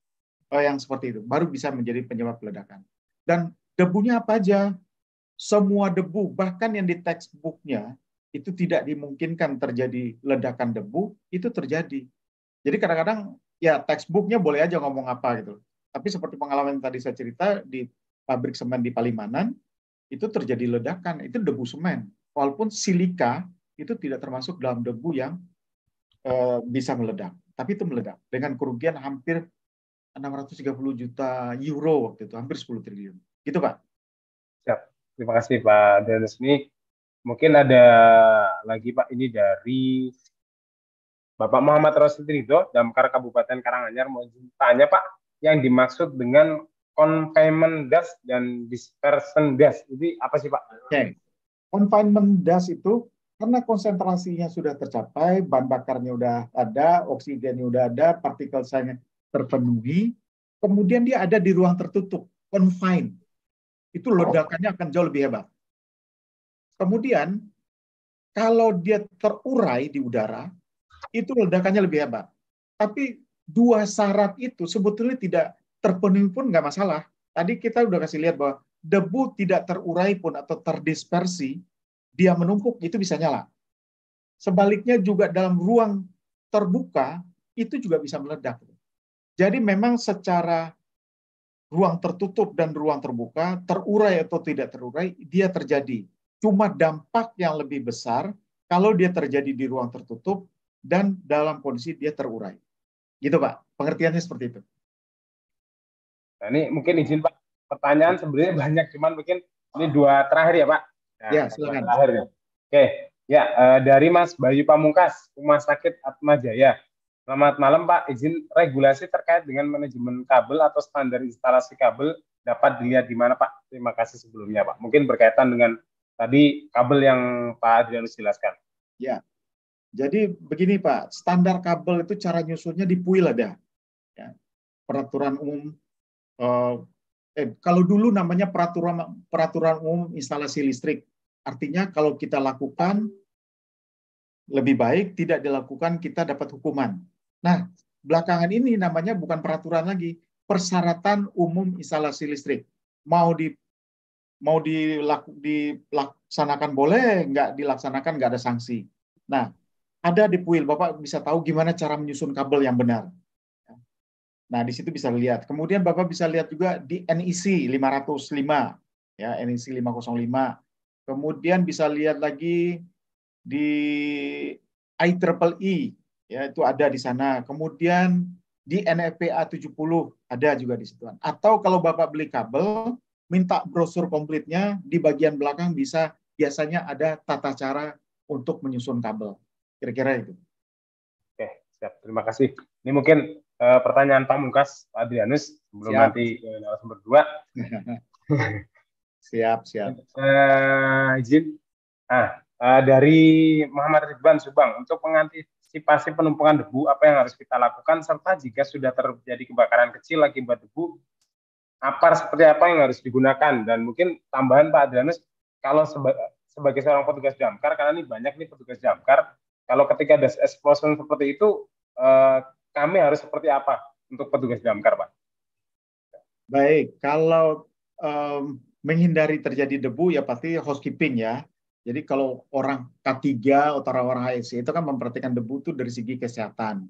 uh, yang seperti itu, baru bisa menjadi penyebab ledakan. Dan debunya apa aja? Semua debu, bahkan yang di textbook-nya, itu tidak dimungkinkan terjadi ledakan debu, itu terjadi. Jadi kadang-kadang ya textbook-nya boleh aja ngomong apa gitu. Tapi seperti pengalaman tadi saya cerita di pabrik semen di Palimanan, itu terjadi ledakan, itu debu semen. Walaupun silika itu tidak termasuk dalam debu yang e, bisa meledak, tapi itu meledak dengan kerugian hampir 630 juta euro waktu itu, hampir 10 triliun. Gitu Pak. Siap. Terima kasih Pak Dennis. Ini mungkin ada lagi Pak ini dari Bapak Muhammad Rosidrido Ridho, Damkar Kabupaten Karanganyar mau tanya Pak, yang dimaksud dengan confinement gas dan dispersion gas. Ini apa sih Pak? Oke. Okay. Confinement gas itu karena konsentrasinya sudah tercapai, bahan bakarnya sudah ada, oksigennya sudah ada, partikel saya terpenuhi, kemudian dia ada di ruang tertutup, confined. Itu ledakannya akan jauh lebih hebat. Kemudian kalau dia terurai di udara, itu ledakannya lebih hebat. Tapi dua syarat itu sebetulnya tidak terpenuhi pun nggak masalah. Tadi kita udah kasih lihat bahwa debu tidak terurai pun atau terdispersi, dia menumpuk itu bisa nyala. Sebaliknya juga dalam ruang terbuka itu juga bisa meledak. Jadi memang secara ruang tertutup dan ruang terbuka, terurai atau tidak terurai, dia terjadi. Cuma dampak yang lebih besar kalau dia terjadi di ruang tertutup dan dalam kondisi dia terurai. Gitu Pak, pengertiannya seperti itu. Nah, ini mungkin izin Pak, pertanyaan sebenarnya banyak, cuman mungkin ini dua terakhir ya Pak. Nah, ya, silakan. Terakhir ya. Oke, ya uh, dari Mas Bayu Pamungkas, Rumah Sakit Atma Jaya. Selamat malam Pak. Izin regulasi terkait dengan manajemen kabel atau standar instalasi kabel dapat dilihat di mana Pak? Terima kasih sebelumnya Pak. Mungkin berkaitan dengan tadi kabel yang Pak Adrianus jelaskan. Ya, jadi begini Pak, standar kabel itu cara nyusunnya di PUIL ada. Ya. Peraturan umum, eh, eh, kalau dulu namanya peraturan peraturan umum instalasi listrik. Artinya kalau kita lakukan lebih baik tidak dilakukan kita dapat hukuman. Nah, belakangan ini namanya bukan peraturan lagi, persyaratan umum instalasi listrik. Mau di mau dilaku, dilaksanakan boleh, nggak dilaksanakan nggak ada sanksi. Nah, ada di PUIL, Bapak bisa tahu gimana cara menyusun kabel yang benar. Nah, di situ bisa lihat. Kemudian Bapak bisa lihat juga di NEC 505, ya NEC 505. Kemudian bisa lihat lagi di IEEE ya itu ada di sana. Kemudian di NFPA 70 ada juga di situ. Atau kalau Bapak beli kabel, minta brosur komplitnya di bagian belakang bisa biasanya ada tata cara untuk menyusun kabel. Kira-kira itu. Oke, siap. Terima kasih. Ini mungkin uh, pertanyaan Pak Mungkas, Pak Adrianus, sebelum siap. nanti ke narasumber dua. (laughs) siap, siap. Uh, izin. Ah, uh, dari Muhammad Ridwan Subang untuk mengantisipasi penumpukan debu apa yang harus kita lakukan serta jika sudah terjadi kebakaran kecil akibat debu apa seperti apa yang harus digunakan dan mungkin tambahan Pak Adrianus kalau seba sebagai seorang petugas damkar karena ini banyak nih petugas damkar kalau ketika ada explosion seperti itu kami harus seperti apa untuk petugas damkar Pak? Baik, kalau um, menghindari terjadi debu ya pasti housekeeping ya jadi kalau orang K3 atau orang-orang HSC itu kan memperhatikan debu itu dari segi kesehatan.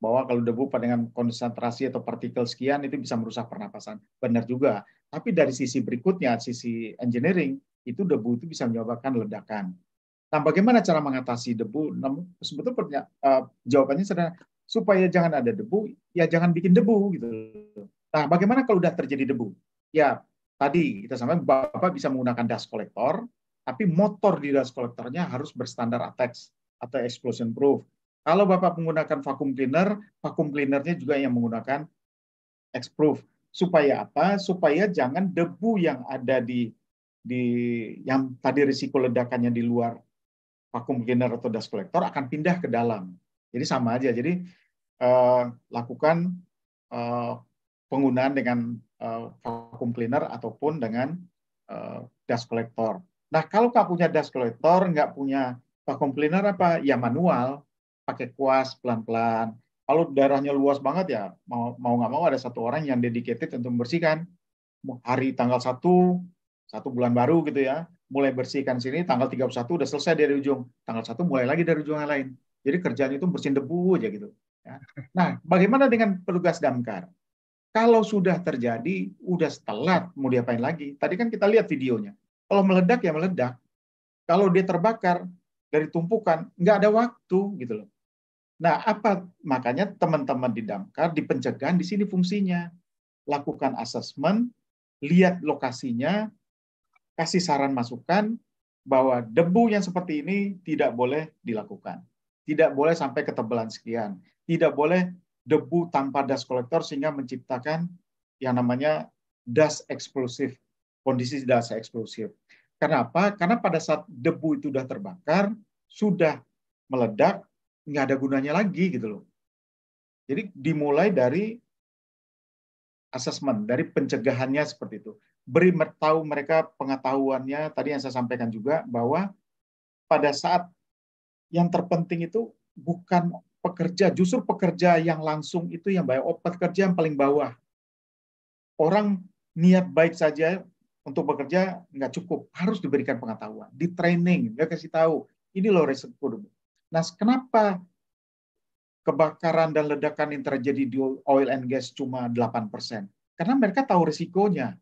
Bahwa kalau debu dengan konsentrasi atau partikel sekian itu bisa merusak pernapasan. Benar juga. Tapi dari sisi berikutnya, sisi engineering, itu debu itu bisa menyebabkan ledakan. Nah, bagaimana cara mengatasi debu? Sebetulnya uh, jawabannya sederhana. Supaya jangan ada debu, ya jangan bikin debu gitu. Nah, bagaimana kalau sudah terjadi debu? Ya, tadi kita sampaikan Bapak bisa menggunakan dust collector, tapi motor di dust collectornya harus berstandar ATEX atau explosion proof. Kalau Bapak menggunakan vacuum cleaner, vacuum cleanernya juga yang menggunakan X-proof. Supaya apa? Supaya jangan debu yang ada di di yang tadi risiko ledakannya di luar vacuum cleaner atau dust collector akan pindah ke dalam. Jadi sama aja. Jadi eh, lakukan eh, penggunaan dengan eh, vacuum cleaner ataupun dengan eh, dust collector. Nah, kalau nggak punya dust collector, nggak punya vacuum cleaner apa? Ya manual, pakai kuas pelan-pelan. Kalau darahnya luas banget ya mau mau nggak mau ada satu orang yang dedicated untuk membersihkan. Hari tanggal 1, satu bulan baru gitu ya, mulai bersihkan sini, tanggal 31 udah selesai dari ujung. Tanggal 1 mulai lagi dari ujung yang lain. Jadi kerjanya itu bersihin debu aja gitu. Ya. Nah, bagaimana dengan petugas damkar? Kalau sudah terjadi, udah telat, mau diapain lagi? Tadi kan kita lihat videonya kalau meledak ya meledak. Kalau dia terbakar dari tumpukan, nggak ada waktu gitu loh. Nah, apa makanya teman-teman di damkar di pencegahan di sini fungsinya lakukan asesmen, lihat lokasinya, kasih saran masukan bahwa debu yang seperti ini tidak boleh dilakukan. Tidak boleh sampai ketebalan sekian. Tidak boleh debu tanpa dust collector sehingga menciptakan yang namanya dust explosive kondisi dasa eksplosif. Kenapa? Karena pada saat debu itu sudah terbakar, sudah meledak, nggak ada gunanya lagi gitu loh. Jadi dimulai dari asesmen, dari pencegahannya seperti itu. Beri tahu mereka pengetahuannya, tadi yang saya sampaikan juga, bahwa pada saat yang terpenting itu bukan pekerja, justru pekerja yang langsung itu yang bayar, oh, pekerja yang paling bawah. Orang niat baik saja untuk bekerja nggak cukup, harus diberikan pengetahuan, di training, dia kasih tahu, ini loh resiko Nah, kenapa kebakaran dan ledakan yang terjadi di oil and gas cuma 8%? Karena mereka tahu risikonya.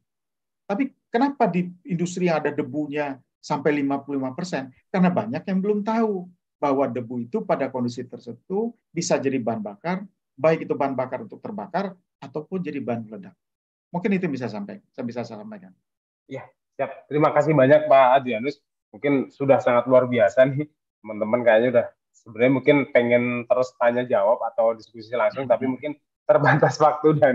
Tapi kenapa di industri yang ada debunya sampai 55%? Karena banyak yang belum tahu bahwa debu itu pada kondisi tertentu bisa jadi bahan bakar, baik itu bahan bakar untuk terbakar ataupun jadi bahan meledak. Mungkin itu bisa sampai, saya bisa sampaikan. Ya, siap. Terima kasih banyak Pak Adrianus. Mungkin sudah sangat luar biasa nih. Teman-teman kayaknya udah sebenarnya mungkin pengen terus tanya jawab atau diskusi langsung, tapi mungkin terbatas (laughs) waktu dan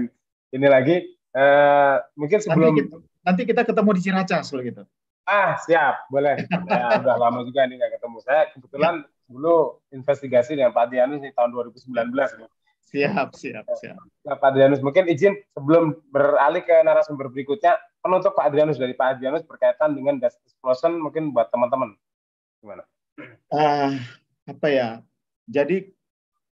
ini lagi eh, mungkin sebelum Nanti kita, nanti kita ketemu di Ciracas kalau gitu. ah siap boleh (laughs) ya udah lama juga nih nggak ketemu saya kebetulan dulu investigasi dengan Pak Dianus di tahun 2019 nih. Siap, siap, siap. Nah, Pak Adrianus mungkin izin sebelum beralih ke narasumber berikutnya penutup Pak Adrianus dari Pak Adrianus berkaitan dengan gas explosion mungkin buat teman-teman gimana? Ah, apa ya? Jadi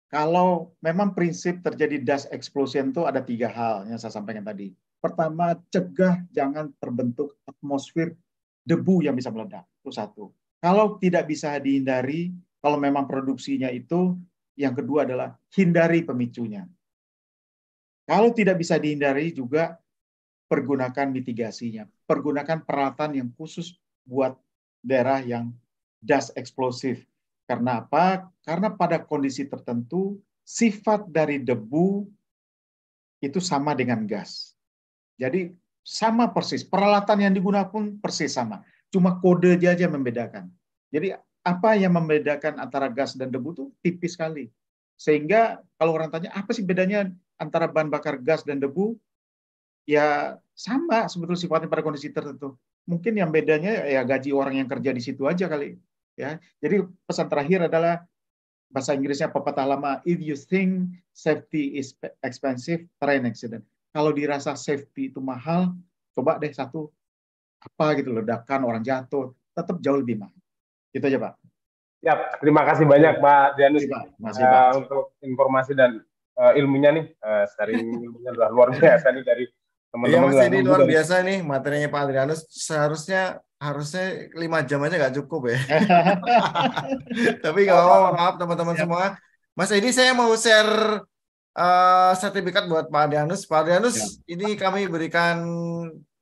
kalau memang prinsip terjadi dust explosion itu ada tiga hal yang saya sampaikan tadi. Pertama, cegah jangan terbentuk atmosfer debu yang bisa meledak. Itu satu. Kalau tidak bisa dihindari, kalau memang produksinya itu, yang kedua adalah hindari pemicunya. Kalau tidak bisa dihindari juga pergunakan mitigasinya. Pergunakan peralatan yang khusus buat daerah yang dust eksplosif. Karena apa? Karena pada kondisi tertentu sifat dari debu itu sama dengan gas. Jadi sama persis. Peralatan yang digunakan pun persis sama. Cuma kode aja membedakan. Jadi apa yang membedakan antara gas dan debu itu tipis sekali. Sehingga kalau orang tanya apa sih bedanya antara bahan bakar gas dan debu? Ya sama sebetulnya sifatnya pada kondisi tertentu. Mungkin yang bedanya ya gaji orang yang kerja di situ aja kali. Ya. Jadi pesan terakhir adalah bahasa Inggrisnya pepatah lama if you think safety is expensive, try an accident. Kalau dirasa safety itu mahal, coba deh satu apa gitu ledakan orang jatuh, tetap jauh lebih mahal. Gitu aja, Pak. Ya, terima kasih banyak Pak Dianus Terima kasih, uh, Pak. untuk informasi dan uh, ilmunya nih. Uh, sharing ilmunya luar, luar biasa nih dari Iya teman-teman. mas yang ini luar biasa nih materinya Pak Adrianus seharusnya harusnya lima jam aja nggak cukup ya. (laughs) Tapi nggak apa-apa maaf teman-teman Siap. semua. Mas ini saya mau share eh, sertifikat buat Pak Adrianus. Pak Adrianus ini kami berikan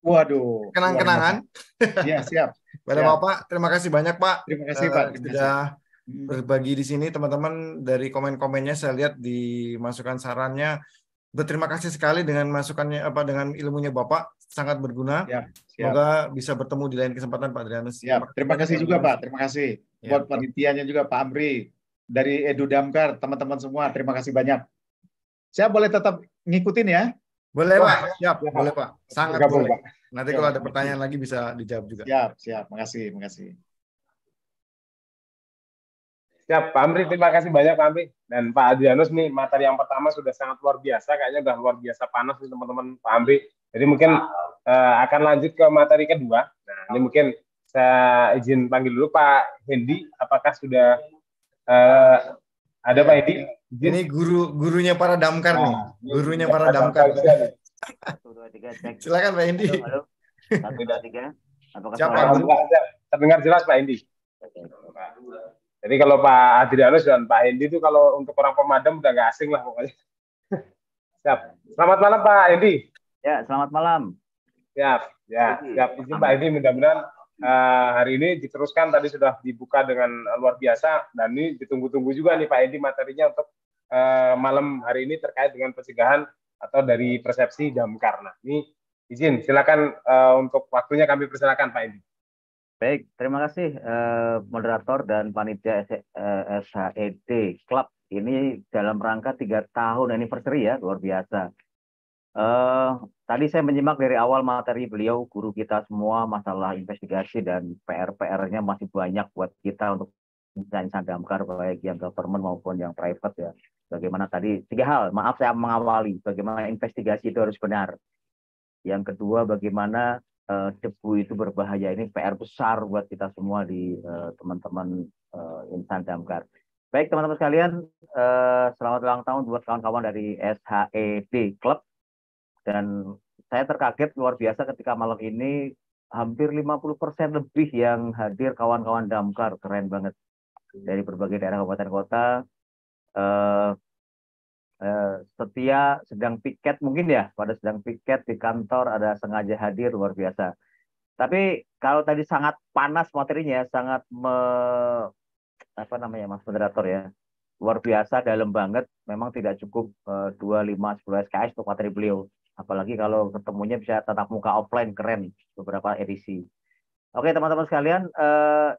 Waduh. kenang-kenangan. (laughs) Iya, siap. Pada Siap. Bapak. Terima kasih banyak Pak. Terima kasih, Pak. Kasih. sudah Hmm. berbagi di sini teman-teman dari komen-komennya saya lihat di masukan sarannya berterima kasih sekali dengan masukannya apa dengan ilmunya Bapak sangat berguna. Siap. Semoga bisa bertemu di lain kesempatan Pak Adrianus. Siap. Terima kasih juga Pak. Terima kasih Ya. buat panitianya juga Pak Amri dari Edu Damkar, teman-teman semua. Terima kasih banyak. Saya boleh tetap ngikutin ya? Boleh Pak, siap, ya, Pak. boleh Pak, sangat Bergabung, boleh. Pak. Nanti Ya, kalau ada pertanyaan lagi bisa dijawab juga. Siap, siap. Makasih, makasih. Siap, Pak Amri, terima kasih banyak Pak Amri. Dan Pak Adrianus nih, materi yang pertama sudah sangat luar biasa, kayaknya udah luar biasa panas nih teman-teman Pak Amri. Jadi mungkin eh, akan lanjut ke materi kedua. Nah, ini mungkin saya izin panggil dulu Pak Hendi, apakah sudah eh, ada Pak Hendi? Izin. Ini guru gurunya para damkar nih, Nah, gurunya sudah para damkar. juga. Satu, dua, tiga, cek. Silakan Pak Hendi. Halo, halo. Satu, dua, tiga. Apakah Siapa? terdengar jelas Pak Hendi. Jadi kalau Pak Adrianus dan Pak Hendi itu kalau untuk orang pemadam udah nggak asing lah pokoknya. (laughs) Siap. Selamat malam Pak Hendi. Ya, selamat malam. Siap, ya, siap. Izin Pak Edi, mudah-mudahan eh, hari ini diteruskan tadi sudah dibuka dengan luar biasa dan ini ditunggu-tunggu juga nih Pak Edi materinya untuk eh, malam hari ini terkait dengan pencegahan atau dari persepsi damkar. Nah, ini izin, silakan eh, untuk waktunya kami persilakan Pak Edi. Baik, terima kasih eh, moderator dan panitia S- eh, SHED Club. Ini dalam rangka tiga tahun anniversary ya, luar biasa. Eh, tadi saya menyimak dari awal materi beliau, guru kita semua, masalah investigasi dan PR-PR-nya masih banyak buat kita untuk insan damkar, baik yang government maupun yang private ya. Bagaimana tadi, tiga hal, maaf saya mengawali, bagaimana investigasi itu harus benar. Yang kedua, bagaimana eh, debu itu berbahaya. Ini PR besar buat kita semua di eh, teman-teman eh, insan damkar. Baik teman-teman sekalian, eh, selamat ulang tahun buat kawan-kawan dari SHED Club. Dan saya terkaget luar biasa ketika malam ini hampir 50% lebih yang hadir kawan-kawan damkar. Keren banget. Dari berbagai daerah kabupaten kota eh, eh, setia sedang piket mungkin ya pada sedang piket di kantor ada sengaja hadir luar biasa. Tapi kalau tadi sangat panas materinya sangat me, apa namanya mas moderator ya luar biasa dalam banget. Memang tidak cukup eh, 2 5 10 SKS untuk materi beliau. Apalagi kalau ketemunya bisa tatap muka offline keren beberapa edisi. Oke teman-teman sekalian eh,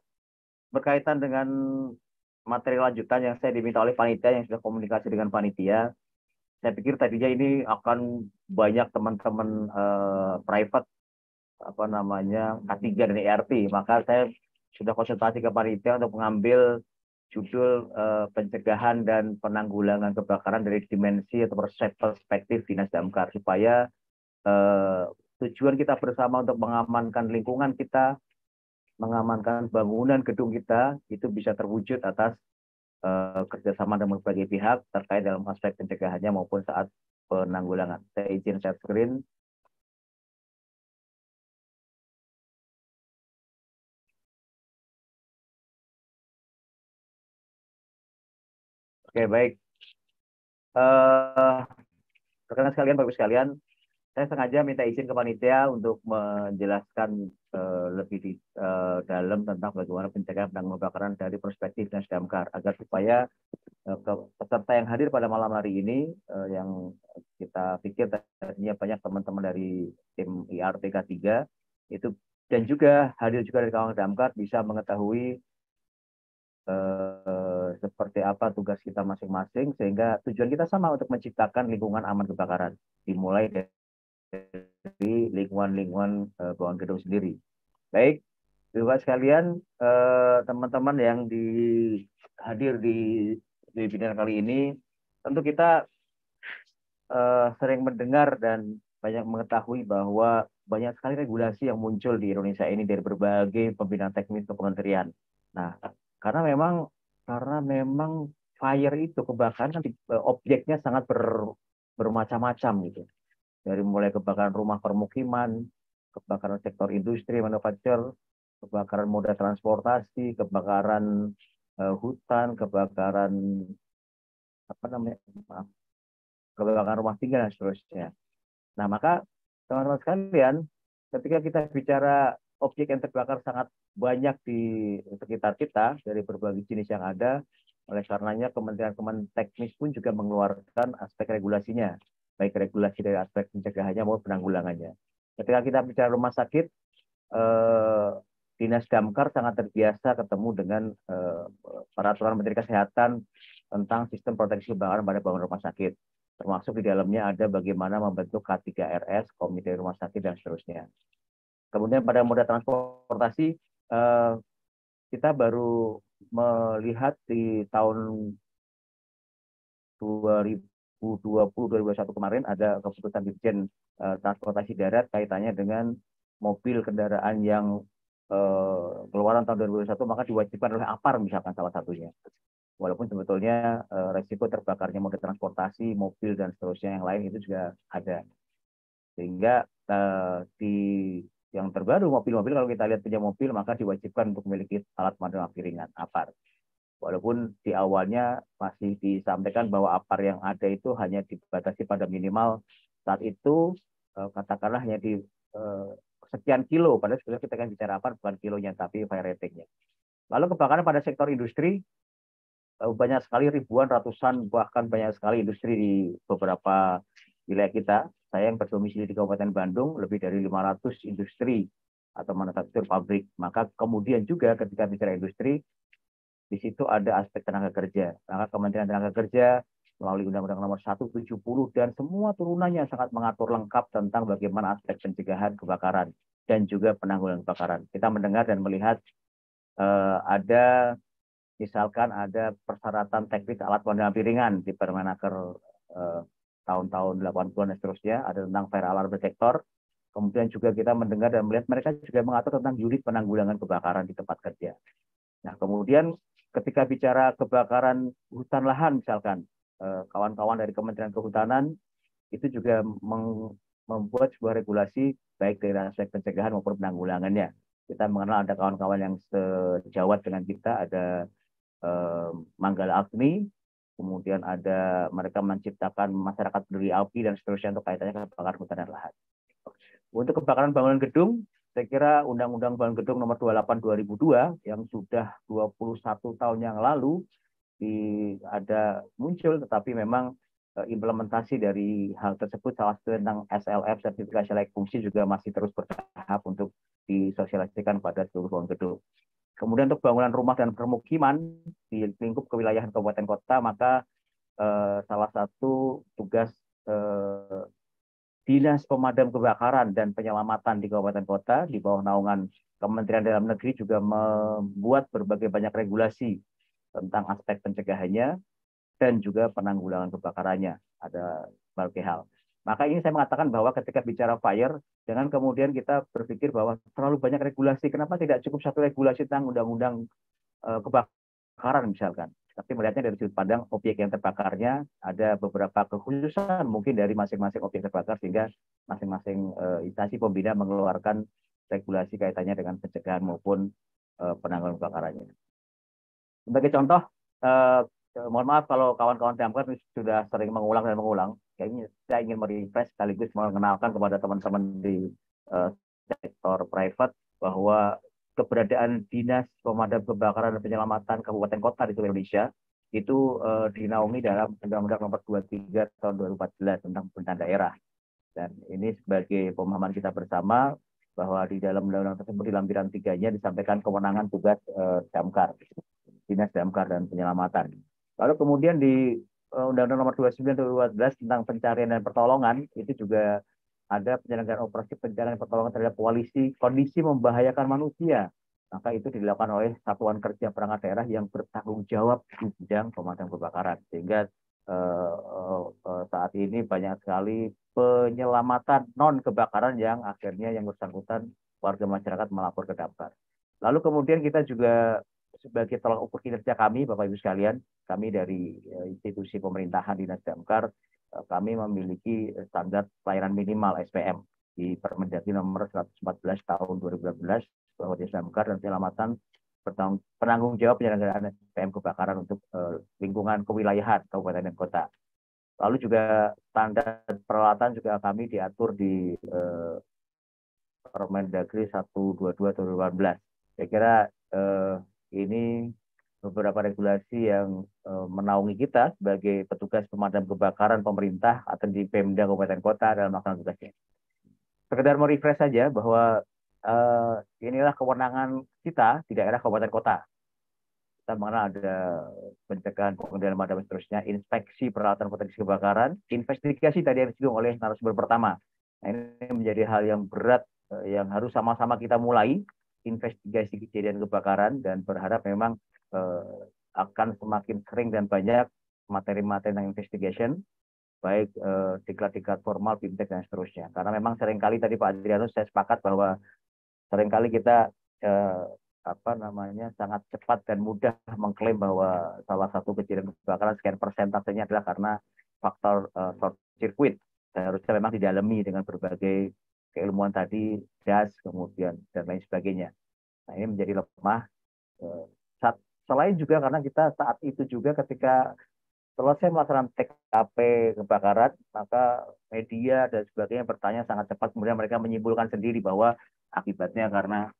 berkaitan dengan materi lanjutan yang saya diminta oleh panitia yang sudah komunikasi dengan panitia. Saya pikir tadinya ini akan banyak teman-teman uh, private apa namanya K3 dan ERP, maka saya sudah konsultasi ke panitia untuk mengambil judul uh, pencegahan dan penanggulangan kebakaran dari dimensi atau perspektif dinas damkar supaya uh, tujuan kita bersama untuk mengamankan lingkungan kita, mengamankan bangunan gedung kita itu bisa terwujud atas uh, kerjasama dengan berbagai pihak terkait dalam aspek pencegahannya maupun saat penanggulangan. Saya izin share screen. Oke, baik. Uh, rekan sekalian, Bapak sekalian, saya sengaja minta izin ke panitia untuk menjelaskan uh, lebih di, uh, dalam tentang bagaimana pencegahan penanggulangan kebakaran dari perspektif dan damkar agar supaya uh, peserta yang hadir pada malam hari ini uh, yang kita pikir tadinya banyak teman-teman dari tim IRTK 3 itu dan juga hadir juga dari kawan damkar bisa mengetahui uh, seperti apa tugas kita masing-masing sehingga tujuan kita sama untuk menciptakan lingkungan aman kebakaran. Dimulai dari dari lingkungan-lingkungan uh, bangunan gedung sendiri. Baik, Bapak sekalian, eh, teman-teman uh, yang di, hadir di webinar kali ini, tentu kita uh, sering mendengar dan banyak mengetahui bahwa banyak sekali regulasi yang muncul di Indonesia ini dari berbagai pembinaan teknis ke kementerian. Nah, karena memang karena memang fire itu kebakaran kan objeknya sangat ber, bermacam-macam gitu dari mulai kebakaran rumah permukiman, kebakaran sektor industri, manufaktur, kebakaran moda transportasi, kebakaran uh, hutan, kebakaran apa namanya, maaf, kebakaran rumah tinggal dan seterusnya. Nah maka teman-teman sekalian, ketika kita bicara objek yang terbakar sangat banyak di sekitar kita dari berbagai jenis yang ada, oleh karenanya Kementerian-Kementerian teknis pun juga mengeluarkan aspek regulasinya baik regulasi dari aspek pencegahannya maupun penanggulangannya. Ketika kita bicara rumah sakit, eh, dinas damkar sangat terbiasa ketemu dengan eh, peraturan Menteri Kesehatan tentang sistem proteksi kebakaran pada bangunan rumah sakit. Termasuk di dalamnya ada bagaimana membentuk K3RS, Komite Rumah Sakit, dan seterusnya. Kemudian pada moda transportasi, eh, kita baru melihat di tahun 2000 2020-2021 kemarin ada keputusan Dirjen uh, Transportasi Darat kaitannya dengan mobil kendaraan yang uh, keluaran tahun 2021 maka diwajibkan oleh APAR misalkan salah satunya. Walaupun sebetulnya uh, resiko terbakarnya moda transportasi, mobil dan seterusnya yang lain itu juga ada. Sehingga uh, di yang terbaru mobil-mobil kalau kita lihat punya mobil maka diwajibkan untuk memiliki alat pemadam api ringan APAR. Walaupun di awalnya masih disampaikan bahwa apar yang ada itu hanya dibatasi pada minimal saat itu eh, katakanlah hanya di eh, sekian kilo, padahal sebenarnya kita kan bicara apar bukan kilonya tapi fire ratingnya. Lalu kebakaran pada sektor industri eh, banyak sekali ribuan, ratusan bahkan banyak sekali industri di beberapa wilayah kita. Saya yang berdomisili di Kabupaten Bandung lebih dari 500 industri atau manufaktur pabrik. Maka kemudian juga ketika bicara industri di situ ada aspek tenaga kerja. Maka Kementerian Tenaga Kerja melalui Undang-Undang Nomor 170 dan semua turunannya sangat mengatur lengkap tentang bagaimana aspek pencegahan kebakaran dan juga penanggulangan kebakaran. Kita mendengar dan melihat uh, ada misalkan ada persyaratan teknis alat pemadam api ringan di Permenaker uh, tahun-tahun 80-an dan seterusnya, ada tentang fire alarm detector. Kemudian juga kita mendengar dan melihat mereka juga mengatur tentang unit penanggulangan kebakaran di tempat kerja. Nah, kemudian ketika bicara kebakaran hutan lahan misalkan, eh, kawan-kawan dari Kementerian Kehutanan itu juga membuat sebuah regulasi baik dari aspek pencegahan maupun penanggulangannya. Kita mengenal ada kawan-kawan yang sejawat dengan kita, ada eh, Manggala Agni, kemudian ada mereka menciptakan masyarakat peduli api dan seterusnya untuk kaitannya kebakaran hutan dan lahan. Untuk kebakaran bangunan gedung, saya kira Undang-Undang Bangun Gedung Nomor 28 2002 yang sudah 21 tahun yang lalu di, ada muncul, tetapi memang eh, implementasi dari hal tersebut salah satu tentang SLF sertifikasi layak fungsi juga masih terus bertahap untuk disosialisasikan pada seluruh bangun gedung. Kemudian untuk bangunan rumah dan permukiman di lingkup kewilayahan kabupaten kota, maka eh, salah satu tugas eh, Dinas Pemadam Kebakaran dan Penyelamatan di Kabupaten Kota di bawah naungan Kementerian Dalam Negeri juga membuat berbagai banyak regulasi tentang aspek pencegahannya dan juga penanggulangan kebakarannya. Ada berbagai hal. Maka ini saya mengatakan bahwa ketika bicara fire, jangan kemudian kita berpikir bahwa terlalu banyak regulasi. Kenapa tidak cukup satu regulasi tentang undang-undang uh, kebakaran misalkan? Tapi melihatnya dari sudut pandang objek yang terbakarnya, ada beberapa kekhususan mungkin dari masing-masing objek terbakar sehingga masing-masing uh, instansi pembina mengeluarkan regulasi kaitannya dengan pencegahan maupun uh, penanggulangan kebakarannya. Sebagai contoh, uh, mohon maaf kalau kawan-kawan Damkar sudah sering mengulang dan mengulang, kayaknya saya ingin merefresh sekaligus mengenalkan kepada teman-teman di uh, sektor private bahwa keberadaan Dinas Pemadam Kebakaran dan Penyelamatan Kabupaten Kota di seluruh Indonesia itu uh, dinaungi dalam Undang-Undang Nomor 23 Tahun 2014 tentang pemerintahan daerah. Dan ini sebagai pemahaman kita bersama bahwa di dalam undang-undang tersebut di lampiran tiganya disampaikan kewenangan tugas uh, Damkar, Dinas Damkar dan Penyelamatan. Lalu kemudian di Eh, Undang-Undang Nomor 29 2014 tentang pencarian dan pertolongan itu juga ada penyelenggaraan operasi pencarian pertolongan terhadap koalisi kondisi membahayakan manusia. Maka itu dilakukan oleh satuan kerja perangkat daerah yang bertanggung jawab di bidang pemadam kebakaran. Sehingga eh, eh, saat ini banyak sekali penyelamatan non kebakaran yang akhirnya yang bersangkutan warga masyarakat melapor ke damkar. Lalu kemudian kita juga sebagai tolak ukur kinerja kami, Bapak Ibu sekalian, kami dari eh, institusi pemerintahan Dinas Damkar, eh, kami memiliki standar pelayanan minimal SPM di Permendagri nomor 114 tahun 2012 bahwa Dinas Damkar dan Penyelamatan penanggung jawab penyelenggaraan SPM kebakaran untuk uh, lingkungan kewilayahan kabupaten dan kota. Lalu juga standar peralatan juga kami diatur di uh, Permendagri 122 2018. Saya kira uh, ini beberapa regulasi yang uh, menaungi kita sebagai petugas pemadam kebakaran pemerintah atau di Pemda Kabupaten Kota dalam melaksanakan tugasnya. Sekedar mau refresh saja bahwa uh, inilah kewenangan kita di daerah kabupaten kota. Kita mengenal ada pencegahan pengendalian madam dan seterusnya, inspeksi peralatan proteksi kebakaran, investigasi tadi yang disinggung oleh narasumber pertama. Nah, ini menjadi hal yang berat uh, yang harus sama-sama kita mulai investigasi kejadian kebakaran dan berharap memang uh, akan semakin sering dan banyak materi-materi tentang investigation baik uh, tingkat-tingkat formal, fintech dan seterusnya. Karena memang sering kali tadi Pak Adrianus saya sepakat bahwa sering kali kita uh, apa namanya sangat cepat dan mudah mengklaim bahwa salah satu kejadian kebakaran sekian persentasenya adalah karena faktor uh, short circuit. Dan harusnya memang didalami dengan berbagai keilmuan tadi, gas, kemudian dan lain sebagainya. Nah ini menjadi lemah. Eh, selain juga karena kita saat itu juga ketika selesai melaksanakan TKP kebakaran, maka media dan sebagainya bertanya sangat cepat, kemudian mereka menyimpulkan sendiri bahwa akibatnya karena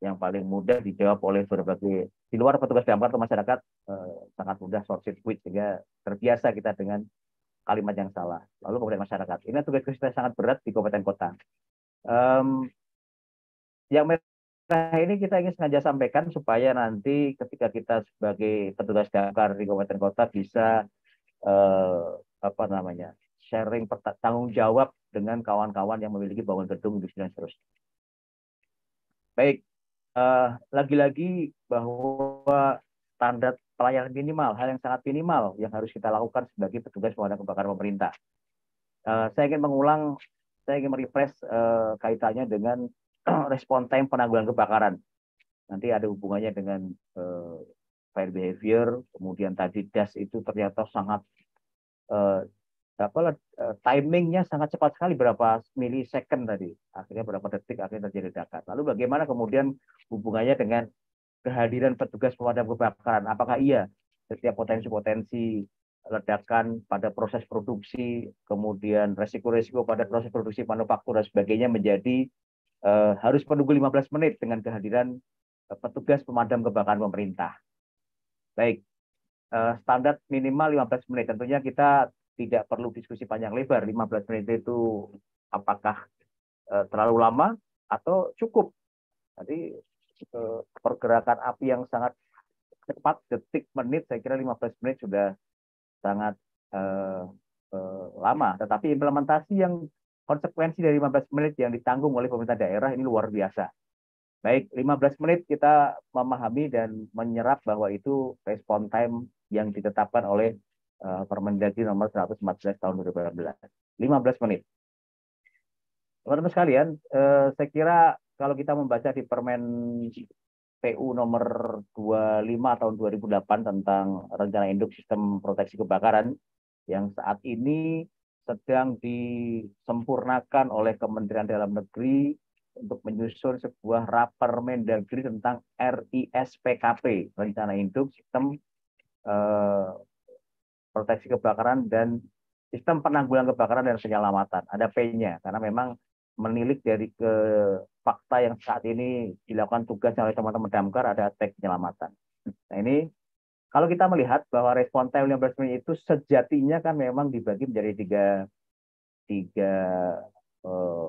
yang paling mudah dijawab oleh berbagai di luar petugas damkar atau masyarakat eh, sangat mudah short circuit sehingga terbiasa kita dengan kalimat yang salah. Lalu kemudian masyarakat. Ini tugas kita sangat berat di kabupaten kota. Um, yang Nah, ini kita ingin sengaja sampaikan supaya nanti ketika kita sebagai petugas damkar di kabupaten kota bisa eh, apa namanya sharing tanggung jawab dengan kawan-kawan yang memiliki bangun gedung industri dan seterusnya. Baik, eh, lagi-lagi bahwa standar pelayanan minimal, hal yang sangat minimal yang harus kita lakukan sebagai petugas pemadam kebakaran pemerintah. Eh, saya ingin mengulang, saya ingin merefresh eh, kaitannya dengan respon time penanggulangan kebakaran. Nanti ada hubungannya dengan uh, fire behavior, kemudian tadi das itu ternyata sangat uh, apa uh, timingnya sangat cepat sekali berapa milisecond tadi. Akhirnya berapa detik akhirnya terjadi ledakan. Lalu bagaimana kemudian hubungannya dengan kehadiran petugas pemadam kebakaran? Apakah iya setiap potensi-potensi ledakan pada proses produksi kemudian resiko-resiko pada proses produksi manufaktur dan sebagainya menjadi eh, harus menunggu 15 menit dengan kehadiran eh, petugas pemadam kebakaran pemerintah. Baik, eh, standar minimal 15 menit. Tentunya kita tidak perlu diskusi panjang lebar. 15 menit itu apakah terlalu lama atau cukup? Tadi eh, pergerakan api yang sangat cepat, detik, menit, saya kira 15 menit sudah sangat eh, lama. Tetapi implementasi yang konsekuensi dari 15 menit yang ditanggung oleh pemerintah daerah ini luar biasa. Baik, 15 menit kita memahami dan menyerap bahwa itu respon time yang ditetapkan oleh uh, Permendagri nomor 114 tahun 2018. 15 menit. Teman-teman sekalian, uh, saya kira kalau kita membaca di Permen PU nomor 25 tahun 2008 tentang rencana induk sistem proteksi kebakaran yang saat ini sedang disempurnakan oleh Kementerian Dalam Negeri untuk menyusun sebuah rapor Mendagri tentang RISPKP, Rencana Induk Sistem eh, Proteksi Kebakaran dan Sistem Penanggulangan Kebakaran dan Penyelamatan. Ada P-nya, karena memang menilik dari ke fakta yang saat ini dilakukan tugas oleh teman-teman damkar ada aspek penyelamatan. Nah ini kalau kita melihat bahwa respon time 15 menit itu sejatinya kan memang dibagi menjadi tiga tiga eh,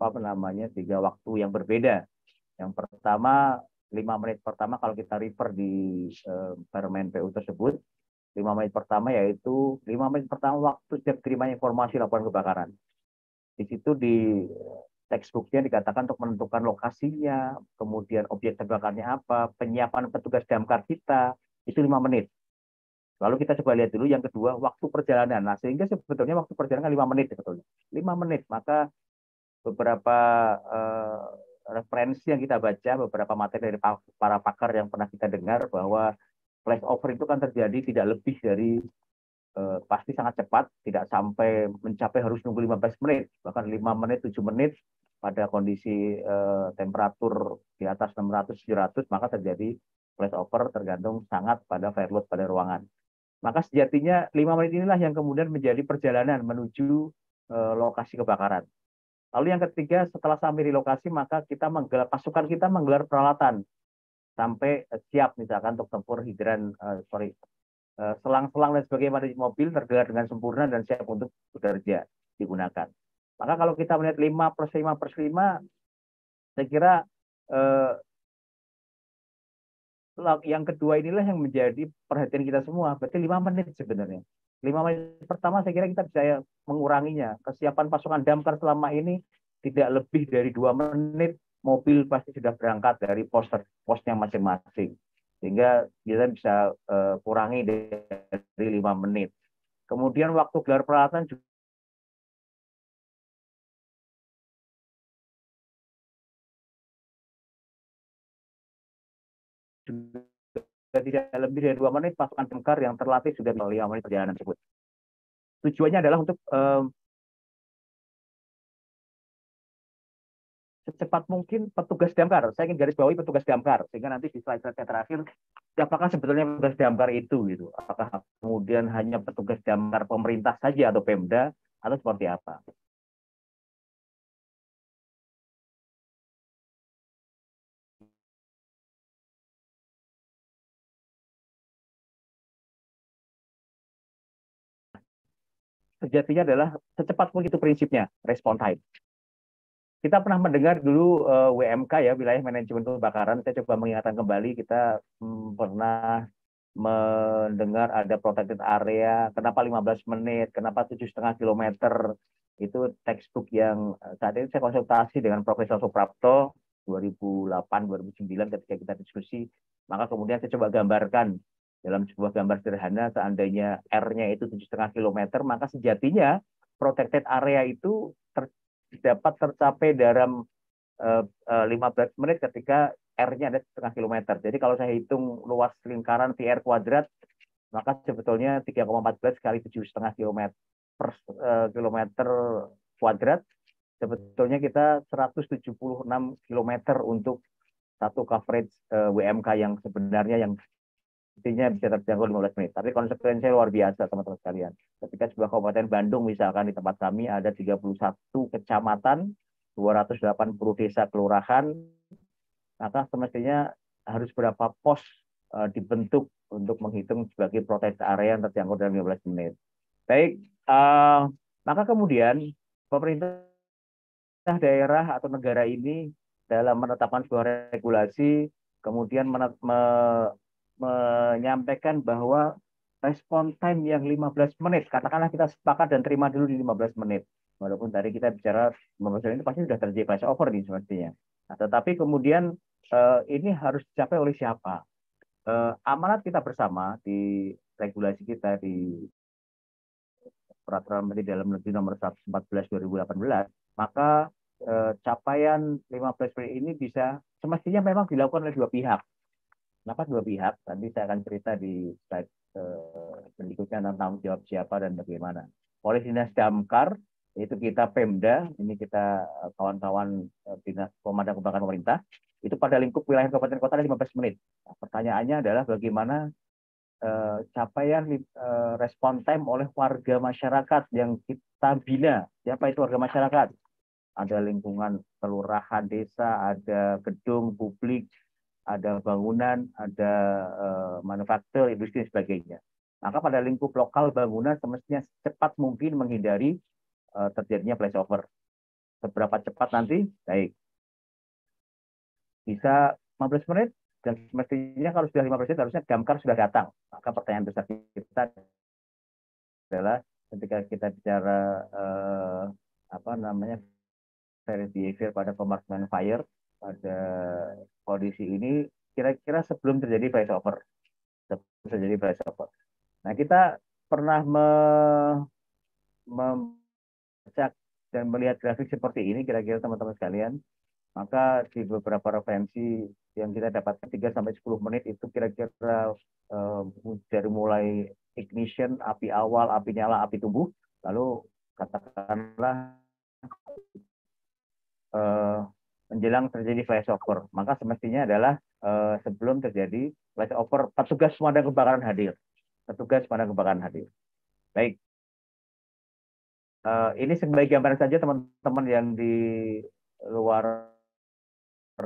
apa namanya tiga waktu yang berbeda. Yang pertama lima menit pertama kalau kita refer di eh, Permen PU tersebut lima menit pertama yaitu lima menit pertama waktu setiap terima informasi laporan kebakaran. Di situ di textbooknya dikatakan untuk menentukan lokasinya, kemudian objek terbakarnya apa, penyiapan petugas damkar kita, itu lima menit. Lalu kita coba lihat dulu yang kedua, waktu perjalanan. Nah, sehingga sebetulnya waktu perjalanan lima menit sebetulnya. Lima menit, maka beberapa uh, referensi yang kita baca, beberapa materi dari para pakar yang pernah kita dengar bahwa flashover itu kan terjadi tidak lebih dari eh, pasti sangat cepat, tidak sampai mencapai harus nunggu 15 menit, bahkan 5 menit, 7 menit pada kondisi eh, temperatur di atas 600 700 maka terjadi flashover tergantung sangat pada fire load pada ruangan. Maka sejatinya 5 menit inilah yang kemudian menjadi perjalanan menuju eh, lokasi kebakaran. Lalu yang ketiga setelah sampai di lokasi maka kita menggelar pasukan kita menggelar peralatan sampai siap misalkan untuk tempur hidran uh, sorry Eh, selang-selang dan sebagainya di mobil tergelar dengan sempurna dan siap untuk bekerja digunakan. Maka kalau kita melihat 5 per 5 per 5, saya kira eh, yang kedua inilah yang menjadi perhatian kita semua. Berarti 5 menit sebenarnya. 5 menit pertama saya kira kita bisa menguranginya. Kesiapan pasukan damkar selama ini tidak lebih dari dua menit mobil pasti sudah berangkat dari pos posnya masing-masing sehingga kita bisa uh, kurangi dari lima menit. Kemudian waktu gelar peralatan juga tidak lebih dari dua menit pasukan damkar yang terlatih sudah lima menit perjalanan tersebut. Tujuannya adalah untuk uh, secepat mungkin petugas damkar. Saya ingin garis bawahi petugas damkar sehingga nanti di slide-slide terakhir apakah sebetulnya petugas damkar itu gitu. Apakah kemudian hanya petugas damkar pemerintah saja atau Pemda atau seperti apa? Sejatinya adalah secepat mungkin itu prinsipnya, respon time. Kita pernah mendengar dulu uh, eh, WMK ya wilayah manajemen kebakaran. Saya coba mengingatkan kembali kita hmm, pernah mendengar ada protected area kenapa 15 menit kenapa tujuh setengah kilometer. Itu textbook yang eh, saat ini saya konsultasi dengan Profesor Suprapto 2008-2009 ketika kita diskusi. Maka kemudian saya coba gambarkan dalam sebuah gambar sederhana seandainya R-nya itu tujuh setengah kilometer maka sejatinya protected area itu dapat tercapai dalam uh, uh, 15 menit ketika R-nya ada setengah kilometer. Jadi kalau saya hitung luas lingkaran VR kuadrat, maka sebetulnya 3,14 kali tujuh setengah kilometer per uh, kilometer kuadrat, sebetulnya kita 176 kilometer untuk satu coverage uh, WMK yang sebenarnya yang intinya bisa terjangkau 15 menit. Tapi konsekuensinya luar biasa teman-teman sekalian. Ketika sebuah kabupaten Bandung misalkan di tempat kami ada 31 kecamatan, 280 desa kelurahan, maka semestinya harus berapa pos uh, dibentuk untuk menghitung sebagai protes area yang terjangkau dalam 15 menit. Baik, uh, maka kemudian pemerintah daerah atau negara ini dalam menetapkan sebuah regulasi, kemudian menet- me- menyampaikan bahwa respon time yang 15 menit, katakanlah kita sepakat dan terima dulu di 15 menit. Walaupun tadi kita bicara 15 menit itu pasti sudah terjadi flash over nih semestinya. Nah, tetapi kemudian eh, ini harus dicapai oleh siapa? Eh, amanat kita bersama di regulasi kita di Peraturan Menteri Dalam Negeri Nomor 114 2018, maka eh, capaian 15 menit ini bisa semestinya memang dilakukan oleh dua pihak. Kenapa dua pihak? Nanti saya akan cerita di slide eh, berikutnya tentang jawab siapa dan bagaimana. Oleh Dinas Damkar, yaitu kita Pemda, ini kita eh, kawan-kawan eh, Dinas Pemadam Kebakaran Pemerintah, itu pada lingkup wilayah kabupaten kota ada 15 menit. Nah, pertanyaannya adalah bagaimana eh, capaian eh, respon time oleh warga masyarakat yang kita bina. Siapa itu warga masyarakat? Ada lingkungan kelurahan desa, ada gedung publik, ada bangunan, ada eh, manufaktur, industri dan sebagainya. Maka pada lingkup lokal bangunan semestinya secepat mungkin menghindari eh, terjadinya flashover. Seberapa cepat nanti? Baik. Bisa 15 menit, dan semestinya kalau sudah 15 menit harusnya damkar sudah datang. Maka pertanyaan besar kita adalah ketika kita bicara eh, apa namanya behavior pada pemakaman fire pada kondisi ini kira-kira sebelum terjadi flashover. Sebelum terjadi flashover. Nah, kita pernah me, dan melihat grafik seperti ini kira-kira teman-teman sekalian. Maka di beberapa referensi yang kita dapatkan 3 sampai 10 menit itu kira-kira eh, dari mulai ignition, api awal, api nyala, api tumbuh, lalu katakanlah eh, menjelang terjadi flashover. Maka semestinya adalah eh, sebelum terjadi flashover, petugas pemadam kebakaran hadir. Petugas pemadam kebakaran hadir. Baik. Eh, ini sebagai gambaran saja teman-teman yang di luar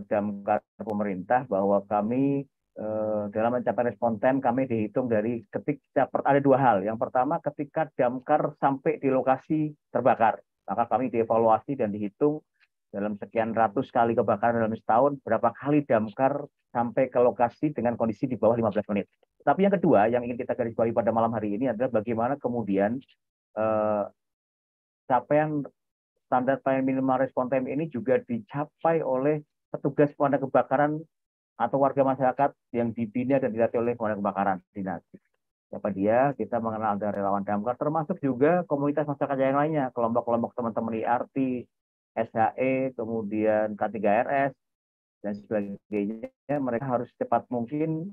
damkar pemerintah bahwa kami eh, dalam mencapai respon time kami dihitung dari ketika ada dua hal. Yang pertama ketika damkar sampai di lokasi terbakar, maka kami dievaluasi dan dihitung dalam sekian ratus kali kebakaran dalam setahun, berapa kali damkar sampai ke lokasi dengan kondisi di bawah 15 menit. Tapi yang kedua, yang ingin kita garis bawahi pada malam hari ini adalah bagaimana kemudian eh, capaian standar pelayanan minimal respon time ini juga dicapai oleh petugas pemadam kebakaran atau warga masyarakat yang dibina dan dilatih oleh pemadam kebakaran dinas. Siapa dia? Kita mengenal ada relawan damkar, termasuk juga komunitas masyarakat yang lainnya, kelompok-kelompok teman-teman IRT, SHE, kemudian K3RS, dan sebagainya. Mereka harus cepat mungkin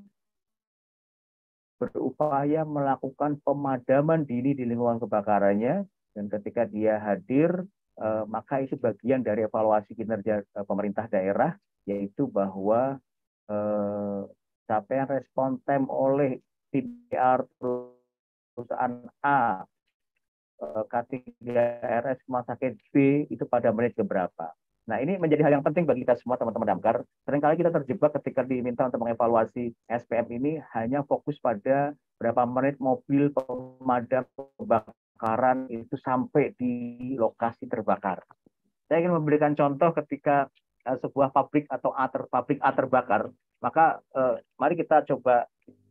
berupaya melakukan pemadaman dini di lingkungan kebakarannya, dan ketika dia hadir, eh, maka itu bagian dari evaluasi kinerja eh, pemerintah daerah, yaitu bahwa eh, capaian respon time oleh TDR perusahaan A, K3RS Rumah Sakit B itu pada menit keberapa. Nah, ini menjadi hal yang penting bagi kita semua teman-teman damkar. Seringkali kita terjebak ketika diminta untuk mengevaluasi SPM ini hanya fokus pada berapa menit mobil pemadam kebakaran itu sampai di lokasi terbakar. Saya ingin memberikan contoh ketika uh, sebuah pabrik atau A ter, pabrik A terbakar, maka uh, mari kita coba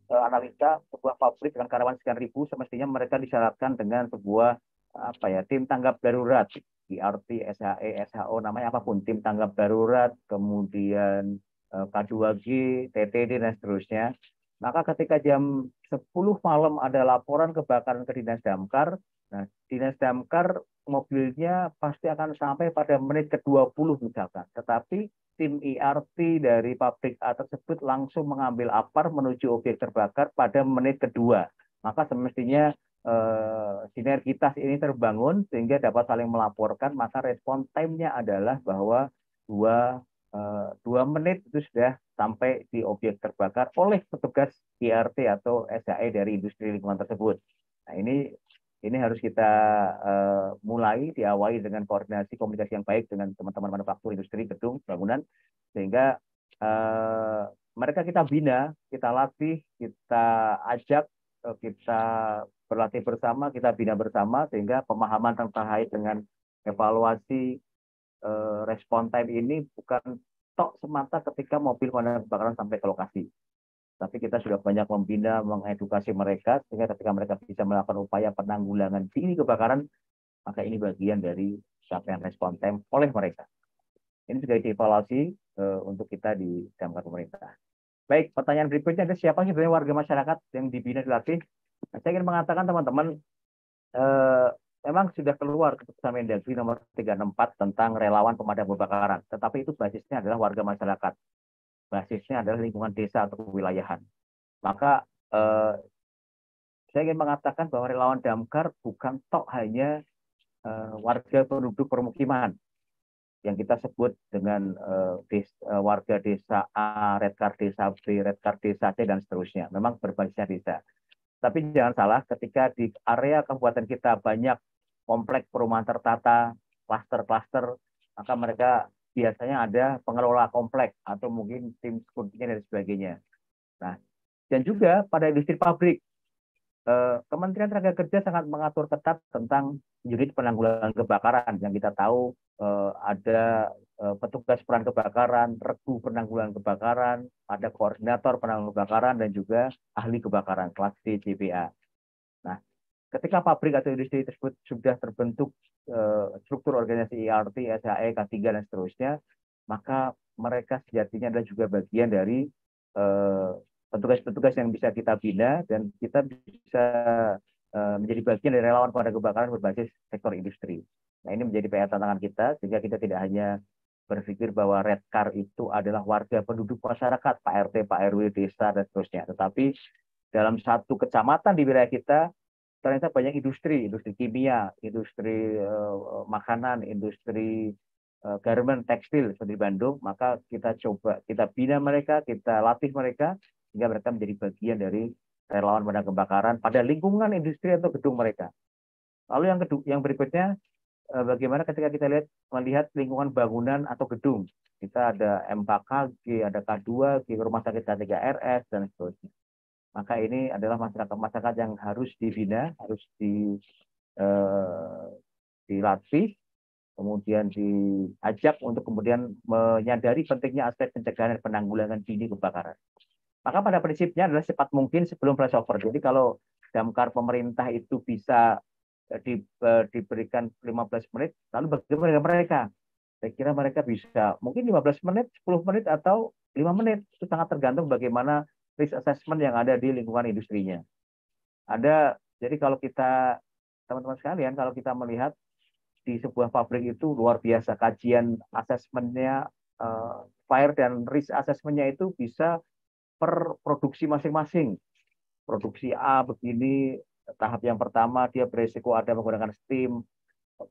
analisa sebuah pabrik dengan karyawan sekian ribu, semestinya mereka disyaratkan dengan sebuah apa ya tim tanggap darurat IRT, SHE, SHO, namanya apa pun, tim tanggap darurat, kemudian K2G, TTD, dan seterusnya. Maka ketika jam 10 malam ada laporan kebakaran ke Dinas Damkar, nah Dinas Damkar mobilnya pasti akan sampai pada menit ke-20 misalkan. Tetapi tim IRT dari pabrik A tersebut langsung mengambil apar menuju objek terbakar pada menit kedua. Maka semestinya eh, sinergitas ini terbangun sehingga dapat saling melaporkan maka respon time-nya adalah bahwa dua eh, dua menit itu sudah sampai di objek terbakar oleh petugas IRT atau SHE dari industri lingkungan tersebut. Nah ini ini harus kita uh, mulai diawali dengan koordinasi komunikasi yang baik dengan teman-teman manufaktur industri gedung bangunan sehingga uh, mereka kita bina kita latih kita ajak kita berlatih bersama, kita bina bersama sehingga pemahaman terkait dengan evaluasi eh, respon time ini bukan tok semata ketika mobil pemadam kebakaran sampai ke lokasi. Tapi kita sudah banyak membina, mengedukasi mereka, sehingga ketika mereka bisa melakukan upaya penanggulangan dini kebakaran, maka ini bagian dari capaian respon time oleh mereka. Ini juga dievaluasi uh, untuk kita di damkar pemerintah. Baik, pertanyaan berikutnya ada siapa sih sebenarnya warga masyarakat yang dibina dilatih? Nah, saya ingin mengatakan teman-teman, eh, memang sudah keluar keputusan Mendagri nomor 364 tentang relawan pemadam kebakaran, tetapi itu basisnya adalah warga masyarakat. Basisnya adalah lingkungan desa atau kewilayahan. Maka eh, saya ingin mengatakan bahwa relawan damkar bukan tok hanya eh, warga penduduk permukiman yang kita sebut dengan eh, des, eh, warga desa A, red card desa B, red card desa C dan seterusnya. Memang berbasisnya desa. Tapi jangan salah, ketika di area kabupaten kita banyak kompleks perumahan tertata, klaster-klaster, maka mereka biasanya ada pengelola kompleks atau mungkin tim sekuritinya dan sebagainya. Nah, dan juga pada industri pabrik, eh, Kementerian Tenaga Kerja sangat mengatur ketat tentang unit penanggulangan kebakaran yang kita tahu eh, ada Eh, petugas peran kebakaran, regu penanggulangan kebakaran, ada koordinator penanggulangan kebakaran dan juga ahli kebakaran kelas D CPA. Ketika pabrik atau industri tersebut sudah terbentuk uh, struktur organisasi IRT, SHE, K3 dan seterusnya, maka mereka sejatinya adalah juga bagian dari eh, petugas-petugas yang bisa kita bina dan kita bisa uh, menjadi bagian dari relawan pada kebakaran berbasis sektor industri. Nah, ini menjadi PR tantangan kita sehingga kita tidak hanya berpikir bahwa red car itu adalah warga penduduk masyarakat, Pak RT, Pak RW, desa, dan seterusnya. Tetapi dalam satu kecamatan di wilayah kita, ternyata banyak industri, industri kimia, industri uh, makanan, industri uh, garment, tekstil seperti Bandung, maka kita coba, kita bina mereka, kita latih mereka, sehingga mereka menjadi bagian dari relawan pada kebakaran pada lingkungan industri atau gedung mereka. Lalu yang kedua, yang berikutnya Eh, bagaimana ketika kita lihat melihat lingkungan bangunan atau gedung. Kita ada M4KG, ada K2, G, rumah sakit K3RS, dan seterusnya. Maka ini adalah masyarakat-masyarakat yang harus dibina, harus di, eh, dilatih, kemudian diajak untuk kemudian menyadari pentingnya aspek pencegahan dan penanggulangan dini kebakaran. Maka pada prinsipnya adalah cepat mungkin sebelum flyover. Jadi kalau damkar pemerintah itu bisa di, uh, diberikan 15 menit, lalu bagaimana dengan mereka? Saya kira mereka bisa mungkin 15 menit, 10 menit atau 5 menit. Itu sangat tergantung bagaimana risk assessment yang ada di lingkungan industrinya. Ada jadi kalau kita teman-teman sekalian kalau kita melihat di sebuah pabrik itu luar biasa kajian asesmennya uh, fire dan risk assessmentnya itu bisa per produksi masing-masing. Produksi A begini, tahap yang pertama dia berisiko ada menggunakan steam,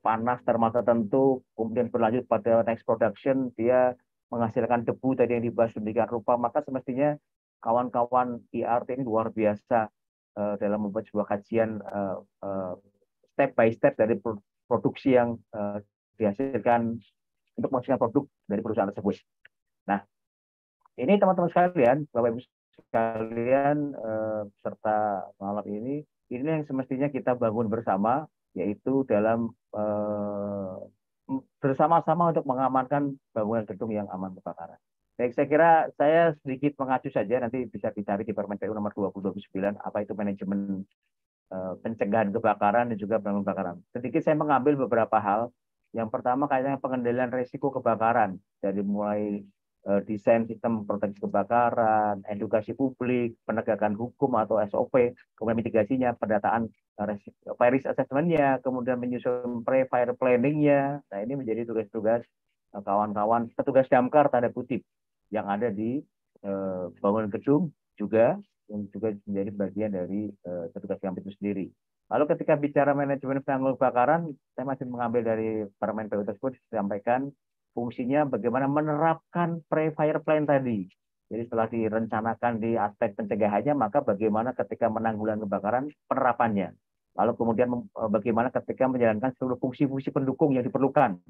panas termal tertentu, kemudian berlanjut pada next production, dia menghasilkan debu tadi yang dibahas demikian rupa, maka semestinya kawan-kawan IRT ini luar biasa uh, dalam membuat sebuah kajian uh, uh, step by step dari produksi yang dihasilkan untuk menghasilkan produk dari perusahaan tersebut. Nah, ini teman-teman sekalian, Bapak Ibu sekalian, serta malam ini ini yang semestinya kita bangun bersama, yaitu dalam eh, bersama-sama untuk mengamankan bangunan gedung yang aman kebakaran. Baik, saya kira saya sedikit mengacu saja, nanti bisa dicari di Permen PU nomor 2029, apa itu manajemen eh, pencegahan kebakaran dan juga bangunan kebakaran. Sedikit saya mengambil beberapa hal. Yang pertama kaitannya pengendalian risiko kebakaran, dari mulai Eh, desain sistem proteksi kebakaran, edukasi publik, penegakan hukum atau SOP, kemudian mitigasinya, pendataan fire risk assessment-nya, kemudian menyusun pre-fire planning-nya. Nah, ini menjadi tugas-tugas eh, kawan-kawan petugas damkar tanda kutip yang ada di eh, bangunan gedung juga yang juga menjadi bagian dari eh, petugas yang itu sendiri. Lalu ketika bicara manajemen penanggulangan kebakaran, saya masih mengambil dari Permen PU tersebut disampaikan fungsinya bagaimana menerapkan pre-fire plan tadi. Jadi setelah direncanakan di aspek pencegahannya, maka bagaimana ketika menanggulangi kebakaran penerapannya. Lalu kemudian eh, bagaimana ketika menjalankan seluruh fungsi-fungsi pendukung yang diperlukan.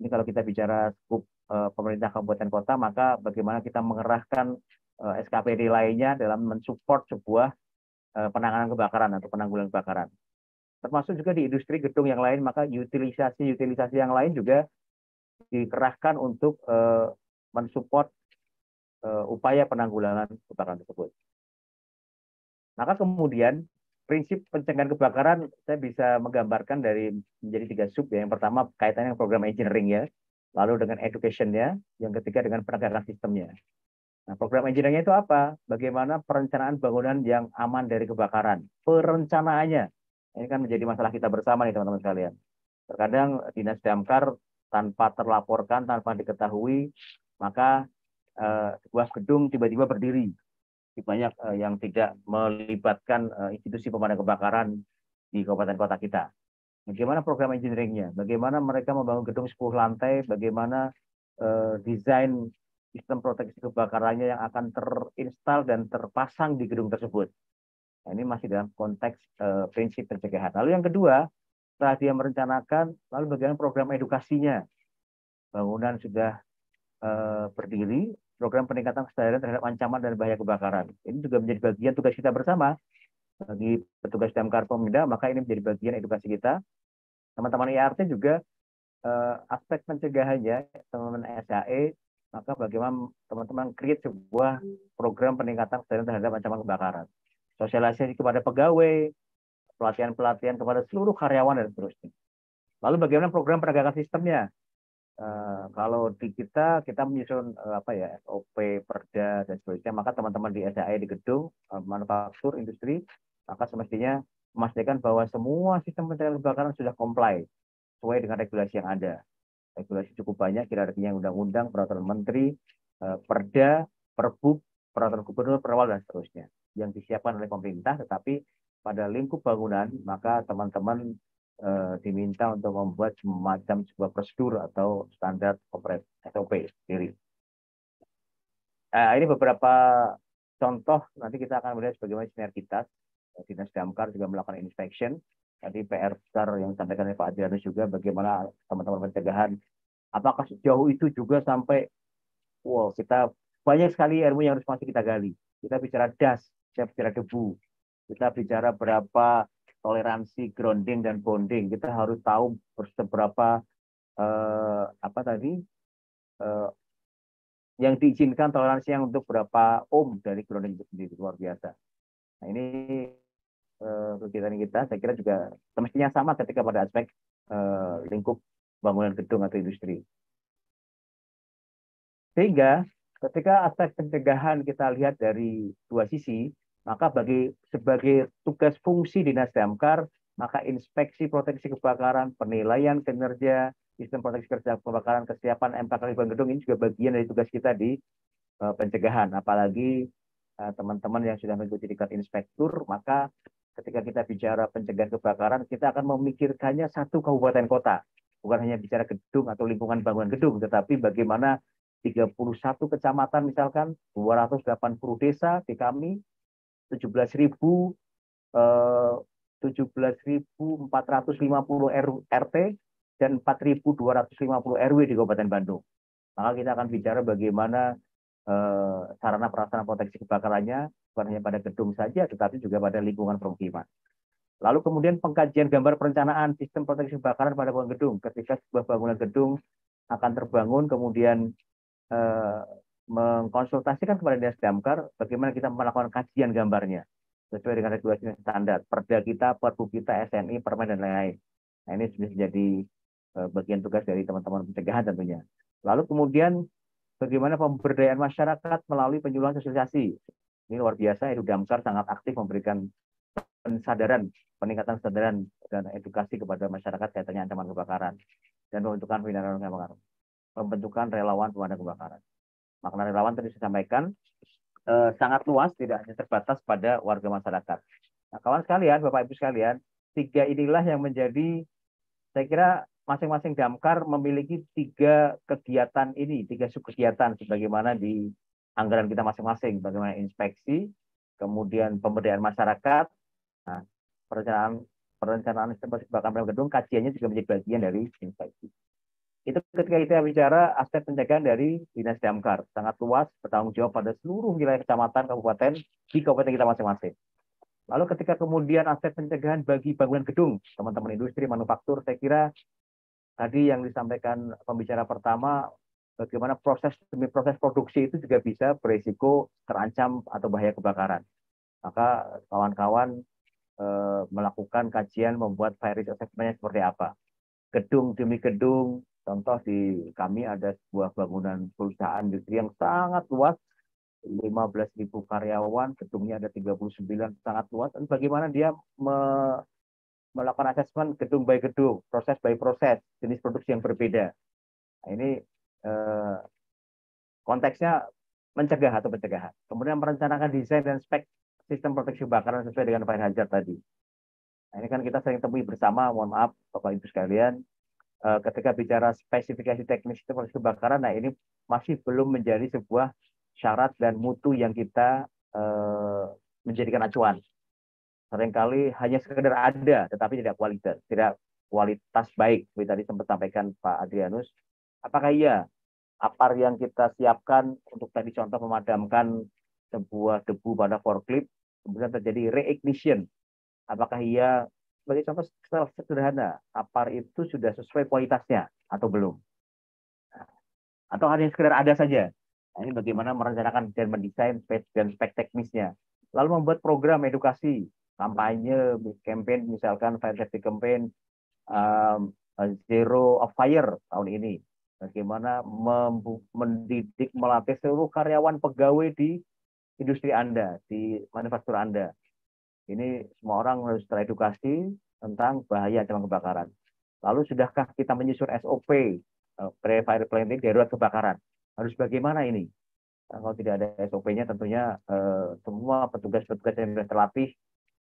Ini kalau kita bicara skup eh, pemerintah kabupaten kota, maka bagaimana kita mengerahkan eh, SKPD lainnya dalam mensupport sebuah penanganan kebakaran atau penanggulangan kebakaran. Termasuk juga di industri gedung yang lain, maka utilisasi-utilisasi yang lain juga dikerahkan untuk mensupport upaya penanggulangan kebakaran tersebut. Maka kemudian prinsip pencegahan kebakaran saya bisa menggambarkan dari menjadi tiga sub ya. Yang pertama kaitannya dengan program engineering ya, lalu dengan education-nya, yang ketiga dengan penegakan sistemnya. Nah, program engineering itu apa? Bagaimana perencanaan bangunan yang aman dari kebakaran? Perencanaannya. Ini kan menjadi masalah kita bersama nih teman-teman sekalian. Terkadang dinas damkar tanpa terlaporkan, tanpa diketahui, maka uh, sebuah gedung tiba-tiba berdiri banyak uh, yang tidak melibatkan uh, institusi pemadam kebakaran di kabupaten kota kita. Bagaimana program engineeringnya? Bagaimana mereka membangun gedung 10 lantai? Bagaimana uh, desain sistem proteksi kebakarannya yang akan terinstal dan terpasang di gedung tersebut? Nah, ini masih dalam konteks uh, prinsip pencegahan. Lalu yang kedua, setelah dia merencanakan, lalu bagaimana program edukasinya? Bangunan sudah uh, berdiri, program peningkatan kesadaran terhadap ancaman dan bahaya kebakaran. Ini juga menjadi bagian tugas kita bersama bagi petugas damkar Peminda, maka ini menjadi bagian edukasi kita. Teman-teman IRT juga eh, aspek pencegahannya, teman-teman SAE, maka bagaimana teman-teman create sebuah program peningkatan kesadaran terhadap ancaman kebakaran. Sosialisasi kepada pegawai, pelatihan-pelatihan kepada seluruh karyawan dan seterusnya. Lalu bagaimana program penegakan sistemnya? Uh, kalau di kita kita menyusun uh, apa ya SOP, Perda dan sebagainya, maka teman-teman di SAE di gedung uh, manufaktur industri maka semestinya memastikan bahwa semua sistem pencegahan kebakaran sudah comply sesuai dengan regulasi yang ada. Regulasi cukup banyak, kira-kira yang undang-undang, peraturan menteri, uh, Perda, Perbuk, peraturan gubernur, perwal dan seterusnya yang disiapkan oleh pemerintah, tetapi pada lingkup bangunan maka teman-teman uh, diminta untuk membuat semacam sebuah prosedur atau standar operasi SOP sendiri. Nah, ini beberapa contoh. Nanti kita akan melihat bagaimana sinergitas. Dinas damkar juga melakukan inspection. Tadi PR besar yang disampaikan oleh Pak Adrianus juga bagaimana teman-teman pencegahan. Apakah sejauh itu juga sampai wow kita banyak sekali ilmu yang harus masih kita gali. Kita bicara das kita bicara debu. Kita bicara berapa toleransi grounding dan bonding. Kita harus tahu seberapa eh, apa tadi eh, yang diizinkan toleransi yang untuk berapa ohm dari grounding itu sendiri luar biasa. Nah ini eh, kegiatan kita saya kira juga semestinya sama ketika pada aspek eh, lingkup bangunan gedung atau industri. Sehingga ketika aspek pencegahan kita lihat dari dua sisi, maka bagi sebagai tugas fungsi dinas damkar, maka inspeksi proteksi kebakaran, penilaian kinerja sistem proteksi kerja kebakaran, kesiapan MPK lingkungan gedung ini juga bagian dari tugas kita di uh, pencegahan. Apalagi eh, teman-teman uh, yang sudah mengikuti tingkat inspektur, maka ketika kita bicara pencegahan kebakaran, kita akan memikirkannya satu kabupaten kota, bukan hanya bicara gedung atau lingkungan bangunan gedung, tetapi bagaimana 31 kecamatan misalkan 280 desa di kami 17.000 eh, 17.450 RT dan 4.250 RW di Kabupaten Bandung. Maka kita akan bicara bagaimana eh, sarana prasarana proteksi kebakarannya bukan hanya pada gedung saja, tetapi juga pada lingkungan permukiman. Lalu kemudian pengkajian gambar perencanaan sistem proteksi kebakaran pada bangunan gedung. Ketika sebuah bangunan gedung akan terbangun, kemudian eh, mengkonsultasikan kepada dinas damkar bagaimana kita melakukan kajian gambarnya sesuai dengan regulasi standar perda kita, perbu kita, SNI, permen dan lain-lain. Nah ini sudah jadi eh, bagian tugas dari teman-teman pencegahan tentunya. Lalu kemudian bagaimana pemberdayaan masyarakat melalui penyuluhan sosialisasi. Ini luar biasa, Edu Damkar sangat aktif memberikan kesadaran, peningkatan kesadaran dan edukasi kepada masyarakat kaitannya ancaman kebakaran dan pembentukan kebakaran. Pembentukan relawan pemadam kebakaran makna relawan tadi saya sampaikan eh, sangat luas, tidak hanya terbatas pada warga masyarakat. Nah, kawan sekalian, Bapak Ibu sekalian, tiga inilah yang menjadi, saya kira masing-masing damkar memiliki tiga kegiatan ini, tiga subkegiatan sebagaimana di anggaran kita masing-masing, bagaimana inspeksi, kemudian pemberdayaan masyarakat, nah, perencanaan perencanaan sistem bahkan gedung kajiannya juga menjadi bagian dari inspeksi itu ketika kita bicara aspek pencegahan dari dinas damkar sangat luas bertanggung jawab pada seluruh wilayah kecamatan kabupaten di kabupaten kita masing-masing. Lalu ketika kemudian aspek pencegahan bagi bangunan gedung teman-teman industri manufaktur saya kira tadi yang disampaikan pembicara pertama bagaimana proses demi proses produksi itu juga bisa berisiko terancam atau bahaya kebakaran. Maka kawan-kawan eh, melakukan kajian membuat fire risk assessment seperti apa. Gedung demi gedung, contoh di kami ada sebuah bangunan perusahaan industri yang sangat luas, 15.000 karyawan, gedungnya ada 39 sangat luas. Dan bagaimana dia me melakukan asesmen gedung by gedung, proses by proses, jenis produksi yang berbeda. Nah, ini eh, konteksnya mencegah atau pencegahan. Kemudian merencanakan desain dan spek sistem proteksi kebakaran sesuai dengan fire hazard tadi. Nah, ini kan kita sering temui bersama, mohon maaf Bapak Ibu sekalian, ketika bicara spesifikasi teknis sistem proteksi kebakaran, nah ini masih belum menjadi sebuah syarat dan mutu yang kita eh, menjadikan acuan. Seringkali hanya sekedar ada tetapi tidak kualitas tidak kualitas baik. Seperti tadi sempat sampaikan Pak Adrianus. Apakah iya? Apar yang kita siapkan untuk tadi contoh memadamkan sebuah debu pada forklift kemudian terjadi reignition. Apakah iya sebagai contoh sederhana apar itu sudah sesuai kualitasnya atau belum atau hanya sekedar ada saja nah, ini bagaimana merencanakan dan mendesain spek dan spek teknisnya lalu membuat program edukasi kampanye, campaign misalkan fire safety campaign um, zero of fire tahun ini. Bagaimana mendidik, melatih seluruh karyawan pegawai di industri Anda, di manufaktur Anda. Ini semua orang harus teredukasi tentang bahaya ancaman kebakaran. Lalu sudahkah kita menyusun SOP uh, pre-fire planning darurat kebakaran? Harus bagaimana ini? Kalau tidak ada SOP-nya tentunya uh, semua petugas-petugas yang sudah terlatih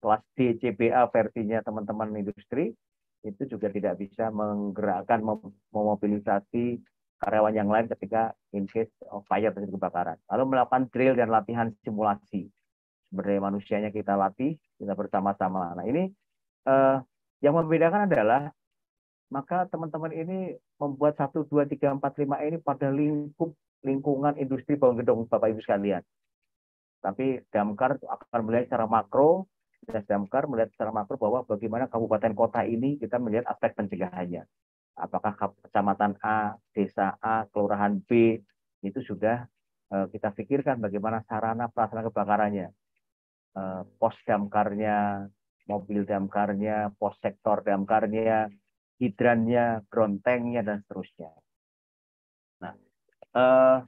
kelas D versinya teman-teman industri itu juga tidak bisa menggerakkan memobilisasi karyawan yang lain ketika in case of fire terjadi kebakaran. Lalu melakukan drill dan latihan simulasi. Sebenarnya manusianya kita latih, kita bersama-sama. Nah ini eh, yang membedakan adalah maka teman-teman ini membuat satu dua tiga empat lima ini pada lingkup lingkungan industri bangun gedung Bapak Ibu sekalian. Tapi Damkar akan melihat secara makro Dinas Damkar melihat secara makro bahwa bagaimana kabupaten kota ini kita melihat aspek pencegahannya. Apakah kecamatan A, desa A, kelurahan B itu sudah uh, kita pikirkan bagaimana sarana prasarana kebakarannya. Uh, pos damkarnya, mobil damkarnya, pos sektor damkarnya, hidrannya, grontengnya dan seterusnya. Nah, uh,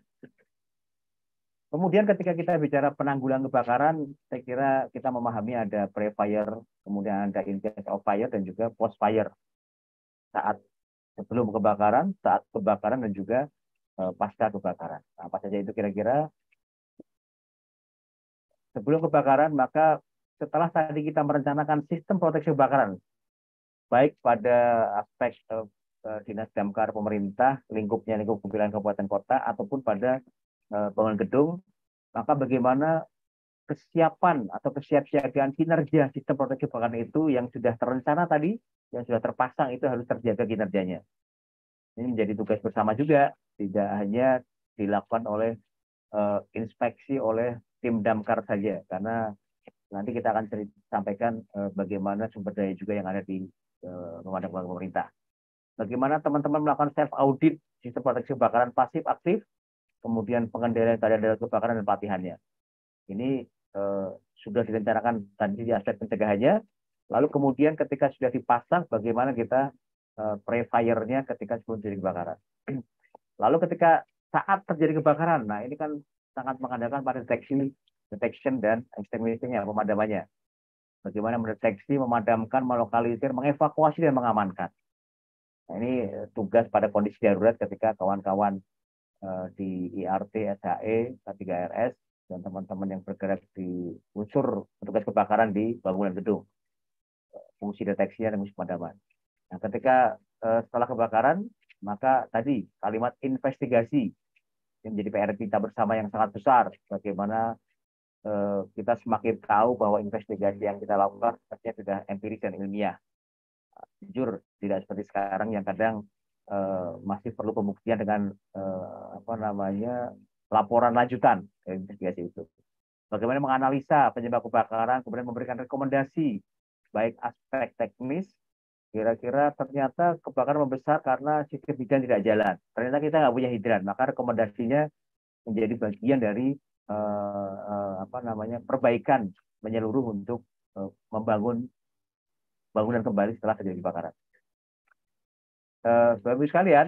Kemudian ketika kita bicara penanggulangan kebakaran, saya kira kita memahami ada pre-fire, kemudian ada in of fire, dan juga post-fire. Saat sebelum kebakaran, saat kebakaran, dan juga uh, pasca kebakaran. Nah, apa saja itu kira-kira? Sebelum kebakaran, maka setelah tadi kita merencanakan sistem proteksi kebakaran, baik pada aspek uh, dinas damkar pemerintah, lingkupnya lingkup pemilihan kabupaten kota, ataupun pada Eh, bangunan gedung, maka bagaimana kesiapan atau kesiapsiagaan kinerja sistem proteksi kebakaran itu yang sudah terencana tadi, yang sudah terpasang itu harus terjaga kinerjanya. Ini menjadi tugas bersama juga, tidak hanya dilakukan oleh uh, inspeksi oleh tim damkar saja, karena nanti kita akan sampaikan uh, bagaimana sumber daya juga yang ada di uh, pemerintah. Bagaimana teman-teman melakukan self audit sistem proteksi kebakaran pasif aktif kemudian pengendalian keadaan kebakaran dan pelatihannya. Ini eh, sudah direncanakan tadi di aspek pencegahannya. Lalu kemudian ketika sudah dipasang, bagaimana kita eh, pre-fire-nya ketika sebelum terjadi kebakaran. (clears throat) Lalu ketika saat terjadi kebakaran, nah ini kan sangat mengandalkan pada deteksi, detection dan extinguishing-nya, pemadamannya. Bagaimana mendeteksi, memadamkan, melokalisir, mengevakuasi, dan mengamankan. Nah, ini tugas pada kondisi darurat ketika kawan-kawan Eh, di IRT, SHE, K3RS, dan teman-teman yang bergerak di unsur petugas kebakaran di bangunan gedung. Fungsi deteksi dan fungsi pemadaman. Nah, ketika uh, setelah kebakaran, maka tadi kalimat investigasi yang menjadi PR kita bersama yang sangat besar. Bagaimana uh, kita semakin tahu bahwa investigasi yang kita lakukan artinya sudah empiris dan ilmiah. Jujur, tidak seperti sekarang yang kadang uh, masih perlu pembuktian dengan uh, apa namanya laporan lanjutan investigasi itu. Bagaimana menganalisa penyebab kebakaran, kemudian memberikan rekomendasi baik aspek teknis, kira-kira ternyata kebakaran membesar karena sistem hidran tidak jalan. Ternyata kita nggak punya hidran, maka rekomendasinya menjadi bagian dari eh, eh, apa namanya perbaikan menyeluruh untuk eh, membangun bangunan kembali setelah terjadi kebakaran. Eh, Bapak Ibu sekalian,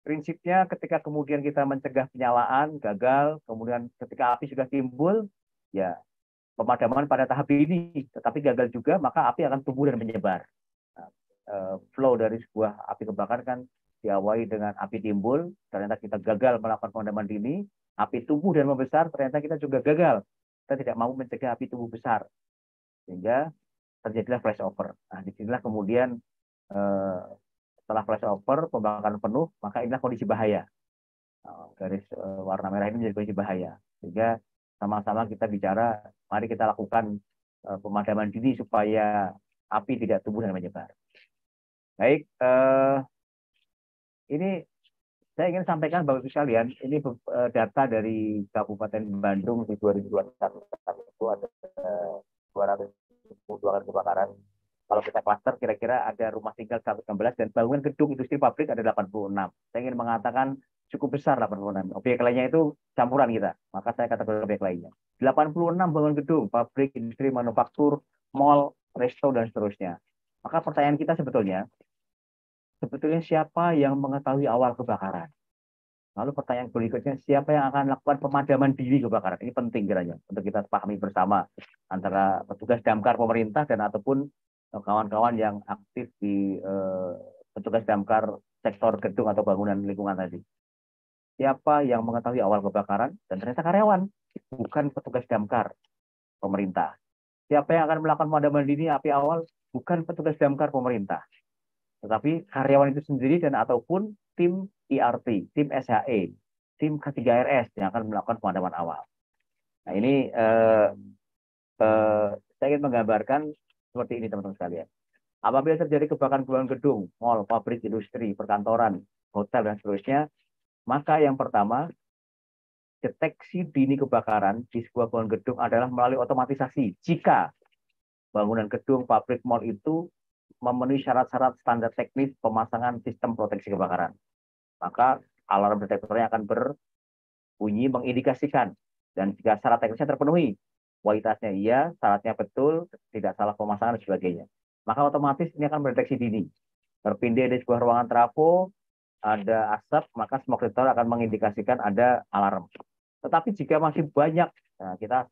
prinsipnya ketika kemudian kita mencegah penyalaan gagal, kemudian ketika api sudah timbul, ya pemadaman pada tahap ini, tetapi gagal juga, maka api akan tumbuh dan menyebar. Eh, flow dari sebuah api kebakaran kan diawali dengan api timbul, ternyata kita gagal melakukan pemadaman dini, api tumbuh dan membesar, ternyata kita juga gagal. Kita tidak mau mencegah api tumbuh besar. Sehingga terjadilah flashover. Nah, di sinilah kemudian eh, setelah flashover, pembakaran penuh, maka inilah kondisi bahaya. Nah, garis eh, warna merah ini menjadi kondisi bahaya. Sehingga sama-sama kita bicara, mari kita lakukan eh, pemadaman dini supaya api tidak tumbuh dan menyebar. Baik, eh, ini saya ingin sampaikan Bapak Ibu sekalian, ini eh, data dari Kabupaten Bandung di 2021 itu ada eh, 200 kebakaran. Kalau kita klaster kira-kira ada rumah tinggal 116 dan bangunan gedung industri pabrik ada 86. Saya ingin mengatakan cukup besar 86. Objek lainnya itu campuran kita. Maka saya katakan objek lainnya. 86 bangunan gedung, pabrik, industri, manufaktur, mall, resto dan seterusnya. Maka pertanyaan kita sebetulnya sebetulnya siapa yang mengetahui awal kebakaran? Lalu pertanyaan berikutnya, siapa yang akan melakukan pemadaman diri kebakaran? Ini penting kiranya untuk kita pahami bersama antara petugas damkar pemerintah dan ataupun eh, kawan-kawan yang aktif di eh, petugas damkar sektor gedung atau bangunan lingkungan tadi. Siapa yang mengetahui awal kebakaran dan ternyata karyawan, bukan petugas damkar pemerintah. Siapa yang akan melakukan pemadaman dini api awal, bukan petugas damkar pemerintah, tetapi karyawan itu sendiri dan ataupun tim IRT, tim SHE, tim K3RS yang akan melakukan pemadaman awal. Nah ini eh, eh, saya ingin menggambarkan seperti ini teman-teman sekalian. Apabila terjadi kebakaran bangunan gedung, mall, pabrik, industri, perkantoran, hotel dan seterusnya, maka yang pertama deteksi dini kebakaran di sebuah bangunan gedung adalah melalui otomatisasi. Jika bangunan gedung, pabrik, mall itu memenuhi syarat-syarat standar teknis pemasangan sistem proteksi kebakaran maka alarm detektornya akan berbunyi mengindikasikan dan jika syarat teknisnya terpenuhi, kualitasnya iya, syaratnya betul, tidak salah pemasangan dan sebagainya. Maka otomatis ini akan mendeteksi dini. Terpindah di sebuah ruangan trafo, ada asap, maka smoke detector akan mengindikasikan ada alarm. Tetapi jika masih banyak, nah kita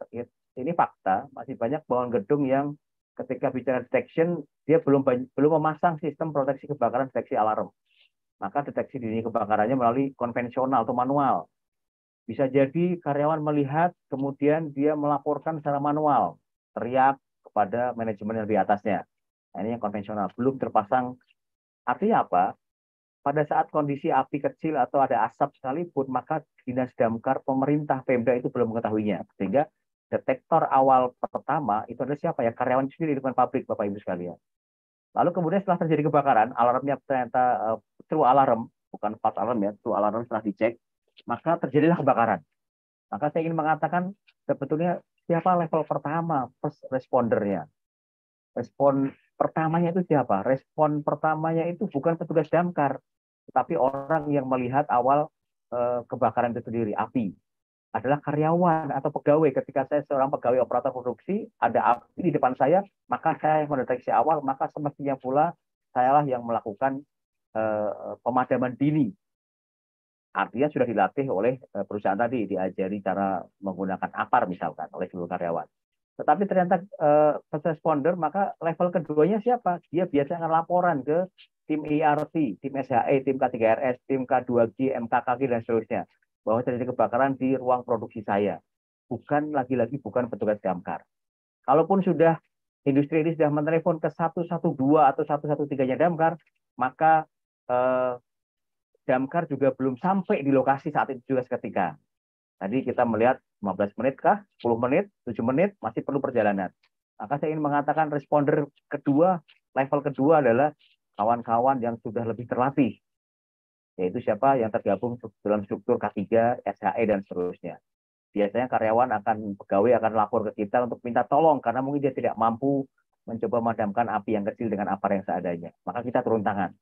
ini fakta, masih banyak bangunan gedung yang ketika bicara detection, dia belum belum memasang sistem proteksi kebakaran deteksi alarm maka deteksi dini kebakarannya melalui konvensional atau manual. Bisa jadi karyawan melihat, kemudian dia melaporkan secara manual, teriak kepada manajemen yang di atasnya. Nah, ini yang konvensional, belum terpasang. Artinya apa? Pada saat kondisi api kecil atau ada asap sekalipun, maka dinas damkar pemerintah Pemda itu belum mengetahuinya. Sehingga detektor awal pertama itu adalah siapa ya? Karyawan sendiri di depan pabrik, Bapak Ibu sekalian. Lalu kemudian setelah terjadi kebakaran, alarmnya ternyata uh, true alarm, bukan false alarm ya, true alarm setelah dicek, maka terjadilah kebakaran. Maka saya ingin mengatakan sebetulnya siapa level pertama first respondernya. Respon pertamanya itu siapa? Respon pertamanya itu bukan petugas damkar, tetapi orang yang melihat awal uh, kebakaran itu sendiri, api adalah karyawan atau pegawai. Ketika saya seorang pegawai operator produksi, ada api di depan saya, maka saya yang mendeteksi awal, maka semestinya pula sayalah yang melakukan uh, pemadaman dini. Artinya sudah dilatih oleh uh, perusahaan tadi, diajari cara menggunakan apar misalkan oleh seluruh karyawan. Tetapi ternyata uh, first responder, maka level keduanya siapa? Dia biasanya akan laporan ke tim IRT, tim SHE, tim K3RS, tim K2G, MKKG, dan seterusnya bahwa terjadi kebakaran di ruang produksi saya. Bukan lagi-lagi bukan petugas damkar. Kalaupun sudah industri ini sudah menelepon ke 112 atau 113-nya damkar, maka eh, damkar juga belum sampai di lokasi saat itu juga seketika. Tadi kita melihat 15 menit kah, 10 menit, 7 menit, masih perlu perjalanan. Maka saya ingin mengatakan responder kedua, level kedua adalah kawan-kawan yang sudah lebih terlatih yaitu siapa yang tergabung dalam struktur K3, SHE, dan seterusnya. Biasanya karyawan akan, pegawai akan lapor ke kita untuk minta tolong, karena mungkin dia tidak mampu mencoba memadamkan api yang kecil dengan apa yang seadanya. Maka kita turun tangan.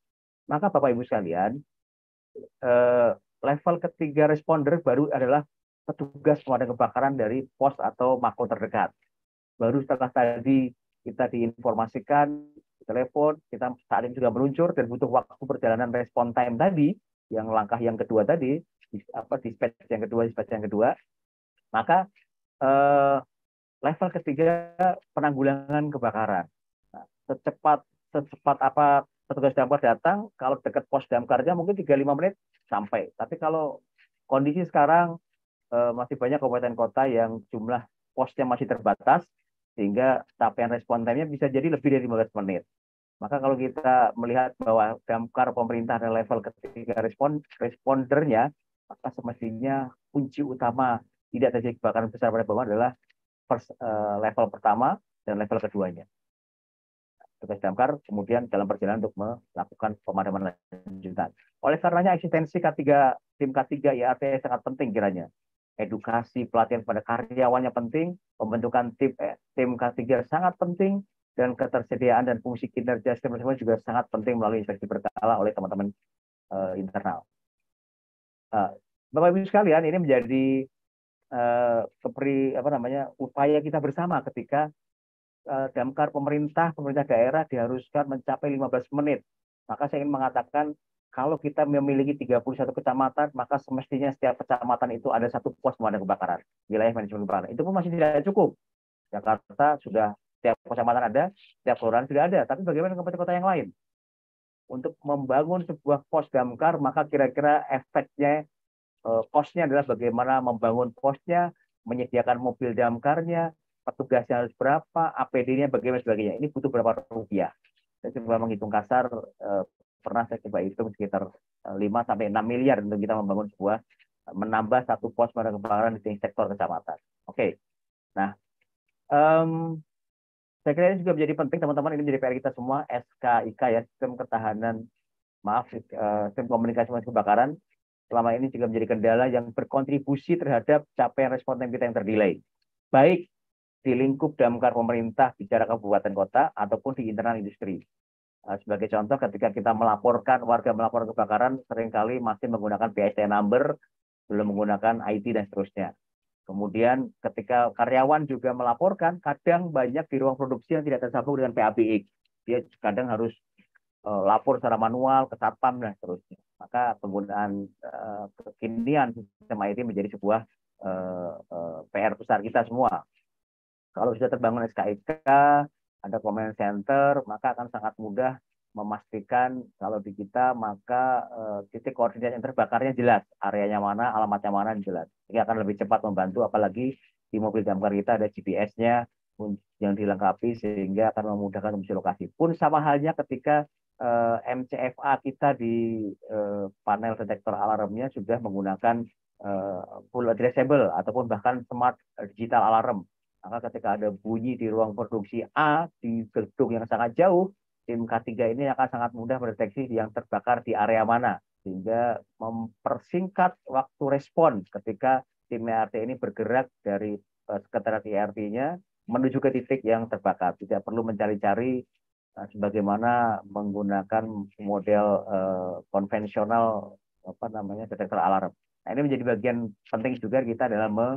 Maka Bapak Ibu sekalian, eh, level ketiga responder baru adalah petugas pemadam kebakaran dari pos atau mako terdekat. Baru setelah tadi kita diinformasikan, telepon, kita saat ini sudah meluncur dan butuh waktu perjalanan respon time tadi, yang langkah yang kedua tadi, apa dispatch yang kedua, dispatch yang kedua, maka eh, level ketiga penanggulangan kebakaran. Nah, secepat secepat apa petugas damkar datang, kalau dekat pos damkarnya mungkin 3-5 menit sampai. Tapi kalau kondisi sekarang eh, masih banyak kabupaten kota yang jumlah posnya masih terbatas, sehingga capaian respon time-nya bisa jadi lebih dari 15 menit. Maka kalau kita melihat bahwa damkar pemerintah adalah level ketiga respon respondernya, maka semestinya kunci utama tidak terjadi kebakaran besar pada bawah adalah first, uh, level pertama dan level keduanya. Tugas damkar kemudian dalam perjalanan untuk melakukan pemadaman lanjutan. Oleh karenanya eksistensi K3 tim K3 IAT sangat penting kiranya. Edukasi pelatihan pada karyawannya penting, pembentukan tim eh, tim K3 sangat penting, dan ketersediaan dan fungsi kinerja sistem tersebut juga sangat penting melalui inspeksi berkala oleh teman-teman uh, internal. Uh, Bapak Ibu sekalian, ini menjadi uh, seperti apa namanya upaya kita bersama ketika uh, damkar pemerintah, pemerintah daerah diharuskan mencapai 15 menit. Maka saya ingin mengatakan kalau kita memiliki 31 kecamatan, maka semestinya setiap kecamatan itu ada satu pos pemadam kebakaran, wilayah manajemen kebakaran. Itu pun masih tidak cukup. Jakarta sudah setiap kecamatan ada, setiap kelurahan sudah ada. Tapi bagaimana kabupaten kota yang lain? Untuk membangun sebuah pos damkar, maka kira-kira efeknya, eh, kosnya adalah bagaimana membangun posnya, menyediakan mobil damkarnya, petugasnya harus berapa, APD-nya bagaimana sebagainya. Ini butuh berapa rupiah. Saya coba menghitung kasar, eh, pernah saya coba hitung sekitar 5 sampai 6 miliar untuk kita membangun sebuah menambah satu pos pada kebakaran di sektor kecamatan. Oke. Nah, um, saya kira ini juga menjadi penting teman-teman. Ini menjadi PR kita semua SKIK ya sistem ketahanan. Maaf eh, sistem komunikasi kebakaran. Selama ini juga menjadi kendala yang berkontribusi terhadap capaian respon time kita yang terdelay baik di lingkup damkar pemerintah bicara kabupaten kota ataupun di internal industri. Eh, sebagai contoh ketika kita melaporkan warga melaporkan kebakaran sering kali masih menggunakan PSN number belum menggunakan IT dan seterusnya Kemudian ketika karyawan juga melaporkan, kadang banyak di ruang produksi yang tidak tersambung dengan PABX. Dia kadang harus uh, lapor secara manual ke satpam dan seterusnya. Maka penggunaan uh, kekinian sistem IT menjadi sebuah uh, PR besar kita semua. Kalau sudah terbangun SKIK, ada command center, maka akan sangat mudah memastikan kalau di kita maka uh, titik koordinat yang terbakarnya jelas, areanya mana, alamatnya mana jelas. Ini akan lebih cepat membantu apalagi di mobil damkar kita ada GPS-nya yang dilengkapi sehingga akan memudahkan menuju lokasi. Pun sama halnya ketika uh, eh, MCFA kita di uh, panel detektor alarmnya sudah menggunakan uh, full addressable ataupun bahkan smart digital alarm. Maka ketika ada bunyi di ruang produksi A di gedung yang sangat jauh, tim K3 ini akan sangat mudah mendeteksi yang terbakar di area mana sehingga mempersingkat waktu respon ketika tim ERT ini bergerak dari uh, sekretariat ERT-nya menuju ke titik yang terbakar. Tidak perlu mencari-cari uh, sebagaimana menggunakan model uh, konvensional apa namanya detektor alarm. Nah, ini menjadi bagian penting juga kita dalam me,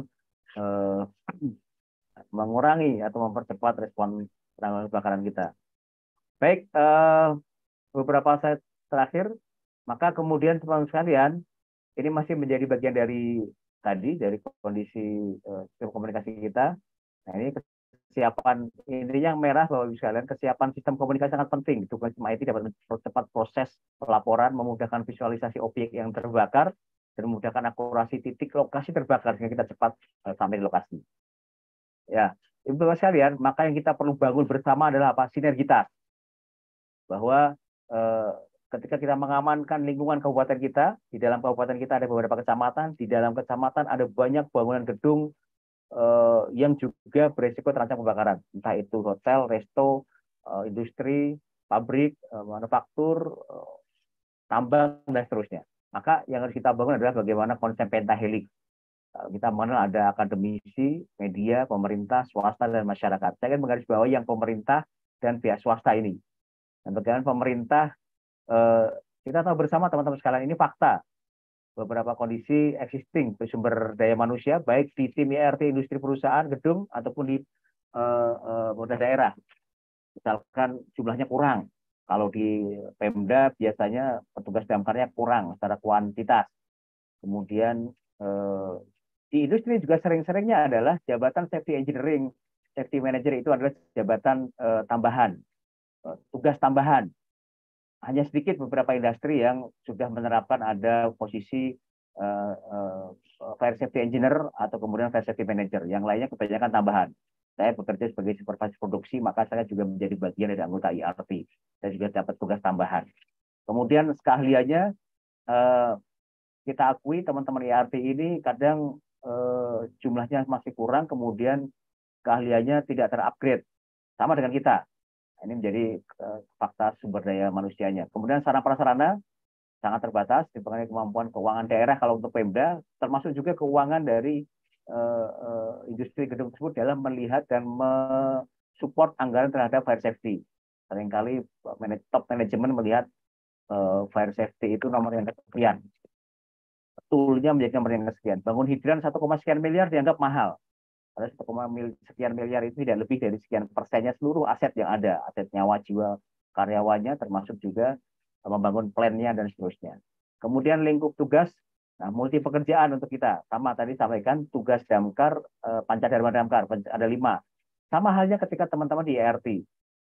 (clears throat) mengurangi atau mempercepat respon penanganan kebakaran kita. Baik, uh, beberapa saat terakhir, maka kemudian teman-teman sekalian, ini masih menjadi bagian dari tadi, dari kondisi uh, komunikasi kita. Nah ini kesiapan, intinya yang merah Ibu sekalian, kesiapan sistem komunikasi sangat penting. Tugas IT dapat mempercepat proses pelaporan, memudahkan visualisasi objek yang terbakar, dan memudahkan akurasi titik lokasi terbakar sehingga kita cepat uh, sampai di lokasi. Ya, Ibu Bapak sekalian, maka yang kita perlu bangun bersama adalah apa? Sinergitas bahwa eh, ketika kita mengamankan lingkungan kabupaten kita, di dalam kabupaten kita ada beberapa kecamatan, di dalam kecamatan ada banyak bangunan gedung eh, yang juga beresiko terancam kebakaran, entah itu hotel, resto, eh, industri, pabrik, eh, manufaktur, eh, tambang dan seterusnya. Maka yang harus kita bangun adalah bagaimana konsep pentahelix. Kita mengenal ada akademisi, media, pemerintah, swasta, dan masyarakat. Saya ingin menggarisbawahi yang pemerintah dan pihak swasta ini. Dan bagaimana pemerintah eh, kita tahu bersama teman-teman sekalian ini fakta. Beberapa kondisi existing sumber daya manusia baik di tim IRT industri perusahaan gedung ataupun di uh, uh, daerah. Misalkan jumlahnya kurang. Kalau di Pemda biasanya petugas damkarnya kurang secara kuantitas. Kemudian uh, di industri juga sering-seringnya adalah jabatan safety engineering safety manager itu adalah jabatan tambahan tugas tambahan hanya sedikit beberapa industri yang sudah menerapkan ada posisi uh, uh, fire safety engineer atau kemudian fire safety manager. Yang lainnya kebanyakan tambahan. Saya bekerja sebagai supervisor produksi, maka saya juga menjadi bagian dari anggota IRT. Saya juga dapat tugas tambahan. Kemudian keahliannya kita akui teman-teman IRT ini kadang jumlahnya masih kurang, kemudian keahliannya tidak terupgrade. Sama dengan kita ini menjadi uh, fakta sumber daya manusianya. Kemudian sarana prasarana sangat terbatas, dipengaruhi kemampuan keuangan daerah kalau untuk Pemda, termasuk juga keuangan dari uh, uh, industri gedung tersebut dalam melihat dan mensupport anggaran terhadap fire safety. Seringkali top manajemen melihat fire safety itu nomor yang kesekian. Toolnya menjadi nomor yang kesekian. Bangun hidran 1, sekian miliar dianggap mahal ada 1, sekian miliar itu tidak lebih dari sekian persennya seluruh aset yang ada, aset nyawa jiwa karyawannya, termasuk juga membangun plannya dan seterusnya. Kemudian lingkup tugas, nah multi pekerjaan untuk kita. Sama tadi sampaikan tugas damkar, eh, pancadharma damkar, ada lima. Sama halnya ketika teman-teman di ERT.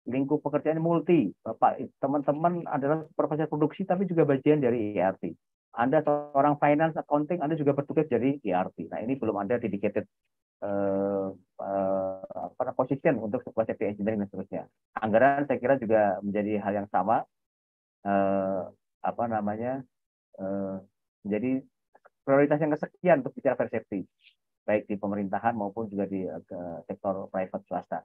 Lingkup pekerjaan multi. Bapak, teman-teman adalah supervisor produksi, tapi juga bagian dari ERT. Anda seorang finance accounting, Anda juga bertugas dari ERT. Nah ini belum ada dedicated eh, eh, konsisten untuk safety engineering dan seterusnya. Anggaran saya kira juga menjadi hal yang sama. Eh, apa namanya eh, menjadi prioritas yang kesekian untuk bicara safety baik di pemerintahan maupun juga di uh, sektor private swasta.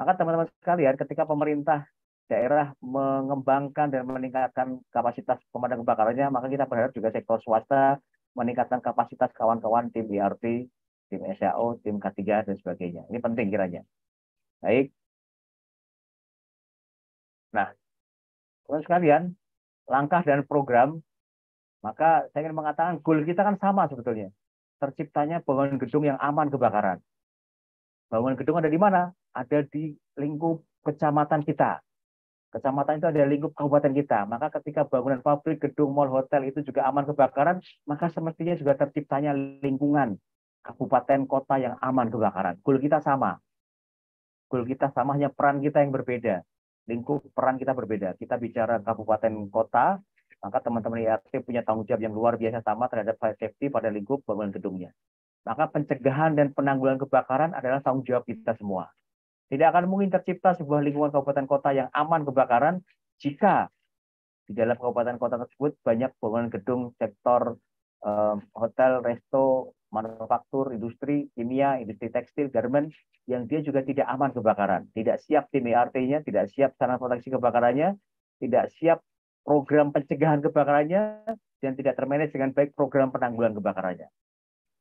Maka teman-teman sekalian, ketika pemerintah daerah mengembangkan dan meningkatkan kapasitas pemadam kebakarannya, maka kita berharap juga sektor swasta meningkatkan kapasitas kawan-kawan tim IRT tim SAO, tim K3 dan sebagainya. Ini penting kiranya. Baik. Nah, teman sekalian, langkah dan program, maka saya ingin mengatakan goal kita kan sama sebetulnya. Terciptanya bangunan gedung yang aman kebakaran. Bangunan gedung ada di mana? Ada di lingkup kecamatan kita. Kecamatan itu ada lingkup kabupaten kita. Maka ketika bangunan pabrik, gedung, mall, hotel itu juga aman kebakaran, maka semestinya juga terciptanya lingkungan kabupaten kota yang aman kebakaran. Goal kita sama. Goal kita sama hanya peran kita yang berbeda. Lingkup peran kita berbeda. Kita bicara kabupaten kota, maka teman-teman IRT punya tanggung jawab yang luar biasa sama terhadap fire safety pada lingkup bangunan gedungnya. Maka pencegahan dan penanggulangan kebakaran adalah tanggung jawab kita semua. Tidak akan mungkin tercipta sebuah lingkungan kabupaten kota yang aman kebakaran jika di dalam kabupaten kota tersebut banyak bangunan gedung sektor um, hotel, resto, manufaktur, industri, kimia, industri tekstil, garment, yang dia juga tidak aman kebakaran. Tidak siap tim ERT-nya, tidak siap sarana proteksi kebakarannya, tidak siap program pencegahan kebakarannya, dan tidak termanage dengan baik program penanggulangan kebakarannya.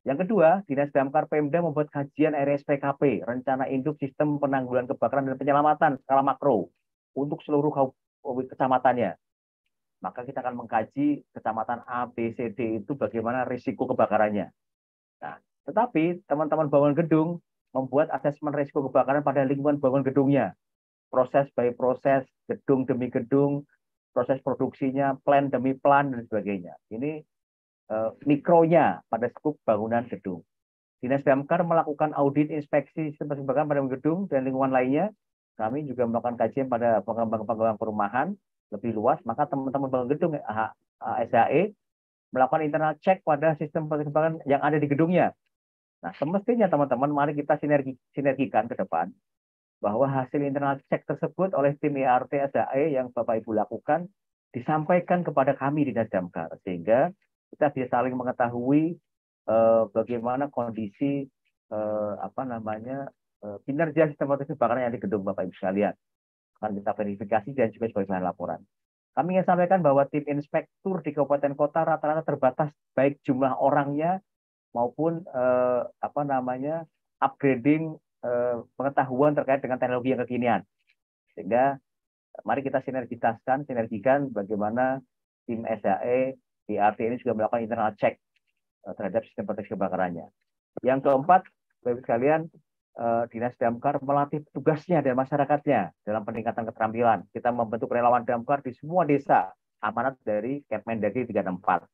Yang kedua, Dinas Damkar Pemda membuat kajian RSPKP, Rencana Induk Sistem Penanggulangan Kebakaran dan Penyelamatan skala makro untuk seluruh kecamatannya. Maka kita akan mengkaji kecamatan A, B, C, D itu bagaimana risiko kebakarannya Nah, tetapi teman-teman bangun gedung membuat asesmen risiko kebakaran pada lingkungan bangun gedungnya. Proses by proses, gedung demi gedung, proses produksinya, plan demi plan, dan sebagainya. Ini uh, mikronya pada skup bangunan gedung. Dinas Damkar melakukan audit inspeksi sistem kebakaran pada gedung dan lingkungan lainnya. Kami juga melakukan kajian pada pengembang-pengembang perumahan lebih luas. Maka teman-teman bangun gedung SHE melakukan internal check pada sistem penerbangan yang ada di gedungnya. Nah, semestinya teman-teman mari kita sinergi, sinergikan ke depan bahwa hasil internal check tersebut oleh tim IRT e SAE yang Bapak Ibu lakukan disampaikan kepada kami di Damkar sehingga kita bisa saling mengetahui eh, bagaimana kondisi eh, apa namanya eh, kinerja sistem proteksi kebakaran yang di gedung Bapak Ibu sekalian. Akan kita verifikasi dan juga sebagai bahan laporan. Kami ingin sampaikan bahwa tim inspektur di kabupaten kota rata-rata terbatas baik jumlah orangnya maupun eh, apa namanya upgrading eh, pengetahuan terkait dengan teknologi yang kekinian. Sehingga mari kita sinergitaskan, sinergikan bagaimana tim SAE, IRT ini juga melakukan internal check eh, terhadap sistem proteksi kebakarannya. Yang keempat, Bapak sekalian, eh, Dinas Damkar melatih tugasnya dan masyarakatnya dalam peningkatan keterampilan. Kita membentuk relawan Damkar di semua desa, amanat dari Kemendagri 364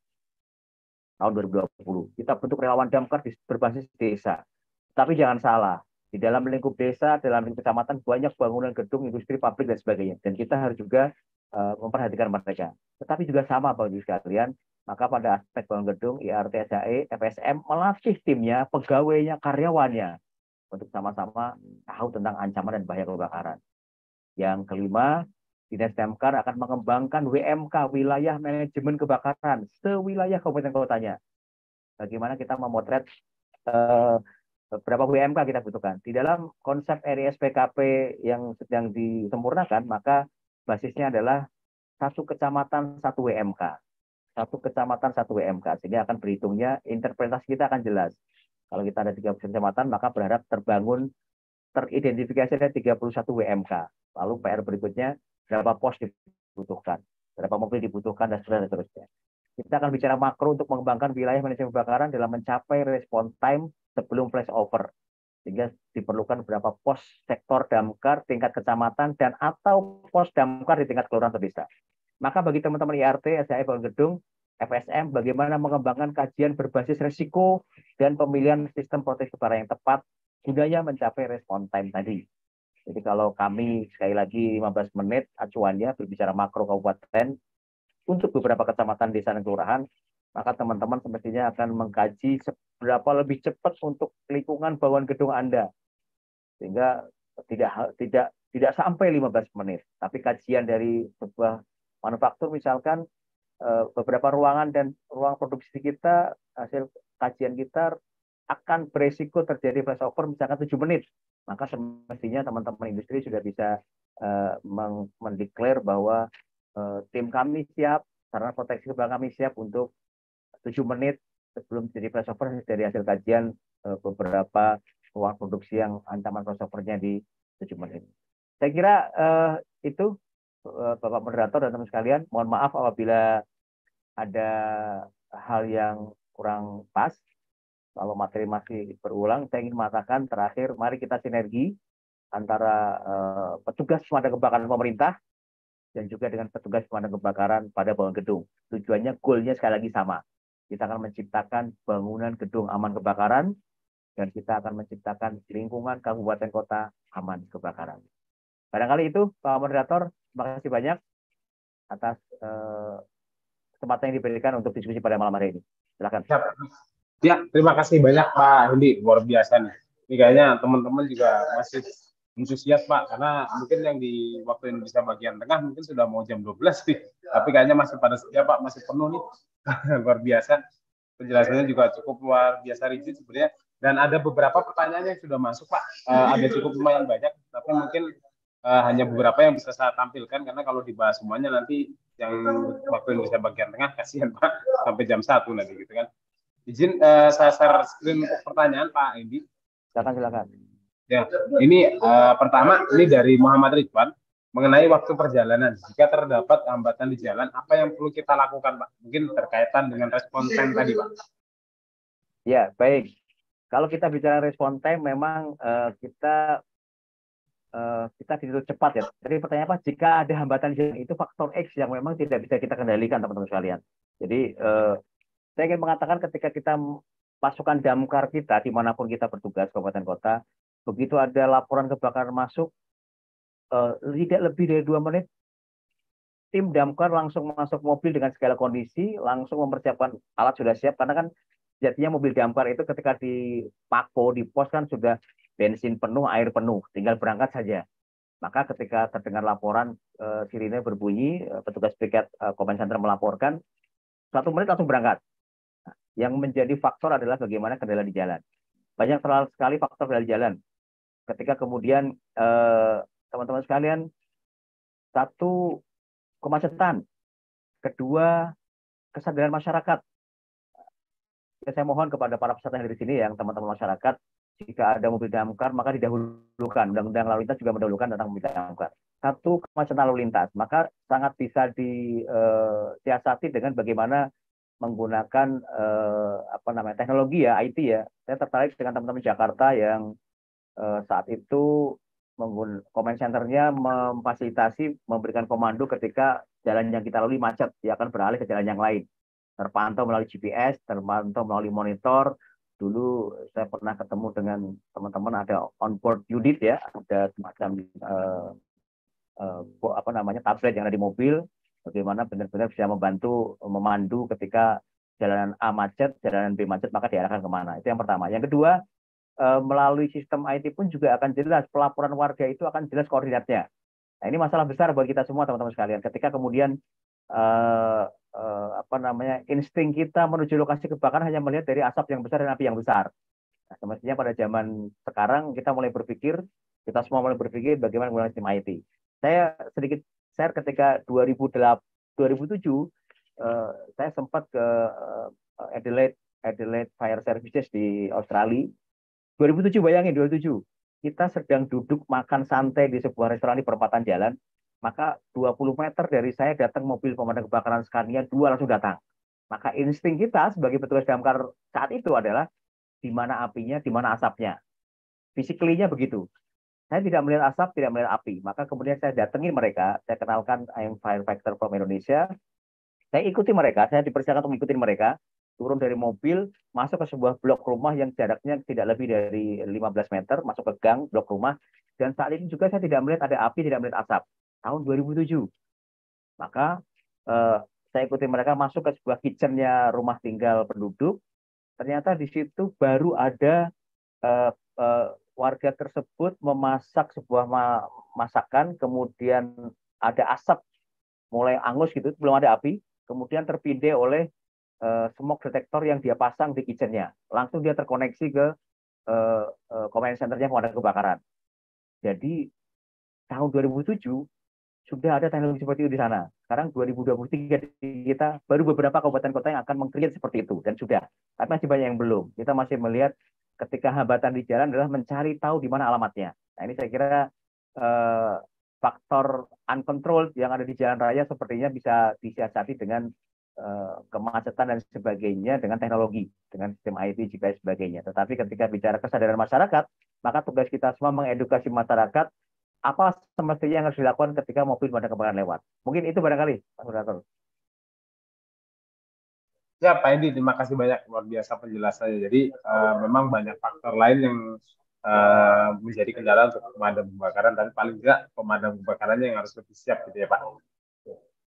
tahun 2020. Kita bentuk relawan Damkar di berbasis desa. Tapi jangan salah, di dalam lingkup desa, dalam lingkup kecamatan banyak bangunan gedung, industri, pabrik dan sebagainya. Dan kita harus juga uh, memperhatikan mereka. Tetapi juga sama bagi sekalian, maka pada aspek bangun gedung, IRT, SAE, FSM melatih timnya, pegawainya, karyawannya untuk sama-sama tahu tentang ancaman dan bahaya kebakaran. Yang kelima, Dinas Damkar akan mengembangkan WMK, wilayah manajemen kebakaran, sewilayah kabupaten kotanya. Bagaimana kita memotret uh, berapa WMK kita butuhkan. Di dalam konsep RISPKP yang sedang disempurnakan, maka basisnya adalah satu kecamatan satu WMK. Satu kecamatan satu WMK. Sehingga akan berhitungnya, interpretasi kita akan jelas. Kalau kita ada 30 kecamatan, maka berharap terbangun, teridentifikasi ada 31 WMK. Lalu PR berikutnya, berapa pos dibutuhkan, berapa mobil dibutuhkan, dan seterusnya. Kita akan bicara makro untuk mengembangkan wilayah manajemen kebakaran dalam mencapai respon time sebelum flashover. Sehingga diperlukan beberapa pos sektor damkar tingkat kecamatan dan atau pos damkar di tingkat kelurahan desa. Maka bagi teman-teman IRT, SAE Bangun Gedung, FSM, bagaimana mengembangkan kajian berbasis risiko dan pemilihan sistem proteksi kebakaran yang tepat gunanya mencapai respon time tadi. Jadi kalau kami sekali lagi 15 menit acuannya berbicara makro kabupaten, untuk beberapa kecamatan, desa, dan kelurahan, maka teman-teman semestinya akan mengkaji seberapa lebih cepat untuk lingkungan bangunan gedung Anda. Sehingga tidak tidak tidak sampai 15 menit. Tapi kajian dari sebuah manufaktur misalkan beberapa ruangan dan ruang produksi kita hasil kajian kita akan beresiko terjadi flashover misalkan 7 menit. Maka semestinya teman-teman industri sudah bisa uh, mendeklar bahwa uh, tim kami siap karena proteksi kebakaran kami siap untuk tujuh menit sebelum jadi flashover dari hasil kajian uh, beberapa ruang produksi yang ancaman flashovernya di tujuh menit. Saya kira uh, itu Bapak moderator dan teman sekalian, mohon maaf apabila ada hal yang kurang pas. Kalau materi masih berulang, saya ingin mengatakan terakhir, mari kita sinergi antara uh, petugas pemadam kebakaran pemerintah dan juga dengan petugas pemadam kebakaran pada bangunan gedung. Tujuannya, goalnya sekali lagi sama. Kita akan menciptakan bangunan gedung aman kebakaran, dan kita akan menciptakan lingkungan kabupaten kota aman kebakaran. Barangkali itu, Pak Moderator, terima kasih banyak atas eh, kesempatan yang diberikan untuk diskusi pada malam hari ini. Silakan. Ya, terima kasih banyak Pak Hendi, luar biasa nih. Ini kayaknya teman-teman juga masih antusias Pak, karena mungkin yang di waktu Indonesia bagian tengah mungkin sudah mau jam 12 nih, tapi kayaknya masih pada setia Pak, masih penuh nih, (laughs) luar biasa. Penjelasannya juga cukup luar biasa rigid sebenarnya, dan ada beberapa pertanyaan yang sudah masuk Pak, uh, ada cukup lumayan banyak, tapi mungkin uh, hanya beberapa yang bisa saya tampilkan, karena kalau dibahas semuanya nanti yang waktu Indonesia bagian tengah, kasihan Pak, sampai jam satu nanti gitu kan. Izin uh, saya share screen untuk pertanyaan Pak Indi. Silakan, silakan. Ya, ini uh, pertama ini dari Muhammad Ridwan mengenai waktu perjalanan. Jika terdapat hambatan di jalan, apa yang perlu kita lakukan, Pak? Mungkin terkaitan dengan respon time tadi, Pak. Ya, baik. Kalau kita bicara respon time, memang uh, kita uh, kita ditutup cepat ya. Jadi pertanyaan apa? Jika ada hambatan di jalan, itu faktor X yang memang tidak bisa kita kendalikan, teman-teman sekalian. Jadi uh, saya ingin mengatakan ketika kita pasukan damkar kita di mana pun kita bertugas kabupaten kota begitu ada laporan kebakaran masuk uh, tidak lebih dari dua menit tim damkar langsung masuk mobil dengan segala kondisi langsung mempersiapkan alat sudah siap karena kan jadinya mobil damkar itu ketika di pako kan sudah bensin penuh air penuh tinggal berangkat saja. Maka ketika terdengar laporan uh, sirine berbunyi uh, petugas piket uh, command center melaporkan satu menit langsung berangkat. Nah, yang menjadi faktor adalah bagaimana kendala di jalan. Banyak terlalu sekali faktor kendala di jalan. Ketika kemudian eh, teman-teman sekalian satu kemacetan, kedua kesadaran masyarakat. Ya, saya mohon kepada para peserta yang di sini yang teman-teman masyarakat jika ada mobil damkar maka didahulukan undang-undang lalu lintas juga mendahulukan tentang mobil damkar. satu kemacetan lalu lintas, maka sangat bisa disiasati dengan bagaimana menggunakan eh, apa namanya teknologi ya IT ya. Saya tertarik dengan teman-teman Jakarta yang eh, saat itu menggun comment centernya memfasilitasi memberikan komando ketika jalan yang kita lalui macet, dia akan beralih ke jalan yang lain. Terpantau melalui GPS, terpantau melalui monitor. Dulu saya pernah ketemu dengan teman-teman ada onboard unit ya, ada semacam eh, eh, apa namanya tablet yang ada di mobil bagaimana benar-benar bisa membantu memandu ketika jalanan A macet, jalanan B macet, maka diarahkan ke mana. Itu yang pertama. Yang kedua, eh, melalui sistem IT pun juga akan jelas pelaporan warga itu akan jelas koordinatnya. Nah, ini masalah besar buat kita semua teman-teman sekalian. Ketika kemudian eh, apa namanya insting kita menuju lokasi kebakaran hanya melihat dari asap yang besar dan api yang besar. Nah, semestinya pada zaman sekarang kita mulai berpikir, kita semua mulai berpikir bagaimana menggunakan sistem IT. Saya sedikit share ketika 2008 2007 uh, saya sempat ke uh, Adelaide Adelaide Fire Services di Australia 2007 bayangin 2007 kita sedang duduk makan santai di sebuah restoran di perempatan jalan maka 20 meter dari saya datang mobil pemadam kebakaran Scania dua langsung datang maka insting kita sebagai petugas damkar saat itu adalah di mana apinya di mana asapnya fisiklinya begitu saya tidak melihat asap, tidak melihat api. Maka kemudian saya datangi mereka, saya kenalkan I'm Firefighter from Indonesia. Saya ikuti mereka, saya dipersilakan untuk mengikuti mereka, turun dari mobil, masuk ke sebuah blok rumah yang jaraknya tidak lebih dari 15 meter, masuk ke gang blok rumah. Dan saat ini juga saya tidak melihat ada api, tidak melihat asap. Tahun 2007. Maka eh, saya ikuti mereka masuk ke sebuah kitchennya rumah tinggal penduduk. Ternyata di situ baru ada eh, eh, warga tersebut memasak sebuah ma masakan, kemudian ada asap mulai angus gitu, belum ada api, kemudian terpindai oleh uh, smoke detector yang dia pasang di kitchennya. Langsung dia terkoneksi ke uh, uh, command centernya pemadam kebakaran. Jadi tahun 2007 sudah ada teknologi seperti itu di sana. Sekarang 2023 kita baru beberapa kabupaten kota yang akan mengkreat seperti itu dan sudah. Tapi masih banyak yang belum. Kita masih melihat ketika hambatan di jalan adalah mencari tahu di mana alamatnya. Nah ini saya kira eh, faktor uncontrolled yang ada di jalan raya sepertinya bisa disiasati dengan eh, kemacetan dan sebagainya dengan teknologi, dengan sistem IT juga sebagainya. Tetapi ketika bicara kesadaran masyarakat, maka tugas kita semua mengedukasi masyarakat apa semestinya yang harus dilakukan ketika mobil pada kebakaran lewat. Mungkin itu barangkali, Pak Suratul. Ya, Pak Edi, terima kasih banyak luar biasa penjelasannya. Jadi uh, memang banyak faktor lain yang uh, menjadi kendala untuk pemadam kebakaran, tapi paling tidak pemadam kebakarannya yang harus lebih siap gitu ya Pak.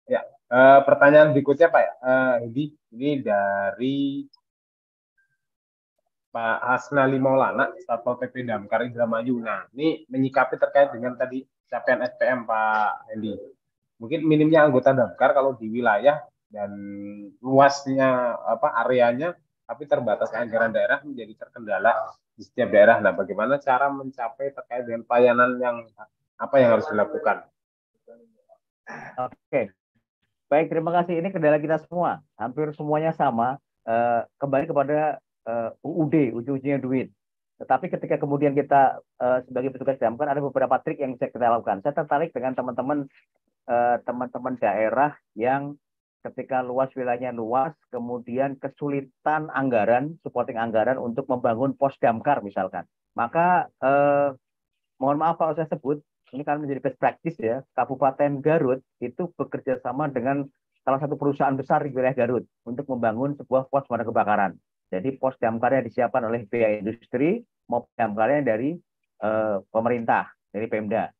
Ya, uh, pertanyaan berikutnya Pak uh, ini dari Pak Hasnali Maulana, Satpol PP Damkar Indramayu. Nah, ini menyikapi terkait dengan tadi capaian SPM Pak Edi. Mungkin minimnya anggota damkar kalau di wilayah dan luasnya apa areanya tapi terbatas anggaran daerah menjadi terkendala di setiap daerah. Nah, bagaimana cara mencapai terkait dengan pelayanan yang apa yang harus dilakukan? Oke, baik terima kasih. Ini kendala kita semua, hampir semuanya sama. Uh, kembali kepada uh, eh, UUD, ujung-ujungnya duit. Tetapi ketika kemudian kita uh, sebagai petugas damkar ada beberapa trik yang bisa kita lakukan. Saya tertarik dengan teman-teman uh, teman-teman daerah yang ketika luas wilayahnya luas, kemudian kesulitan anggaran, supporting anggaran untuk membangun pos damkar misalkan. Maka eh, mohon maaf kalau saya sebut, ini kan menjadi best practice ya, Kabupaten Garut itu bekerja sama dengan salah satu perusahaan besar di wilayah Garut untuk membangun sebuah pos pemadam kebakaran. Jadi pos damkarnya disiapkan oleh biaya industri maupun damkarnya dari eh, pemerintah, dari Pemda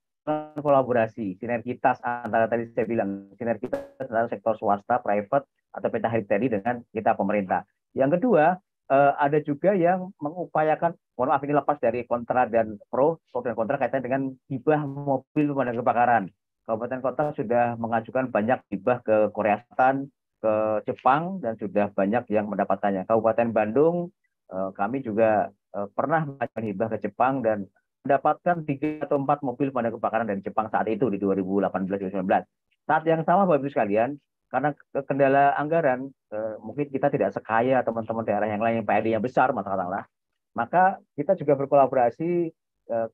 kolaborasi, sinergitas antara tadi saya bilang sinergitas antara sektor swasta, private atau petahari tadi dengan kita pemerintah. Yang kedua, eh, ada juga yang mengupayakan, mohon maaf ini lepas dari kontra dan pro, pro dan kontra kaitan dengan hibah mobil pemadam kebakaran. Kabupaten kota sudah mengajukan banyak hibah ke Korea Selatan, ke Jepang, dan sudah banyak yang mendapatkannya. Kabupaten Bandung, eh, kami juga eh, pernah mengajukan hibah ke Jepang dan mendapatkan tiga atau empat mobil pemadam kebakaran dari Jepang saat itu di 2018-2019. Saat yang sama Bapak Ibu sekalian, karena kendala anggaran, eh, mungkin kita tidak sekaya teman-teman daerah yang lain yang PID yang besar, katakanlah. Maka kita juga berkolaborasi,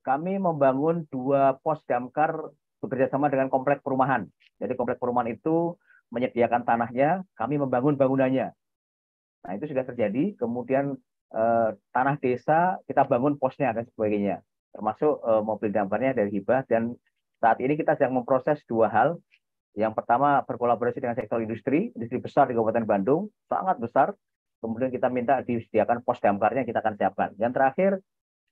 kami membangun dua pos damkar bekerja sama dengan komplek perumahan. Jadi komplek perumahan itu menyediakan tanahnya, kami membangun bangunannya. Nah itu sudah terjadi. Kemudian eh, tanah desa kita bangun posnya dan sebagainya, termasuk eh, mobil damparnya dari hibah. Dan saat ini kita sedang memproses dua hal. Yang pertama berkolaborasi dengan sektor industri, industri besar di Kabupaten Bandung, sangat besar. Kemudian kita minta disediakan pos damkarnya kita akan siapkan. Yang terakhir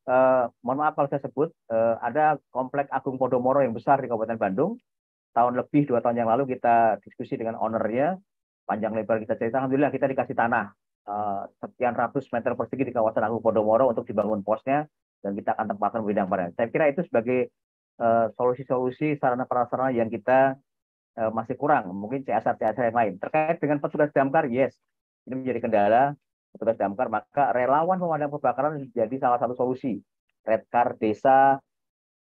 eh, mohon maaf kalau saya sebut, eh, ada komplek Agung Podomoro yang besar di Kabupaten Bandung. Tahun lebih dua tahun yang lalu kita diskusi dengan ownernya, panjang lebar kita cerita, alhamdulillah kita dikasih tanah eh, sekian ratus meter persegi di kawasan Agung Podomoro untuk dibangun posnya dan kita akan tempatkan bidang pada. Saya kira itu sebagai eh, solusi-solusi sarana prasarana yang kita eh, masih kurang, mungkin CSR-CSR yang lain. Terkait dengan petugas damkar, yes, ini menjadi kendala petugas damkar, maka relawan pemadam kebakaran jadi salah satu solusi. Redcar desa,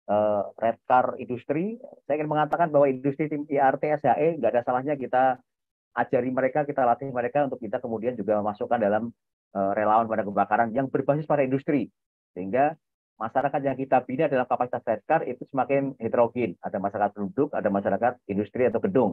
eh, Redcar industri, saya ingin mengatakan bahwa industri tim IRT SHE nggak ada salahnya kita ajari mereka, kita latih mereka untuk kita kemudian juga masukkan dalam eh, relawan pada kebakaran yang berbasis pada industri. Sehingga masyarakat yang kita bina dalam kapasitas Redcar itu semakin heterogen. Ada masyarakat penduduk, ada masyarakat industri atau gedung.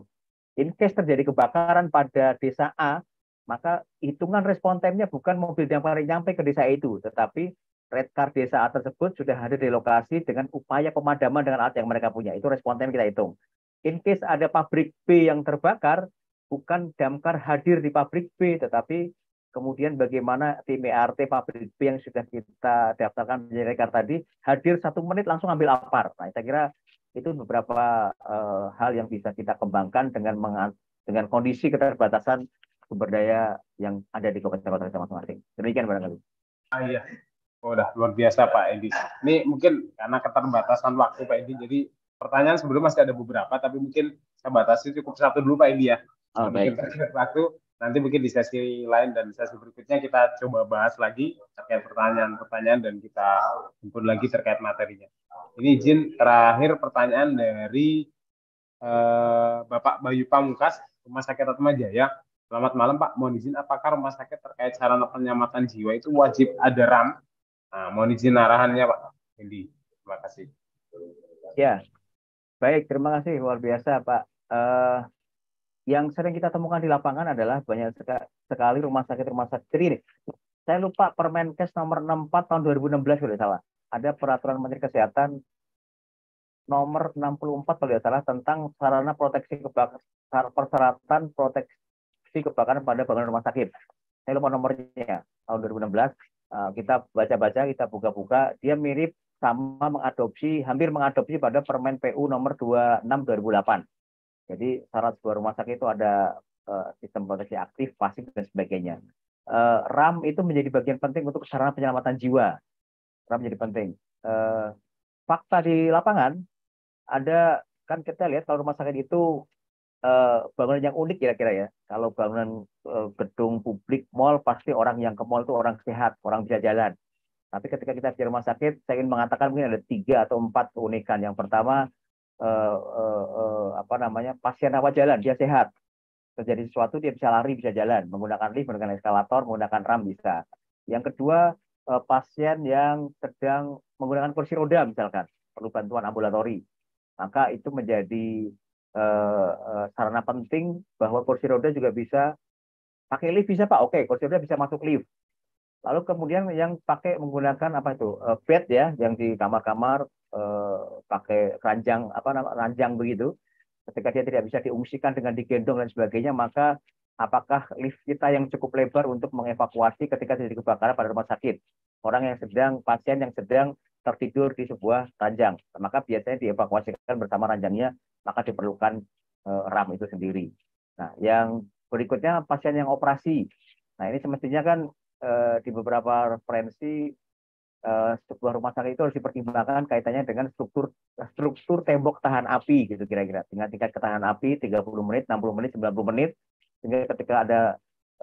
In case terjadi kebakaran pada desa A, maka hitungan respon time-nya bukan mobil yang nyampe ke desa itu, tetapi red car desa A tersebut sudah hadir di lokasi dengan upaya pemadaman dengan alat yang mereka punya. Itu respon time kita hitung. In case ada pabrik B yang terbakar, bukan damkar hadir di pabrik B, tetapi kemudian bagaimana tim ERT pabrik B yang sudah kita daftarkan menjadi red tadi hadir satu menit langsung ambil apar. Nah, saya kira itu beberapa uh, hal yang bisa kita kembangkan dengan dengan kondisi keterbatasan sumber daya yang ada di kabupaten kota kita masing-masing. Demikian barangkali. Ah, iya. Oh, udah luar biasa Pak Edi. Ini mungkin karena keterbatasan waktu Pak Edi, jadi pertanyaan sebelum masih ada beberapa, tapi mungkin saya batasi cukup satu dulu Pak Edi ya. Oh, baik. Waktu nanti mungkin di sesi lain dan sesi berikutnya kita coba bahas lagi terkait pertanyaan-pertanyaan dan kita kumpul lagi terkait materinya. Ini izin terakhir pertanyaan dari eh, Bapak Bayu Pamungkas, Rumah Sakit Atma Jaya. Selamat malam Pak, mohon izin apakah rumah sakit terkait sarana penyelamatan jiwa itu wajib ada RAM? Nah, mohon izin arahannya Pak Hendi. Terima kasih. Ya, baik terima kasih luar biasa Pak. Uh, yang sering kita temukan di lapangan adalah banyak sekali rumah sakit rumah sakit ini. Saya lupa Permenkes nomor 64 tahun 2016 kalau salah. Ada peraturan Menteri Kesehatan nomor 64 kalau salah tentang sarana proteksi kebakaran persyaratan proteksi kebakaran pada bangunan rumah sakit. Saya lupa nomornya tahun 2016. Uh, kita baca-baca, kita buka-buka, dia mirip sama mengadopsi, hampir mengadopsi pada Permen PU nomor 26 2008. Jadi syarat sebuah rumah sakit itu ada uh, sistem proteksi aktif, pasif dan sebagainya. Uh, RAM itu menjadi bagian penting untuk sarana penyelamatan jiwa. RAM menjadi penting. Fakta di lapangan ada kan kita lihat kalau rumah sakit itu uh, bangunan yang unik kira-kira ya. Kalau bangunan uh, gedung publik mall pasti orang yang ke mall itu orang sehat, orang bisa jalan. Tapi ketika kita di rumah sakit, saya ingin mengatakan mungkin ada tiga atau empat keunikan. Yang pertama uh, apa namanya pasien rawat jalan, dia sehat. Terjadi sesuatu dia bisa lari, bisa jalan, menggunakan lift, menggunakan eskalator, menggunakan ram bisa. Yang kedua pasien yang sedang menggunakan kursi roda misalkan, perlu bantuan ambulatori. Maka itu menjadi sarana penting bahwa kursi roda juga bisa pakai lift bisa pak. Oke kursi roda bisa masuk lift. Lalu kemudian yang pakai menggunakan apa itu? Uh, bed ya yang di kamar-kamar pakai ranjang apa nama ranjang begitu. Ketika dia tidak bisa diungsikan dengan digendong dan sebagainya maka apakah lift kita yang cukup lebar untuk mengevakuasi ketika terjadi kebakaran pada rumah sakit? Orang yang sedang pasien yang sedang tertidur di sebuah ranjang. Maka biasanya dievakuasikan bersama ranjangnya maka diperlukan uh, RAM itu sendiri. Nah, yang berikutnya pasien yang operasi. Nah, ini semestinya kan uh, di beberapa referensi uh, sebuah rumah sakit itu harus dipertimbangkan kaitannya dengan struktur struktur tembok tahan api gitu kira-kira. Dengan tingkat ketahanan api 30 menit, 60 menit, 90 menit sehingga ketika ada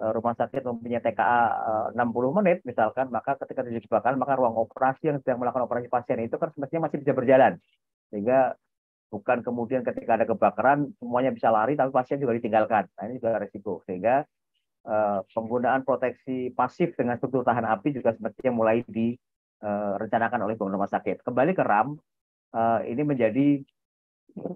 rumah sakit mempunyai TKA 60 menit misalkan, maka ketika terjadi kebakaran maka ruang operasi yang sedang melakukan operasi pasien itu kan semestinya masih bisa berjalan. Sehingga bukan kemudian ketika ada kebakaran semuanya bisa lari tapi pasien juga ditinggalkan. Nah, ini juga resiko sehingga uh, penggunaan proteksi pasif dengan struktur tahan api juga semestinya mulai direncanakan eh, oleh bangun rumah sakit. Kembali ke RAM, uh, ini menjadi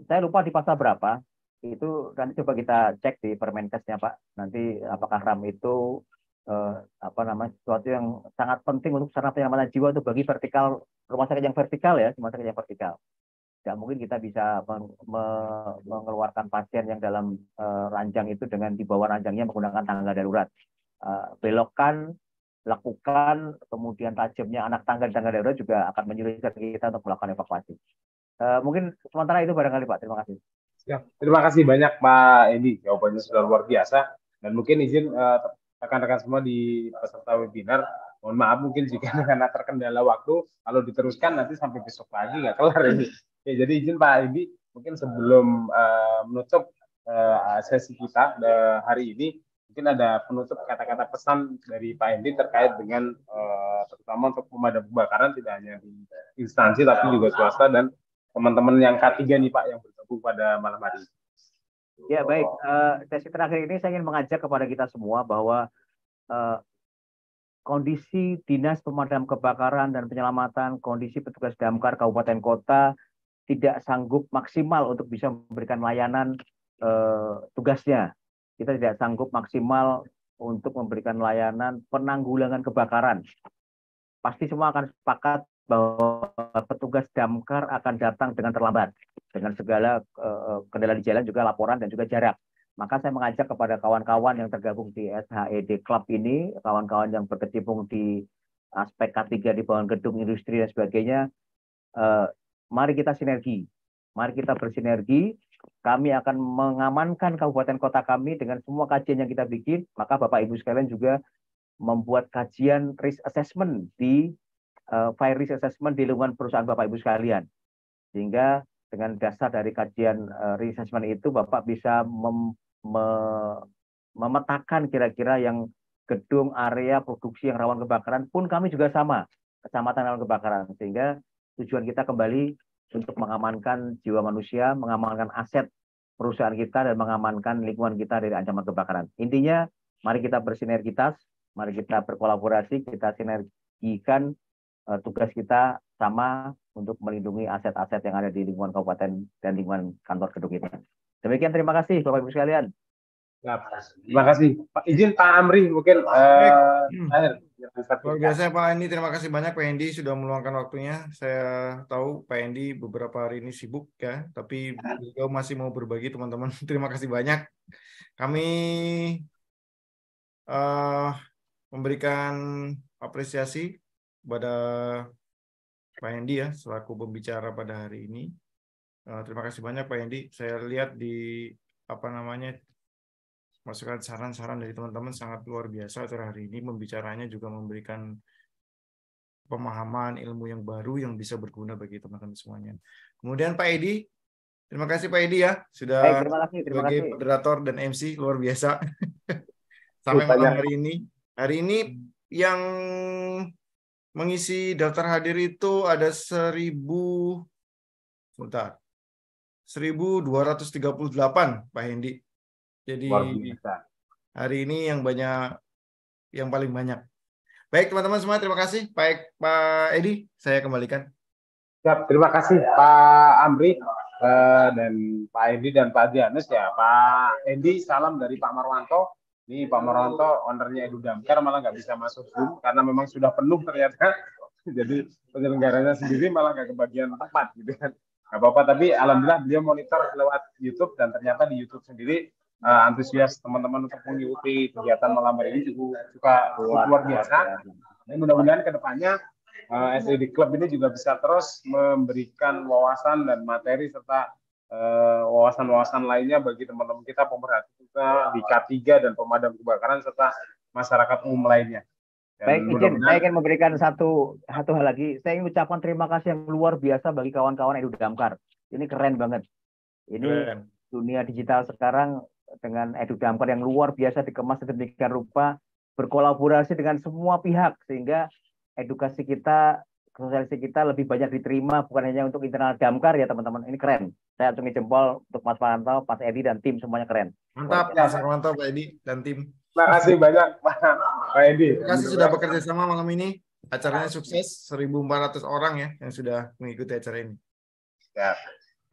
saya lupa di pasal berapa itu nanti coba kita cek di Permenkesnya Pak. Nanti apakah RAM itu eh, apa namanya sesuatu yang sangat penting untuk sarana penyelamatan jiwa itu bagi vertikal rumah sakit yang vertikal ya, rumah sakit yang vertikal. Tidak mungkin kita bisa men- me- mengeluarkan pasien yang dalam eh, ranjang itu dengan di bawah ranjangnya menggunakan tangga darurat. Eh, belokkan, lakukan, kemudian tajamnya anak tangga di tangga darurat juga akan menyulitkan kita untuk melakukan evakuasi. Eh, mungkin sementara itu barangkali Pak. Terima kasih. Ya, terima kasih banyak Pak Edi, jawabannya sudah luar biasa. Dan mungkin izin rekan-rekan semua di peserta webinar, mohon maaf mungkin jika (laughs) karena terkendala waktu, kalau diteruskan nanti sampai besok lagi nggak kelar ini. Ya, jadi izin Pak Edi, mungkin sebelum eh, menutup eh, sesi kita eh, hari ini, mungkin ada penutup kata-kata pesan dari Pak Edi terkait dengan eh, terutama untuk pemadam kebakaran tidak hanya di instansi tapi juga swasta dan teman-teman yang K3 nih Pak yang bergabung pada malam hari ini. Ya baik, Eh, sesi terakhir ini saya ingin mengajak kepada kita semua bahwa eh, kondisi dinas pemadam kebakaran dan penyelamatan, kondisi petugas damkar kabupaten kota tidak sanggup maksimal untuk bisa memberikan layanan eh, tugasnya. Kita tidak sanggup maksimal untuk memberikan layanan penanggulangan kebakaran. Pasti semua akan sepakat bahwa petugas damkar akan datang dengan terlambat dengan segala eh, kendala di jalan juga laporan dan juga jarak. Maka saya mengajak kepada kawan-kawan yang tergabung di SHED Club ini, kawan-kawan yang berkecimpung di aspek K3 di bangun gedung industri dan sebagainya, eh, mari kita sinergi. Mari kita bersinergi. Kami akan mengamankan kabupaten kota kami dengan semua kajian yang kita bikin. Maka Bapak Ibu sekalian juga membuat kajian risk assessment di eh, fire risk assessment di lingkungan perusahaan Bapak Ibu sekalian. Sehingga dengan dasar dari kajian eh, risk assessment itu Bapak bisa mem- me- memetakan kira-kira yang gedung area produksi yang rawan kebakaran pun kami juga sama kecamatan rawan kebakaran sehingga tujuan kita kembali untuk mengamankan jiwa manusia, mengamankan aset perusahaan kita dan mengamankan lingkungan kita dari ancaman kebakaran. Intinya mari kita bersinergitas, mari kita berkolaborasi, kita sinergikan eh, tugas kita sama untuk melindungi aset-aset yang ada di lingkungan kabupaten dan lingkungan kantor gedung kita. Demikian terima kasih Bapak Ibu sekalian. Terima kasih. Pak, izin Pak Amri mungkin eh, akhir. Luar biasa Pak Endi, terima kasih banyak Pak Endi sudah meluangkan waktunya. Saya tahu Pak Endi beberapa hari ini sibuk ya, tapi beliau masih mau berbagi teman-teman. (laughs) Terima kasih banyak. Kami eh, memberikan apresiasi kepada Pak Endi ya selaku pembicara pada hari ini. Eh, terima kasih banyak Pak Endi. Saya lihat di apa namanya masukan saran-saran dari teman-teman sangat luar biasa acara hari ini pembicaranya juga memberikan pemahaman ilmu yang baru yang bisa berguna bagi teman-teman semuanya. Kemudian Pak Edi, terima kasih Pak Edi ya sudah Baik, terima kasih, terima sebagai kasih. moderator dan MC luar biasa (laughs) sampai malam hari ini. Hari ini yang mengisi daftar hadir itu ada 1000 sebentar. 1238 Pak Hendi. Jadi hari ini yang banyak yang paling banyak. Baik teman-teman semua terima kasih. Baik Pak Edi, saya kembalikan. Siap, terima kasih Pak Amri eh, dan Pak Edi dan Pak Dianus ya. Pak Edi, salam dari Pak Marwanto. Ini Pak Marwanto, ownernya Edu Damkar malah nggak bisa masuk Zoom karena memang sudah penuh ternyata. (laughs) Jadi penyelenggaranya sendiri malah nggak kebagian tempat gitu kan. Nggak apa-apa, tapi alhamdulillah beliau monitor lewat YouTube dan ternyata di YouTube sendiri eh, antusias teman-teman untuk mengikuti kegiatan malam hari ini juga, juga cukup luar biasa. Dan mudah-mudahan ke depannya eh, SED Club ini juga bisa terus memberikan wawasan dan materi serta eh, wawasan-wawasan lainnya bagi teman-teman kita pemerhati kita di K3 dan pemadam kebakaran serta masyarakat umum lainnya. Dan Baik, izin saya ingin memberikan satu satu hal lagi. Saya ingin ucapkan terima kasih yang luar biasa bagi kawan-kawan Edu Damkar. Ini keren banget. Ini Keren. dunia digital sekarang dengan Edu Damkar yang luar biasa dikemas sedemikian rupa, berkolaborasi dengan semua pihak sehingga edukasi kita, sosialisasi kita lebih banyak diterima bukan hanya untuk internal Damkar ya teman-teman. Ini keren. Saya acungi jempol untuk Mas Parantau, Mas Edi dan tim semuanya keren. Mantap, Mas Armanto, Pak Edi dan tim. Terima kasih banyak Pak Pak Edi. Terima kasih sudah bekerja sama malam ini. Acaranya sukses, 1.400 orang ya yang sudah mengikuti acara ini. Ya.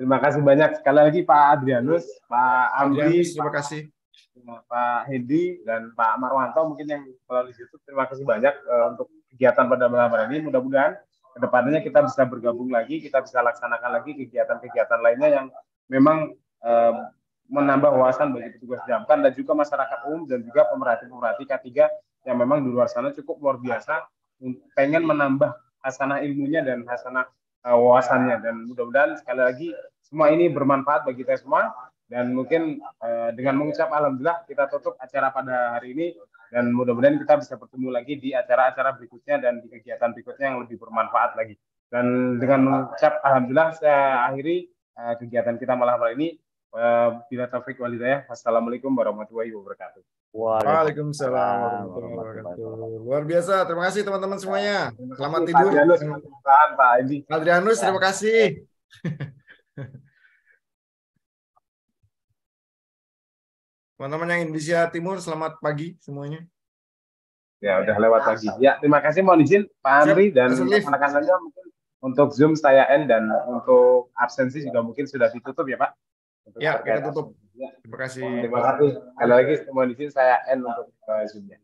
Terima kasih banyak sekali lagi Pak Adrianus, Pak Amri, Adrianus, terima kasih. Pak Hendi dan Pak Marwanto mungkin yang melalui YouTube. Terima kasih banyak eh, untuk kegiatan pada malam hari ini. Mudah-mudahan ke depannya kita bisa bergabung lagi, kita bisa laksanakan lagi kegiatan-kegiatan lainnya yang memang eh, menambah wawasan bagi petugas damkar dan juga masyarakat umum dan juga pemerhati-pemerhati K3 yang memang di luar sana cukup luar biasa pengen menambah hasanah ilmunya dan hasanah uh, wawasannya dan mudah-mudahan sekali lagi semua ini bermanfaat bagi kita semua dan mungkin uh, dengan mengucap alhamdulillah kita tutup acara pada hari ini dan mudah-mudahan kita bisa bertemu lagi di acara-acara berikutnya dan di kegiatan berikutnya yang lebih bermanfaat lagi dan dengan mengucap alhamdulillah saya akhiri uh, kegiatan kita malam hari ini uh, bila taufik walidayah wassalamualaikum warahmatullahi wabarakatuh Waalaikumsalam warahmatullahi wabarakatuh. Luar biasa. Terima kasih teman-teman semuanya. Selamat tidur. Adrianus, Pak. Adrianus, terima kasih. (laughs) (laughs) Teman-teman yang Indonesia Timur, selamat pagi semuanya. Ya, udah lewat lagi. Ya, terima kasih mohon izin Pak Andri dan saja mungkin untuk Zoom saya end dan untuk absensi juga mungkin sudah ditutup ya Pak. Untuk Ya, kita tutup. Ya, Terima kasih. Terima kasih. Sekali lagi mohon izin saya end untuk uh, Zoom-nya.